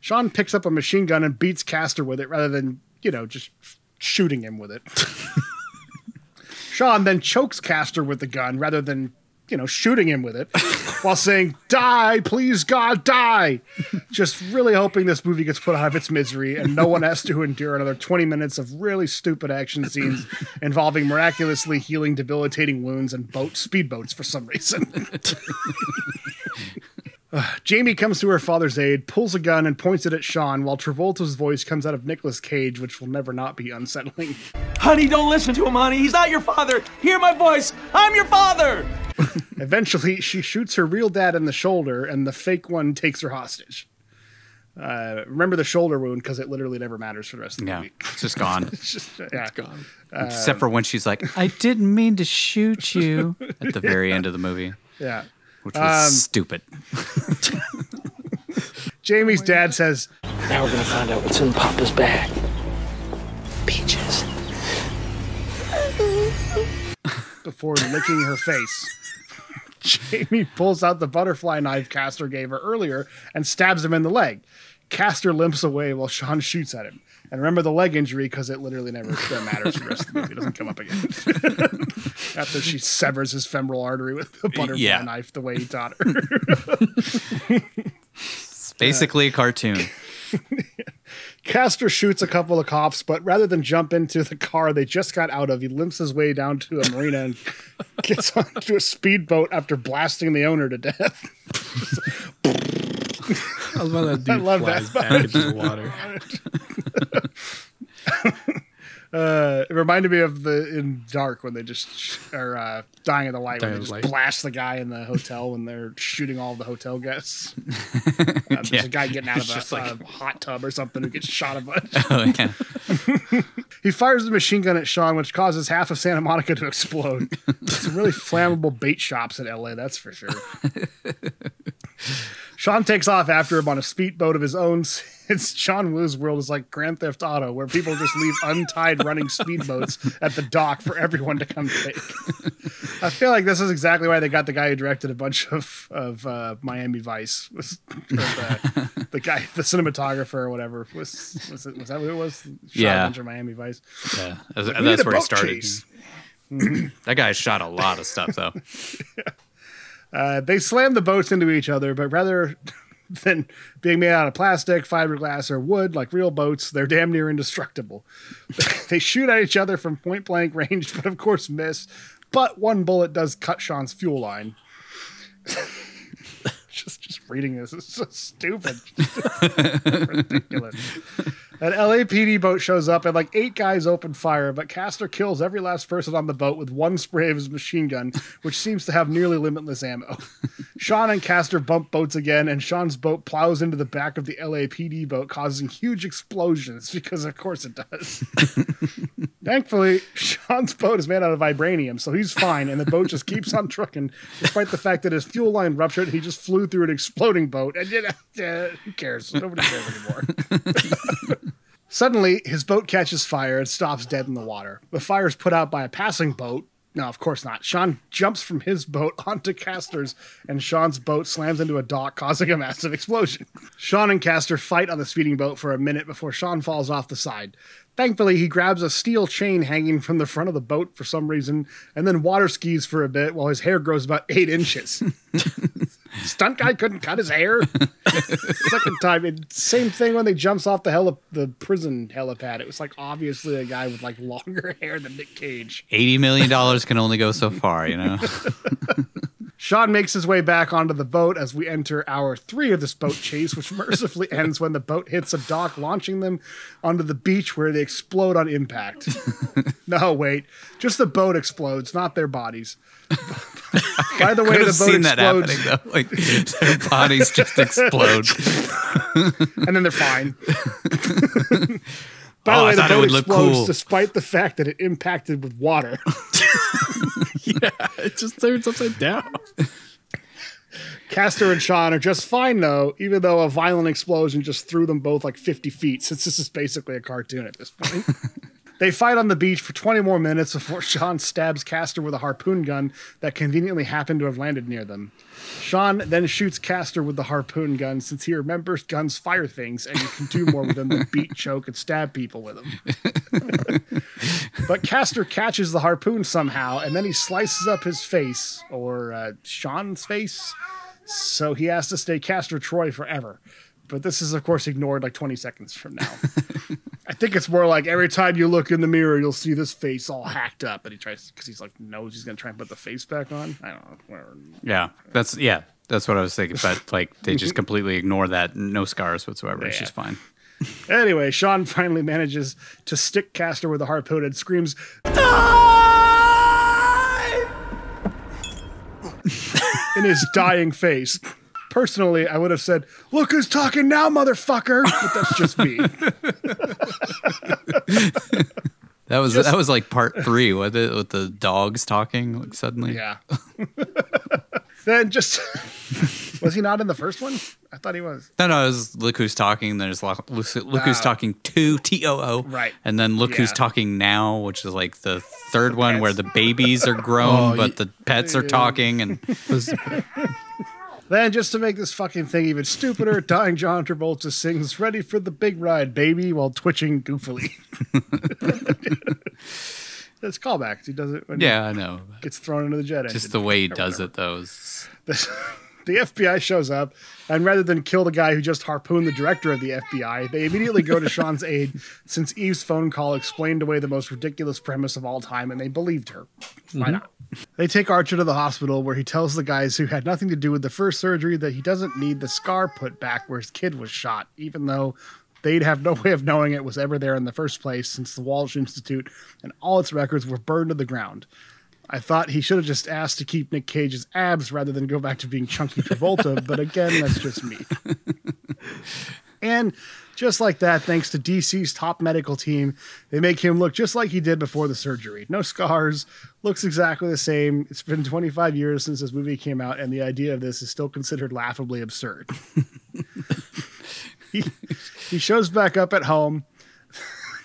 Sean picks up a machine gun and beats Castor with it rather than, you know, just shooting him with it. Sean then chokes Castor with the gun rather than, you know, shooting him with it while saying, Die, please, God, die. Just really hoping this movie gets put out of its misery and no one has to endure another 20 minutes of really stupid action scenes involving miraculously healing debilitating wounds and boat speedboats for some reason. Uh, Jamie comes to her father's aid, pulls a gun, and points it at Sean, while Travolta's voice comes out of Nicolas Cage, which will never not be unsettling. Honey, don't listen to him, honey. He's not your father. Hear my voice. I'm your father. Eventually, she shoots her real dad in the shoulder, and the fake one takes her hostage. Uh, remember the shoulder wound because it literally never matters for the rest of the Yeah, movie. it's just gone. It's just yeah, it's gone. Except for when she's like, I didn't mean to shoot you at the very end of the movie, yeah. Which was Um, stupid. Jamie's dad says, Now we're gonna find out what's in Papa's bag. Peaches. before licking her face. Jamie pulls out the butterfly knife Castor gave her earlier and stabs him in the leg. Castor limps away while Sean shoots at him. And remember the leg injury because it literally never matters for the rest of the movie. It doesn't come up again. After she severs his femoral artery with a butterfly Yeah. knife the way he taught her. It's basically a cartoon. Castor shoots a couple of cops, but rather than jump into the car they just got out of, he limps his way down to a marina and gets onto a speedboat after blasting the owner to death. I was about that I dude love flies that. back into the water. Uh, it reminded me of the in Dark when they just sh- are uh, dying of the light when they just light. blast the guy in the hotel when they're shooting all the hotel guests. Uh, there's Yeah. a guy getting out of a, like- a hot tub or something who gets shot a bunch. Oh yeah. He fires the machine gun at Sean, which causes half of Santa Monica to explode. Some really flammable bait shops in LA, that's for sure. Sean takes off after him on a speedboat of his own. Since John Woo's world is like Grand Theft Auto, where people just leave untied running speedboats at the dock for everyone to come take. I feel like this is exactly why they got the guy who directed a bunch of of uh, Miami Vice. Was, the, the guy, the cinematographer or whatever. Was was, it, was that what it was? Shot Yeah. a bunch of Miami Vice. Yeah, that's, that's where he started. that guy shot a lot of stuff though. Uh, they slam the boats into each other, but rather than being made out of plastic, fiberglass, or wood like real boats, they're damn near indestructible. they shoot at each other from point blank range, but of course miss. But one bullet does cut Sean's fuel line. just just reading this is so stupid. Ridiculous. An LAPD boat shows up and like eight guys open fire, but Castor kills every last person on the boat with one spray of his machine gun, which seems to have nearly limitless ammo. Sean and Castor bump boats again, and Sean's boat plows into the back of the LAPD boat, causing huge explosions because, of course, it does. Thankfully, Sean's boat is made out of vibranium, so he's fine, and the boat just keeps on trucking, despite the fact that his fuel line ruptured. He just flew through an exploding boat, and you know, uh, who cares? Nobody cares anymore. Suddenly, his boat catches fire and stops dead in the water. The fire is put out by a passing boat. No, of course not. Sean jumps from his boat onto Castor's, and Sean's boat slams into a dock, causing a massive explosion. Sean and Castor fight on the speeding boat for a minute before Sean falls off the side. Thankfully, he grabs a steel chain hanging from the front of the boat for some reason, and then water skis for a bit while his hair grows about eight inches. Stunt guy couldn't cut his hair. Second time, it, same thing when they jumps off the heli- the prison helipad. It was like obviously a guy with like longer hair than Nick Cage. Eighty million dollars can only go so far, you know. Sean makes his way back onto the boat as we enter hour three of this boat chase, which mercifully ends when the boat hits a dock, launching them onto the beach where they explode on impact. no, wait, just the boat explodes, not their bodies. By the way, the boat seen that explodes, happening though. Like their bodies just explode. and then they're fine. By Oh, the I way, the boat explodes cool. despite the fact that it impacted with water. yeah, it just turns upside down. Castor and Sean are just fine though, even though a violent explosion just threw them both like 50 feet, since this is basically a cartoon at this point. they fight on the beach for 20 more minutes before Sean stabs Castor with a harpoon gun that conveniently happened to have landed near them. Sean then shoots Castor with the harpoon gun since he remembers guns fire things and you can do more with them than beat, choke, and stab people with them. but Castor catches the harpoon somehow and then he slices up his face, or uh, Sean's face, so he has to stay Castor Troy forever. But this is, of course, ignored like 20 seconds from now. I think it's more like every time you look in the mirror, you'll see this face all hacked up, and he tries because he's like knows he's gonna try and put the face back on. I don't know. Whatever. Yeah, that's yeah, that's what I was thinking. But like they just completely ignore that, no scars whatsoever. It's Yeah. just fine. Anyway, Sean finally manages to stick Castor with a harpoon and screams, Die! in his dying face. Personally, I would have said, "Look who's talking now, motherfucker!" But that's just me. That was Just- that was like part three with it with the dogs talking like suddenly. Yeah. then just Was he not in the first one? I thought he was. No, no, it was look who's talking. There's look, look, look who's Ah. talking to T O O. Right. And then look who's talking now, which is like the third one where the babies are grown, Oh, but the pets are talking. And Then, just to make this fucking thing even stupider, dying John Travolta sings "Ready for the Big Ride, Baby" while twitching goofily. That's callbacks. He does it when yeah, I know. gets thrown into the jet engine. Just the way he does whatever. it, though. is- The, FBI shows up, and rather than kill the guy who just harpooned the director of the FBI, they immediately go to Sean's aid since Eve's phone call explained away the most ridiculous premise of all time, and they believed her. Why Mhm. not? They take Archer to the hospital where he tells the guys who had nothing to do with the first surgery that he doesn't need the scar put back where his kid was shot, even though they'd have no way of knowing it was ever there in the first place since the Walsh Institute and all its records were burned to the ground. I thought he should have just asked to keep Nick Cage's abs rather than go back to being chunky Travolta, but again, that's just me. And just like that, thanks to DC's top medical team, they make him look just like he did before the surgery. No scars, looks exactly the same. It's been 25 years since this movie came out, and the idea of this is still considered laughably absurd. he, he shows back up at home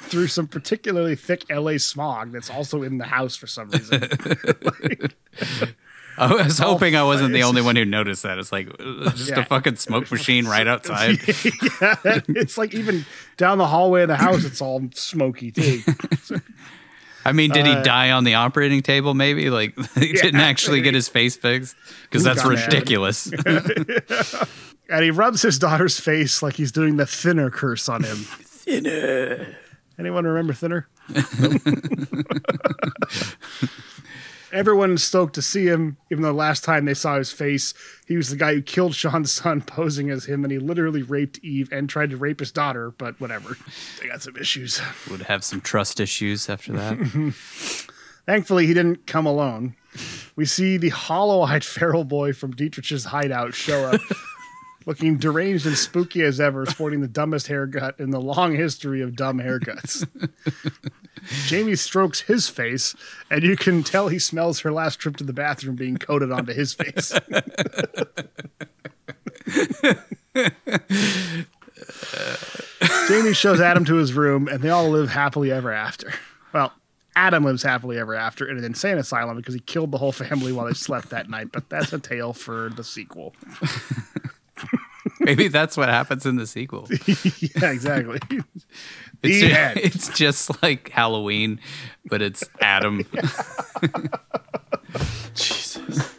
through some particularly thick LA smog that's also in the house for some reason. I was hoping I wasn't the only one who noticed that. It's like uh, just Yeah. a fucking smoke machine right outside. yeah, it's like even down the hallway of the house, it's all smoky too. I mean, did he Uh, die on the operating table? Maybe like he Yeah, didn't actually get his face fixed because Who that's got mad? ridiculous. and he rubs his daughter's face like he's doing the thinner curse on him. Thinner. Anyone remember thinner? Everyone's stoked to see him, even though last time they saw his face, he was the guy who killed Sean's son posing as him, and he literally raped Eve and tried to rape his daughter, but whatever. They got some issues. Would have some trust issues after that. Thankfully, he didn't come alone. We see the hollow eyed feral boy from Dietrich's hideout show up, looking deranged and spooky as ever, sporting the dumbest haircut in the long history of dumb haircuts. Jamie strokes his face, and you can tell he smells her last trip to the bathroom being coated onto his face. Jamie shows Adam to his room, and they all live happily ever after. Well, Adam lives happily ever after in an insane asylum because he killed the whole family while they slept that night, but that's a tale for the sequel. Maybe that's what happens in the sequel. yeah, exactly. It's, The ju- end. it's just like Halloween, but it's Adam. Jesus.